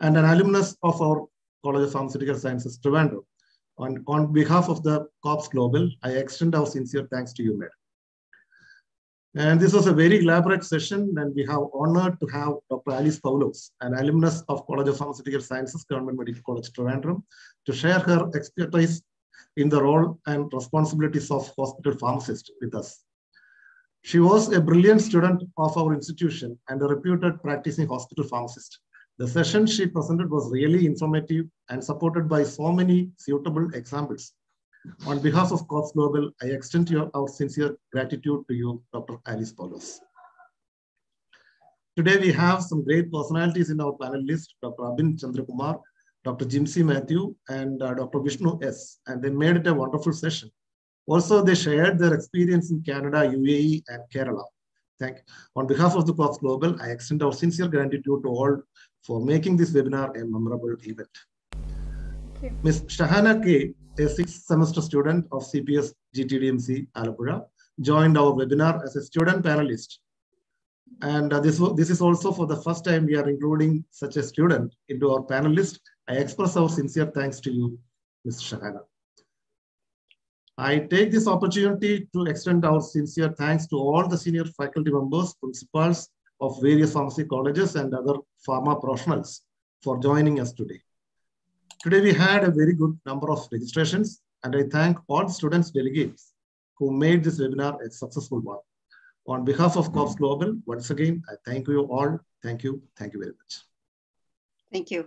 and an alumnus of our College of Pharmaceutical Sciences, Trivandrum. On, on behalf of the COPS Global, I extend our sincere thanks to you, Madam. And this was a very elaborate session, and we have honored to have Dr. Alice Poulose, an alumnus of College of Pharmaceutical Sciences, Government Medical College, Trivandrum, to share her expertise in the role and responsibilities of hospital pharmacist with us. She was a brilliant student of our institution and a reputed practicing hospital pharmacist. The session she presented was really informative and supported by so many suitable examples. On behalf of COPS Global, I extend your, our sincere gratitude to you, Dr. Alice Poulose. Today, we have some great personalities in our panel list, Dr. Abin Chandrakumar, Dr. Jimcy Mathew, and uh, Dr. Vishnu S. And they made it a wonderful session. Also, they shared their experience in Canada, UAE, and Kerala. Thank you. On behalf of the COPS Global, I extend our sincere gratitude to all for making this webinar a memorable event. Ms. Shahana K, a sixth semester student of CPS GTDMC Alappuzha, joined our webinar as a student panelist. And uh, this, this is also for the first time we are including such a student into our panel list. I express our sincere thanks to you, Ms. Shahana. I take this opportunity to extend our sincere thanks to all the senior faculty members, principals of various pharmacy colleges and other pharma professionals for joining us today. Today we had a very good number of registrations and I thank all students delegates who made this webinar a successful one. On behalf of COPS Global, once again, I thank you all. Thank you. Thank you very much. Thank you.